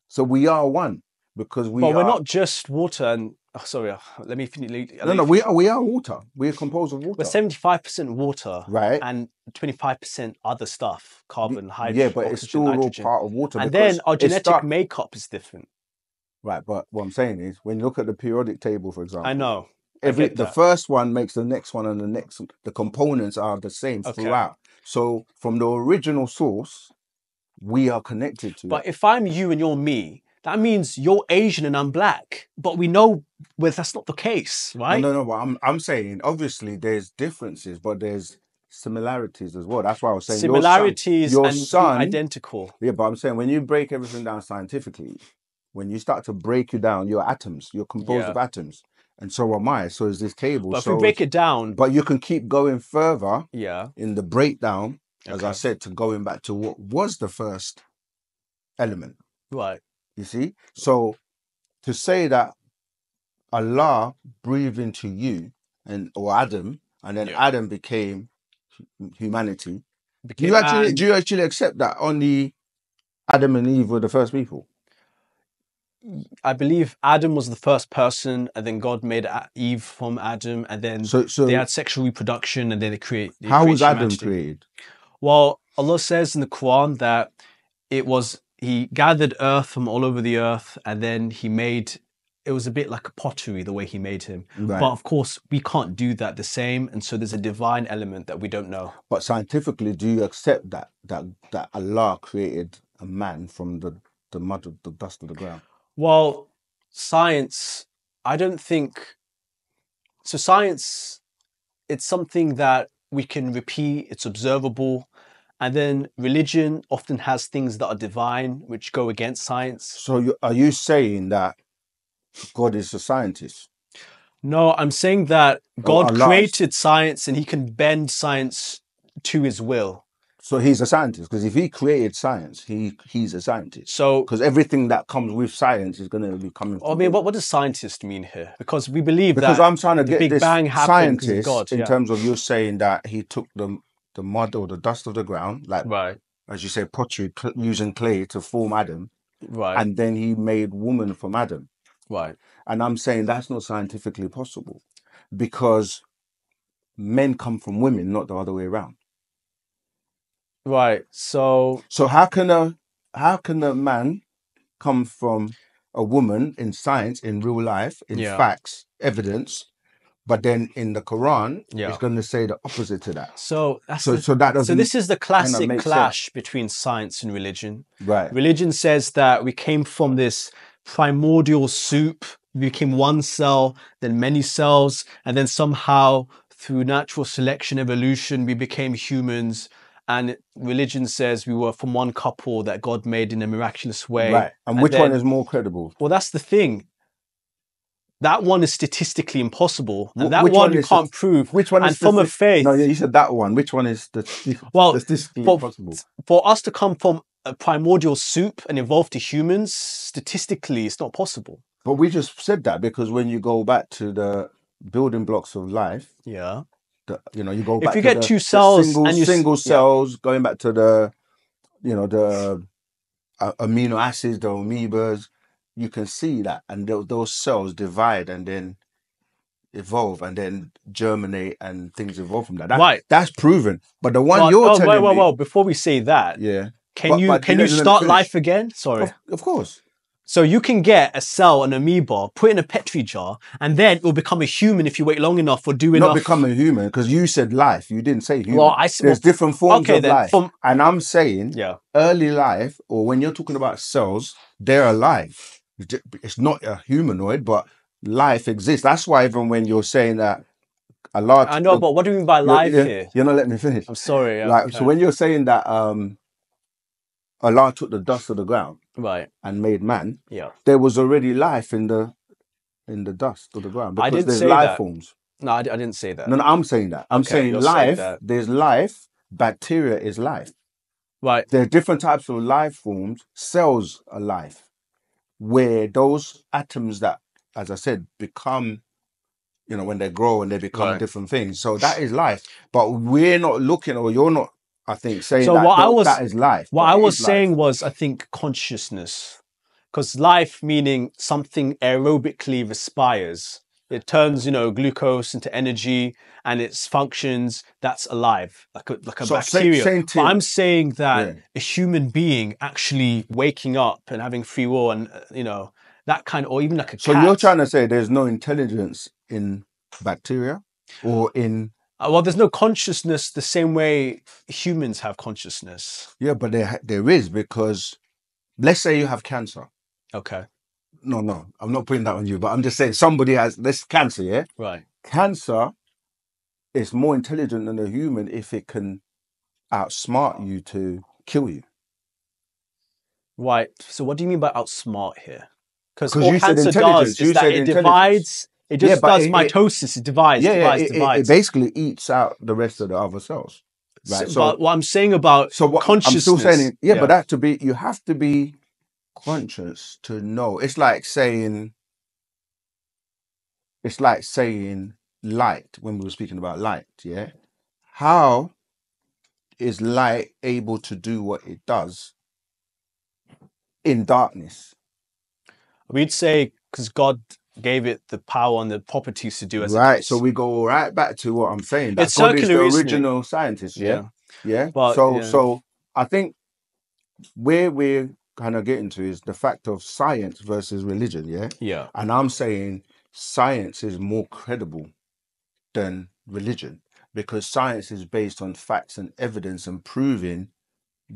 So we are one because we but are. we're not just water and. Oh, sorry, uh, let me finish. No, no, we are. We are water. We are composed of water. We're seventy-five percent water, Right. and twenty-five percent other stuff, carbon, hydrogen, yeah, but it's oxygen, still all part of water. and then our genetic start- makeup is different. Right, but what I'm saying is, when you look at the periodic table, for example, I know. Every get the that. first one makes the next one, and the next the components are the same Okay. throughout. So from the original source, we are connected to. But it. if I'm you and you're me, that means you're Asian and I'm black. But we know well that's not the case, right? No, no, no. But I'm I'm saying obviously there's differences, but there's similarities as well. That's why I was saying your son- Similarities your and son, identical. Yeah, but I'm saying when you break everything down scientifically, when you start to break you down, your atoms, you're composed Yeah. of atoms, and so am I. So is this table. But if so we break it down, but you can keep going further yeah, in the breakdown, as I said, to going back to what was the first element. right. You see, so to say that Allah breathed into you and or Adam, and then Yeah. Adam became hu- humanity. Do you actually and- do you actually accept that only Adam and Eve were the first people? I believe Adam was the first person, and then God made Eve from Adam, and then So so they had sexual reproduction, and then they create. they how was Adam humanity. created? Well, Allah says in the Quran that it was He gathered earth from all over the earth, and then He made. It was a bit like a pottery the way He made him, Right. but of course we can't do that the same, and so there's a divine element that we don't know. But scientifically, do you accept that that that Allah created a man from the the mud of the dust of the ground? Well, science, I don't think so. Science, it's something that we can repeat, it's observable. And then religion often has things that are divine, which go against science. So you, are you saying that God is a scientist? No, I'm saying that God is- created science and he can bend science to his will. So he's a scientist because if he created science, he he's a scientist. So, Because everything that comes with science is going to be coming. I mean, what, what does scientist mean here? Because we believe because that. I'm trying to the get Big this Bang happened scientist God, in yeah. terms of you saying that he took the the mud or the dust of the ground, like right, as you say, pottery cl- using clay to form Adam, right, and then he made woman from Adam. right. And I'm saying that's not scientifically possible because men come from women, not the other way around. Right. So, So how can a how can a man come from a woman in science, in real life, in Yeah. facts, evidence, but then in the Quran, Yeah. it's going to say the opposite to that. so that's So the- so that doesn't So this is the classic make sense. clash between science and religion. right. Religion says that we came from this primordial soup, we became one cell, then many cells, and then somehow through natural selection, evolution, we became humans. And religion says we were from one couple that God made in a miraculous way. Right. And and which one is more credible? Well, that's the thing. That one is statistically impossible, and that which one, you can't prove. Which one and is from a stati- faith, No, yeah, you said that one. Which one is the <laughs> <laughs> Well, statistically for- possible? for us to come from a primordial soup and evolve to humans, statistically, it's not possible. But we just said that because when you go back to the building blocks of life, Yeah. the, you know, you go If back you to get the- two cells single, and you single yeah. cells, going back to the, you know, the uh, amino acids, the amoebas, you can see that, and tho- those cells divide and then evolve and then germinate and things evolve from that. that Right. That's proven. But the one But- you're oh, telling well, well, me, well, before we say that, yeah, can But- you but can you let me start finish. life again? Sorry. of, of course. So you can get a cell, an amoeba, put in a petri jar, and then it will become a human if you wait long enough or do Not enough. become a human because you said life. You didn't say human. Well, I s- There's well, different forms okay, of then, life, from- and I'm saying yeah. early life, or when you're talking about cells, they're alive. It's not a humanoid, but life exists. That's why even when you're saying that a lot, I know, but what do you mean by life you're, here? You're not letting me finish. I'm sorry. yeah, Like so, when you're saying that um, Allah took the dust of the ground right. and made man, Yeah. there was already life in the in the dust of the ground I didn't there's say life that. forms. No, I, I didn't say that. No, no, I'm saying that. I'm Okay, saying saying life. that. There's life bacteria is life. Right. There are different types of life forms. Cells are life, where those atoms that, as I said, become, you know, when they grow and they become Right. different things. So that is life. But we're not looking, or you're not, I think, saying So that, what I tho- was- that is life. What but I it was is life. saying was, I think, consciousness. Because life meaning something aerobically respires. It turns, you know, glucose into energy and its functions. That's alive, like a, like a So bacteria. saying but I'm saying that Yeah. a human being actually waking up and having free will and, uh, you know, that kind of, or even like a So cat. you're trying to say there's no intelligence in bacteria or in Uh, well, there's no consciousness the same way humans have consciousness. yeah, but there there is because let's say you have cancer. Okay, No, no, I'm not putting that on you, but I'm just saying somebody has this cancer. Yeah, right. cancer is more intelligent than a human if it can outsmart you to kill you. Right. So what do you mean by outsmart here? Because all you cancer intelligence, does you is that it divides. It just but does it- it- mitosis. It divides, yeah, yeah, divides, it, it- divides. it basically eats out the rest of the other cells. Right. So- So, but what I'm saying about so what I'm still saying, it, yeah, yeah. but that to be, you have to be conscious to know. It's like saying, it's like saying light when we were speaking about light. Yeah, how is light able to do what it does in darkness? we'd say because God gave it the power and the properties to do as it Right. So we go right back to what I'm saying. That It's God is circular, the isn't it? original scientist. Yeah. Yeah. But, so yeah. so I think where we're kind of getting to is the fact of science versus religion. Yeah. yeah, And I'm saying science is more credible than religion because science is based on facts and evidence and proving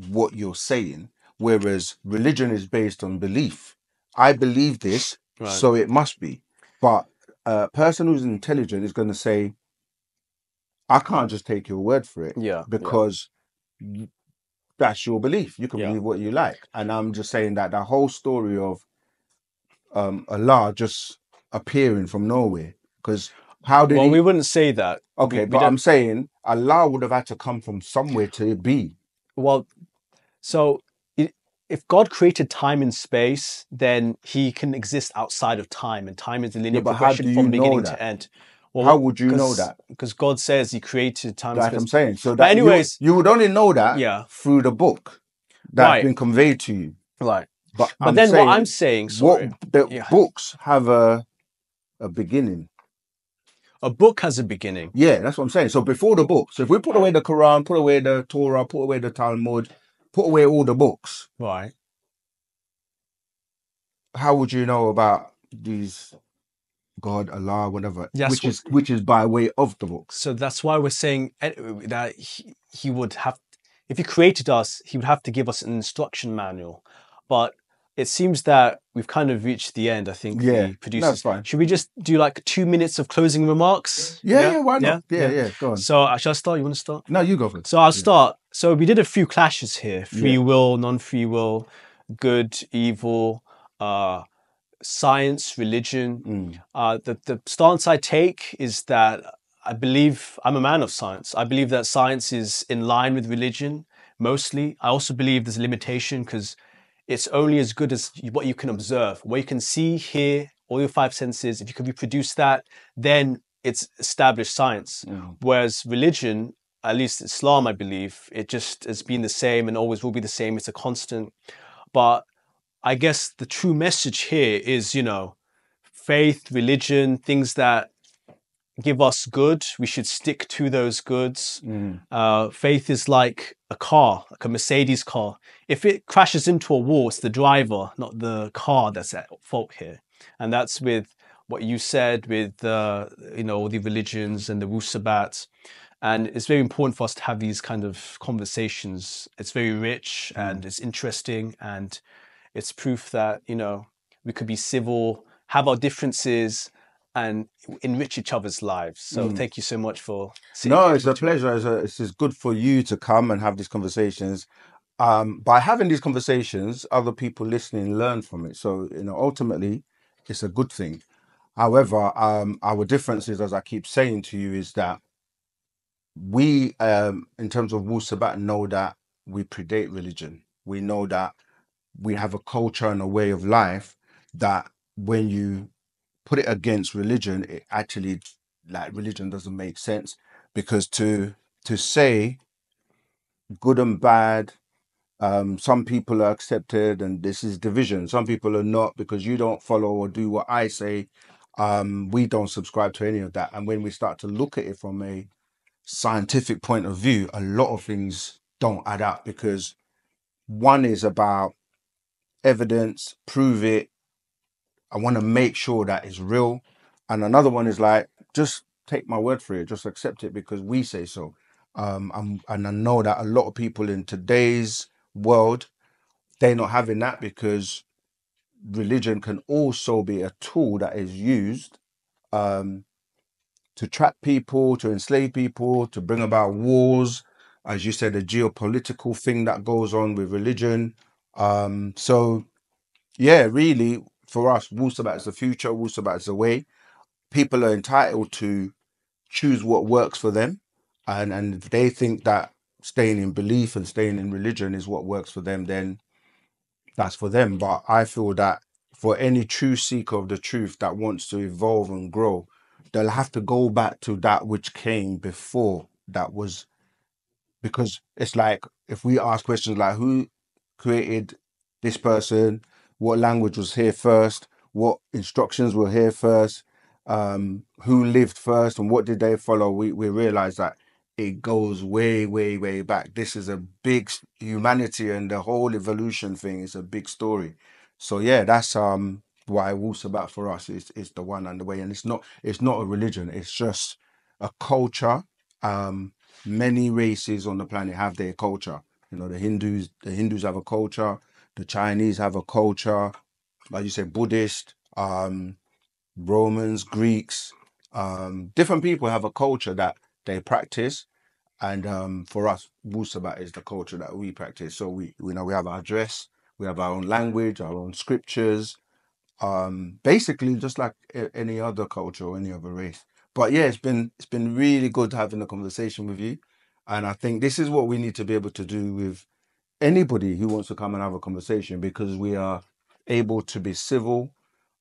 what you're saying, whereas religion is based on belief. I believe this, right. so it must be. But a person who's intelligent is going to say, I can't just take your word for it yeah, because y- that's your belief. You can Yeah. believe what you like. And I'm just saying that the whole story of um, Allah just appearing from nowhere. Because how did Well, he? we wouldn't say that. okay, we but don't- I'm saying Allah would have had to come from somewhere to be. Well, so if God created time and space, then He can exist outside of time, and time is the linear but how progression you from beginning to end. Well, How would you know that? Because God says He created time Like and I'm saying. So But that you- anyways- you, would only know that Yeah. through the book that's Right. been conveyed to you. Right. But, But I'm then saying what I'm saying, sorry, what the Yeah. books have a a beginning. A book has a beginning. Yeah, that's what I'm saying. So before the book, so if we put away the Quran, put away the Torah, put away the Talmud, put away all the books, Right. how would you know about these God, Allah, whatever, Yes, which is which is by way of the books? So that's why we're saying eh, that he, he would have, if he created us, he would have to give us an instruction manual. But it seems that we've kind of reached the end. I think Yeah, the producers. that's fine. Should we just do like two minutes of closing remarks? Yeah, yeah, why not? Yeah, yeah, go on. So uh, shall I start? You want to start? No, you go first. So I'll start. So we did a few clashes here: free Yeah. will, non-free will, good, evil, uh, science, religion. Mm. Uh, the the stance I take is that I believe I'm a man of science. I believe that science is in line with religion mostly. I also believe there's a limitation because it's only as good as what you can observe, what you can see, hear, all your five senses. If you can reproduce that, then it's established science. Mm. Whereas religion, at least Islam, I believe, it just has been the same and always will be the same. It's a constant. But I guess the true message here is, you know, faith, religion, things that give us good. We should stick to those goods. Mm. Uh, faith is like a car, like a Mercedes car. If it crashes into a wall, it's the driver, not the car that's at fault here. And that's with what you said with, uh, you know, all the religions and the Wusabat. And it's very important for us to have these kind of conversations. It's very rich and it's interesting and it's proof that, you know, we could be civil, have our differences, and enrich each other's lives. So Mm. thank you so much for No, it's a pleasure. It's, a, it's just good for you to come and have these conversations. Um, by having these conversations, other people listening learn from it. So, you know, ultimately, it's a good thing. However, um, our differences, as I keep saying to you, is that we, um, in terms of Wu Sabat, know that we predate religion. We know that we have a culture and a way of life that when you put it against religion, it actually like religion doesn't make sense because to to say good and bad, um, some people are accepted and this is division. Some people are not because you don't follow or do what I say. Um, we don't subscribe to any of that. And when we start to look at it from a scientific point of view, a lot of things don't add up because one is about evidence, prove it, I want to make sure that it's real. And another one is like, just take my word for it, just accept it because we say so. Um, I'm, and I know that a lot of people in today's world, they're not having that because religion can also be a tool that is used um, to trap people, to enslave people, to bring about wars. As you said, a geopolitical thing that goes on with religion. Um, so yeah, really, for us, Wusabat is the future, Wusabat is the way. People are entitled to choose what works for them. And, and if they think that staying in belief and staying in religion is what works for them, then that's for them. But I feel that for any true seeker of the truth that wants to evolve and grow, they'll have to go back to that which came before that was because it's like if we ask questions like who created this person, what language was here first, what instructions were here first, um, who lived first, and what did they follow, we, we realize that it goes way, way, way back. This is a big humanity and the whole evolution thing is a big story. So yeah, that's um why Wusabat for us is is the one and the way. And it's not it's not a religion, it's just a culture. Um many races on the planet have their culture. You know, the Hindus, the Hindus have a culture, the Chinese have a culture, like you said, Buddhist, um, Romans, Greeks, um, different people have a culture that they practice. And um, for us, Wusabat is the culture that we practice. So we, you know, we have our dress, we have our own language, our own scriptures, um, basically just like any other culture or any other race. But yeah, it's been it's been really good having a conversation with you, and I think this is what we need to be able to do with anybody who wants to come and have a conversation because we are able to be civil.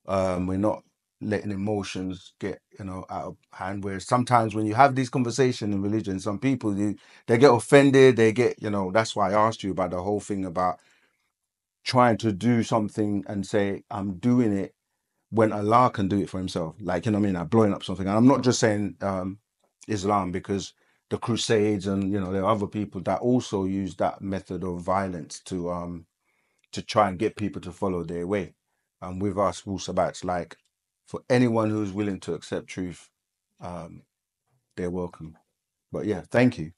Um, we're not letting emotions get you know out of hand. Where sometimes when you have these conversations in religion, some people you, they get offended. They get you know that's why I asked you about the whole thing about trying to do something and say I'm doing it when Allah can do it for himself. Like, you know I mean? Like blowing up something. And I'm not just saying um, Islam because the Crusades and, you know, there are other people that also use that method of violence to um to try and get people to follow their way. And with us, Wu Sabat's like for anyone who's willing to accept truth, um, they're welcome. But yeah, thank you.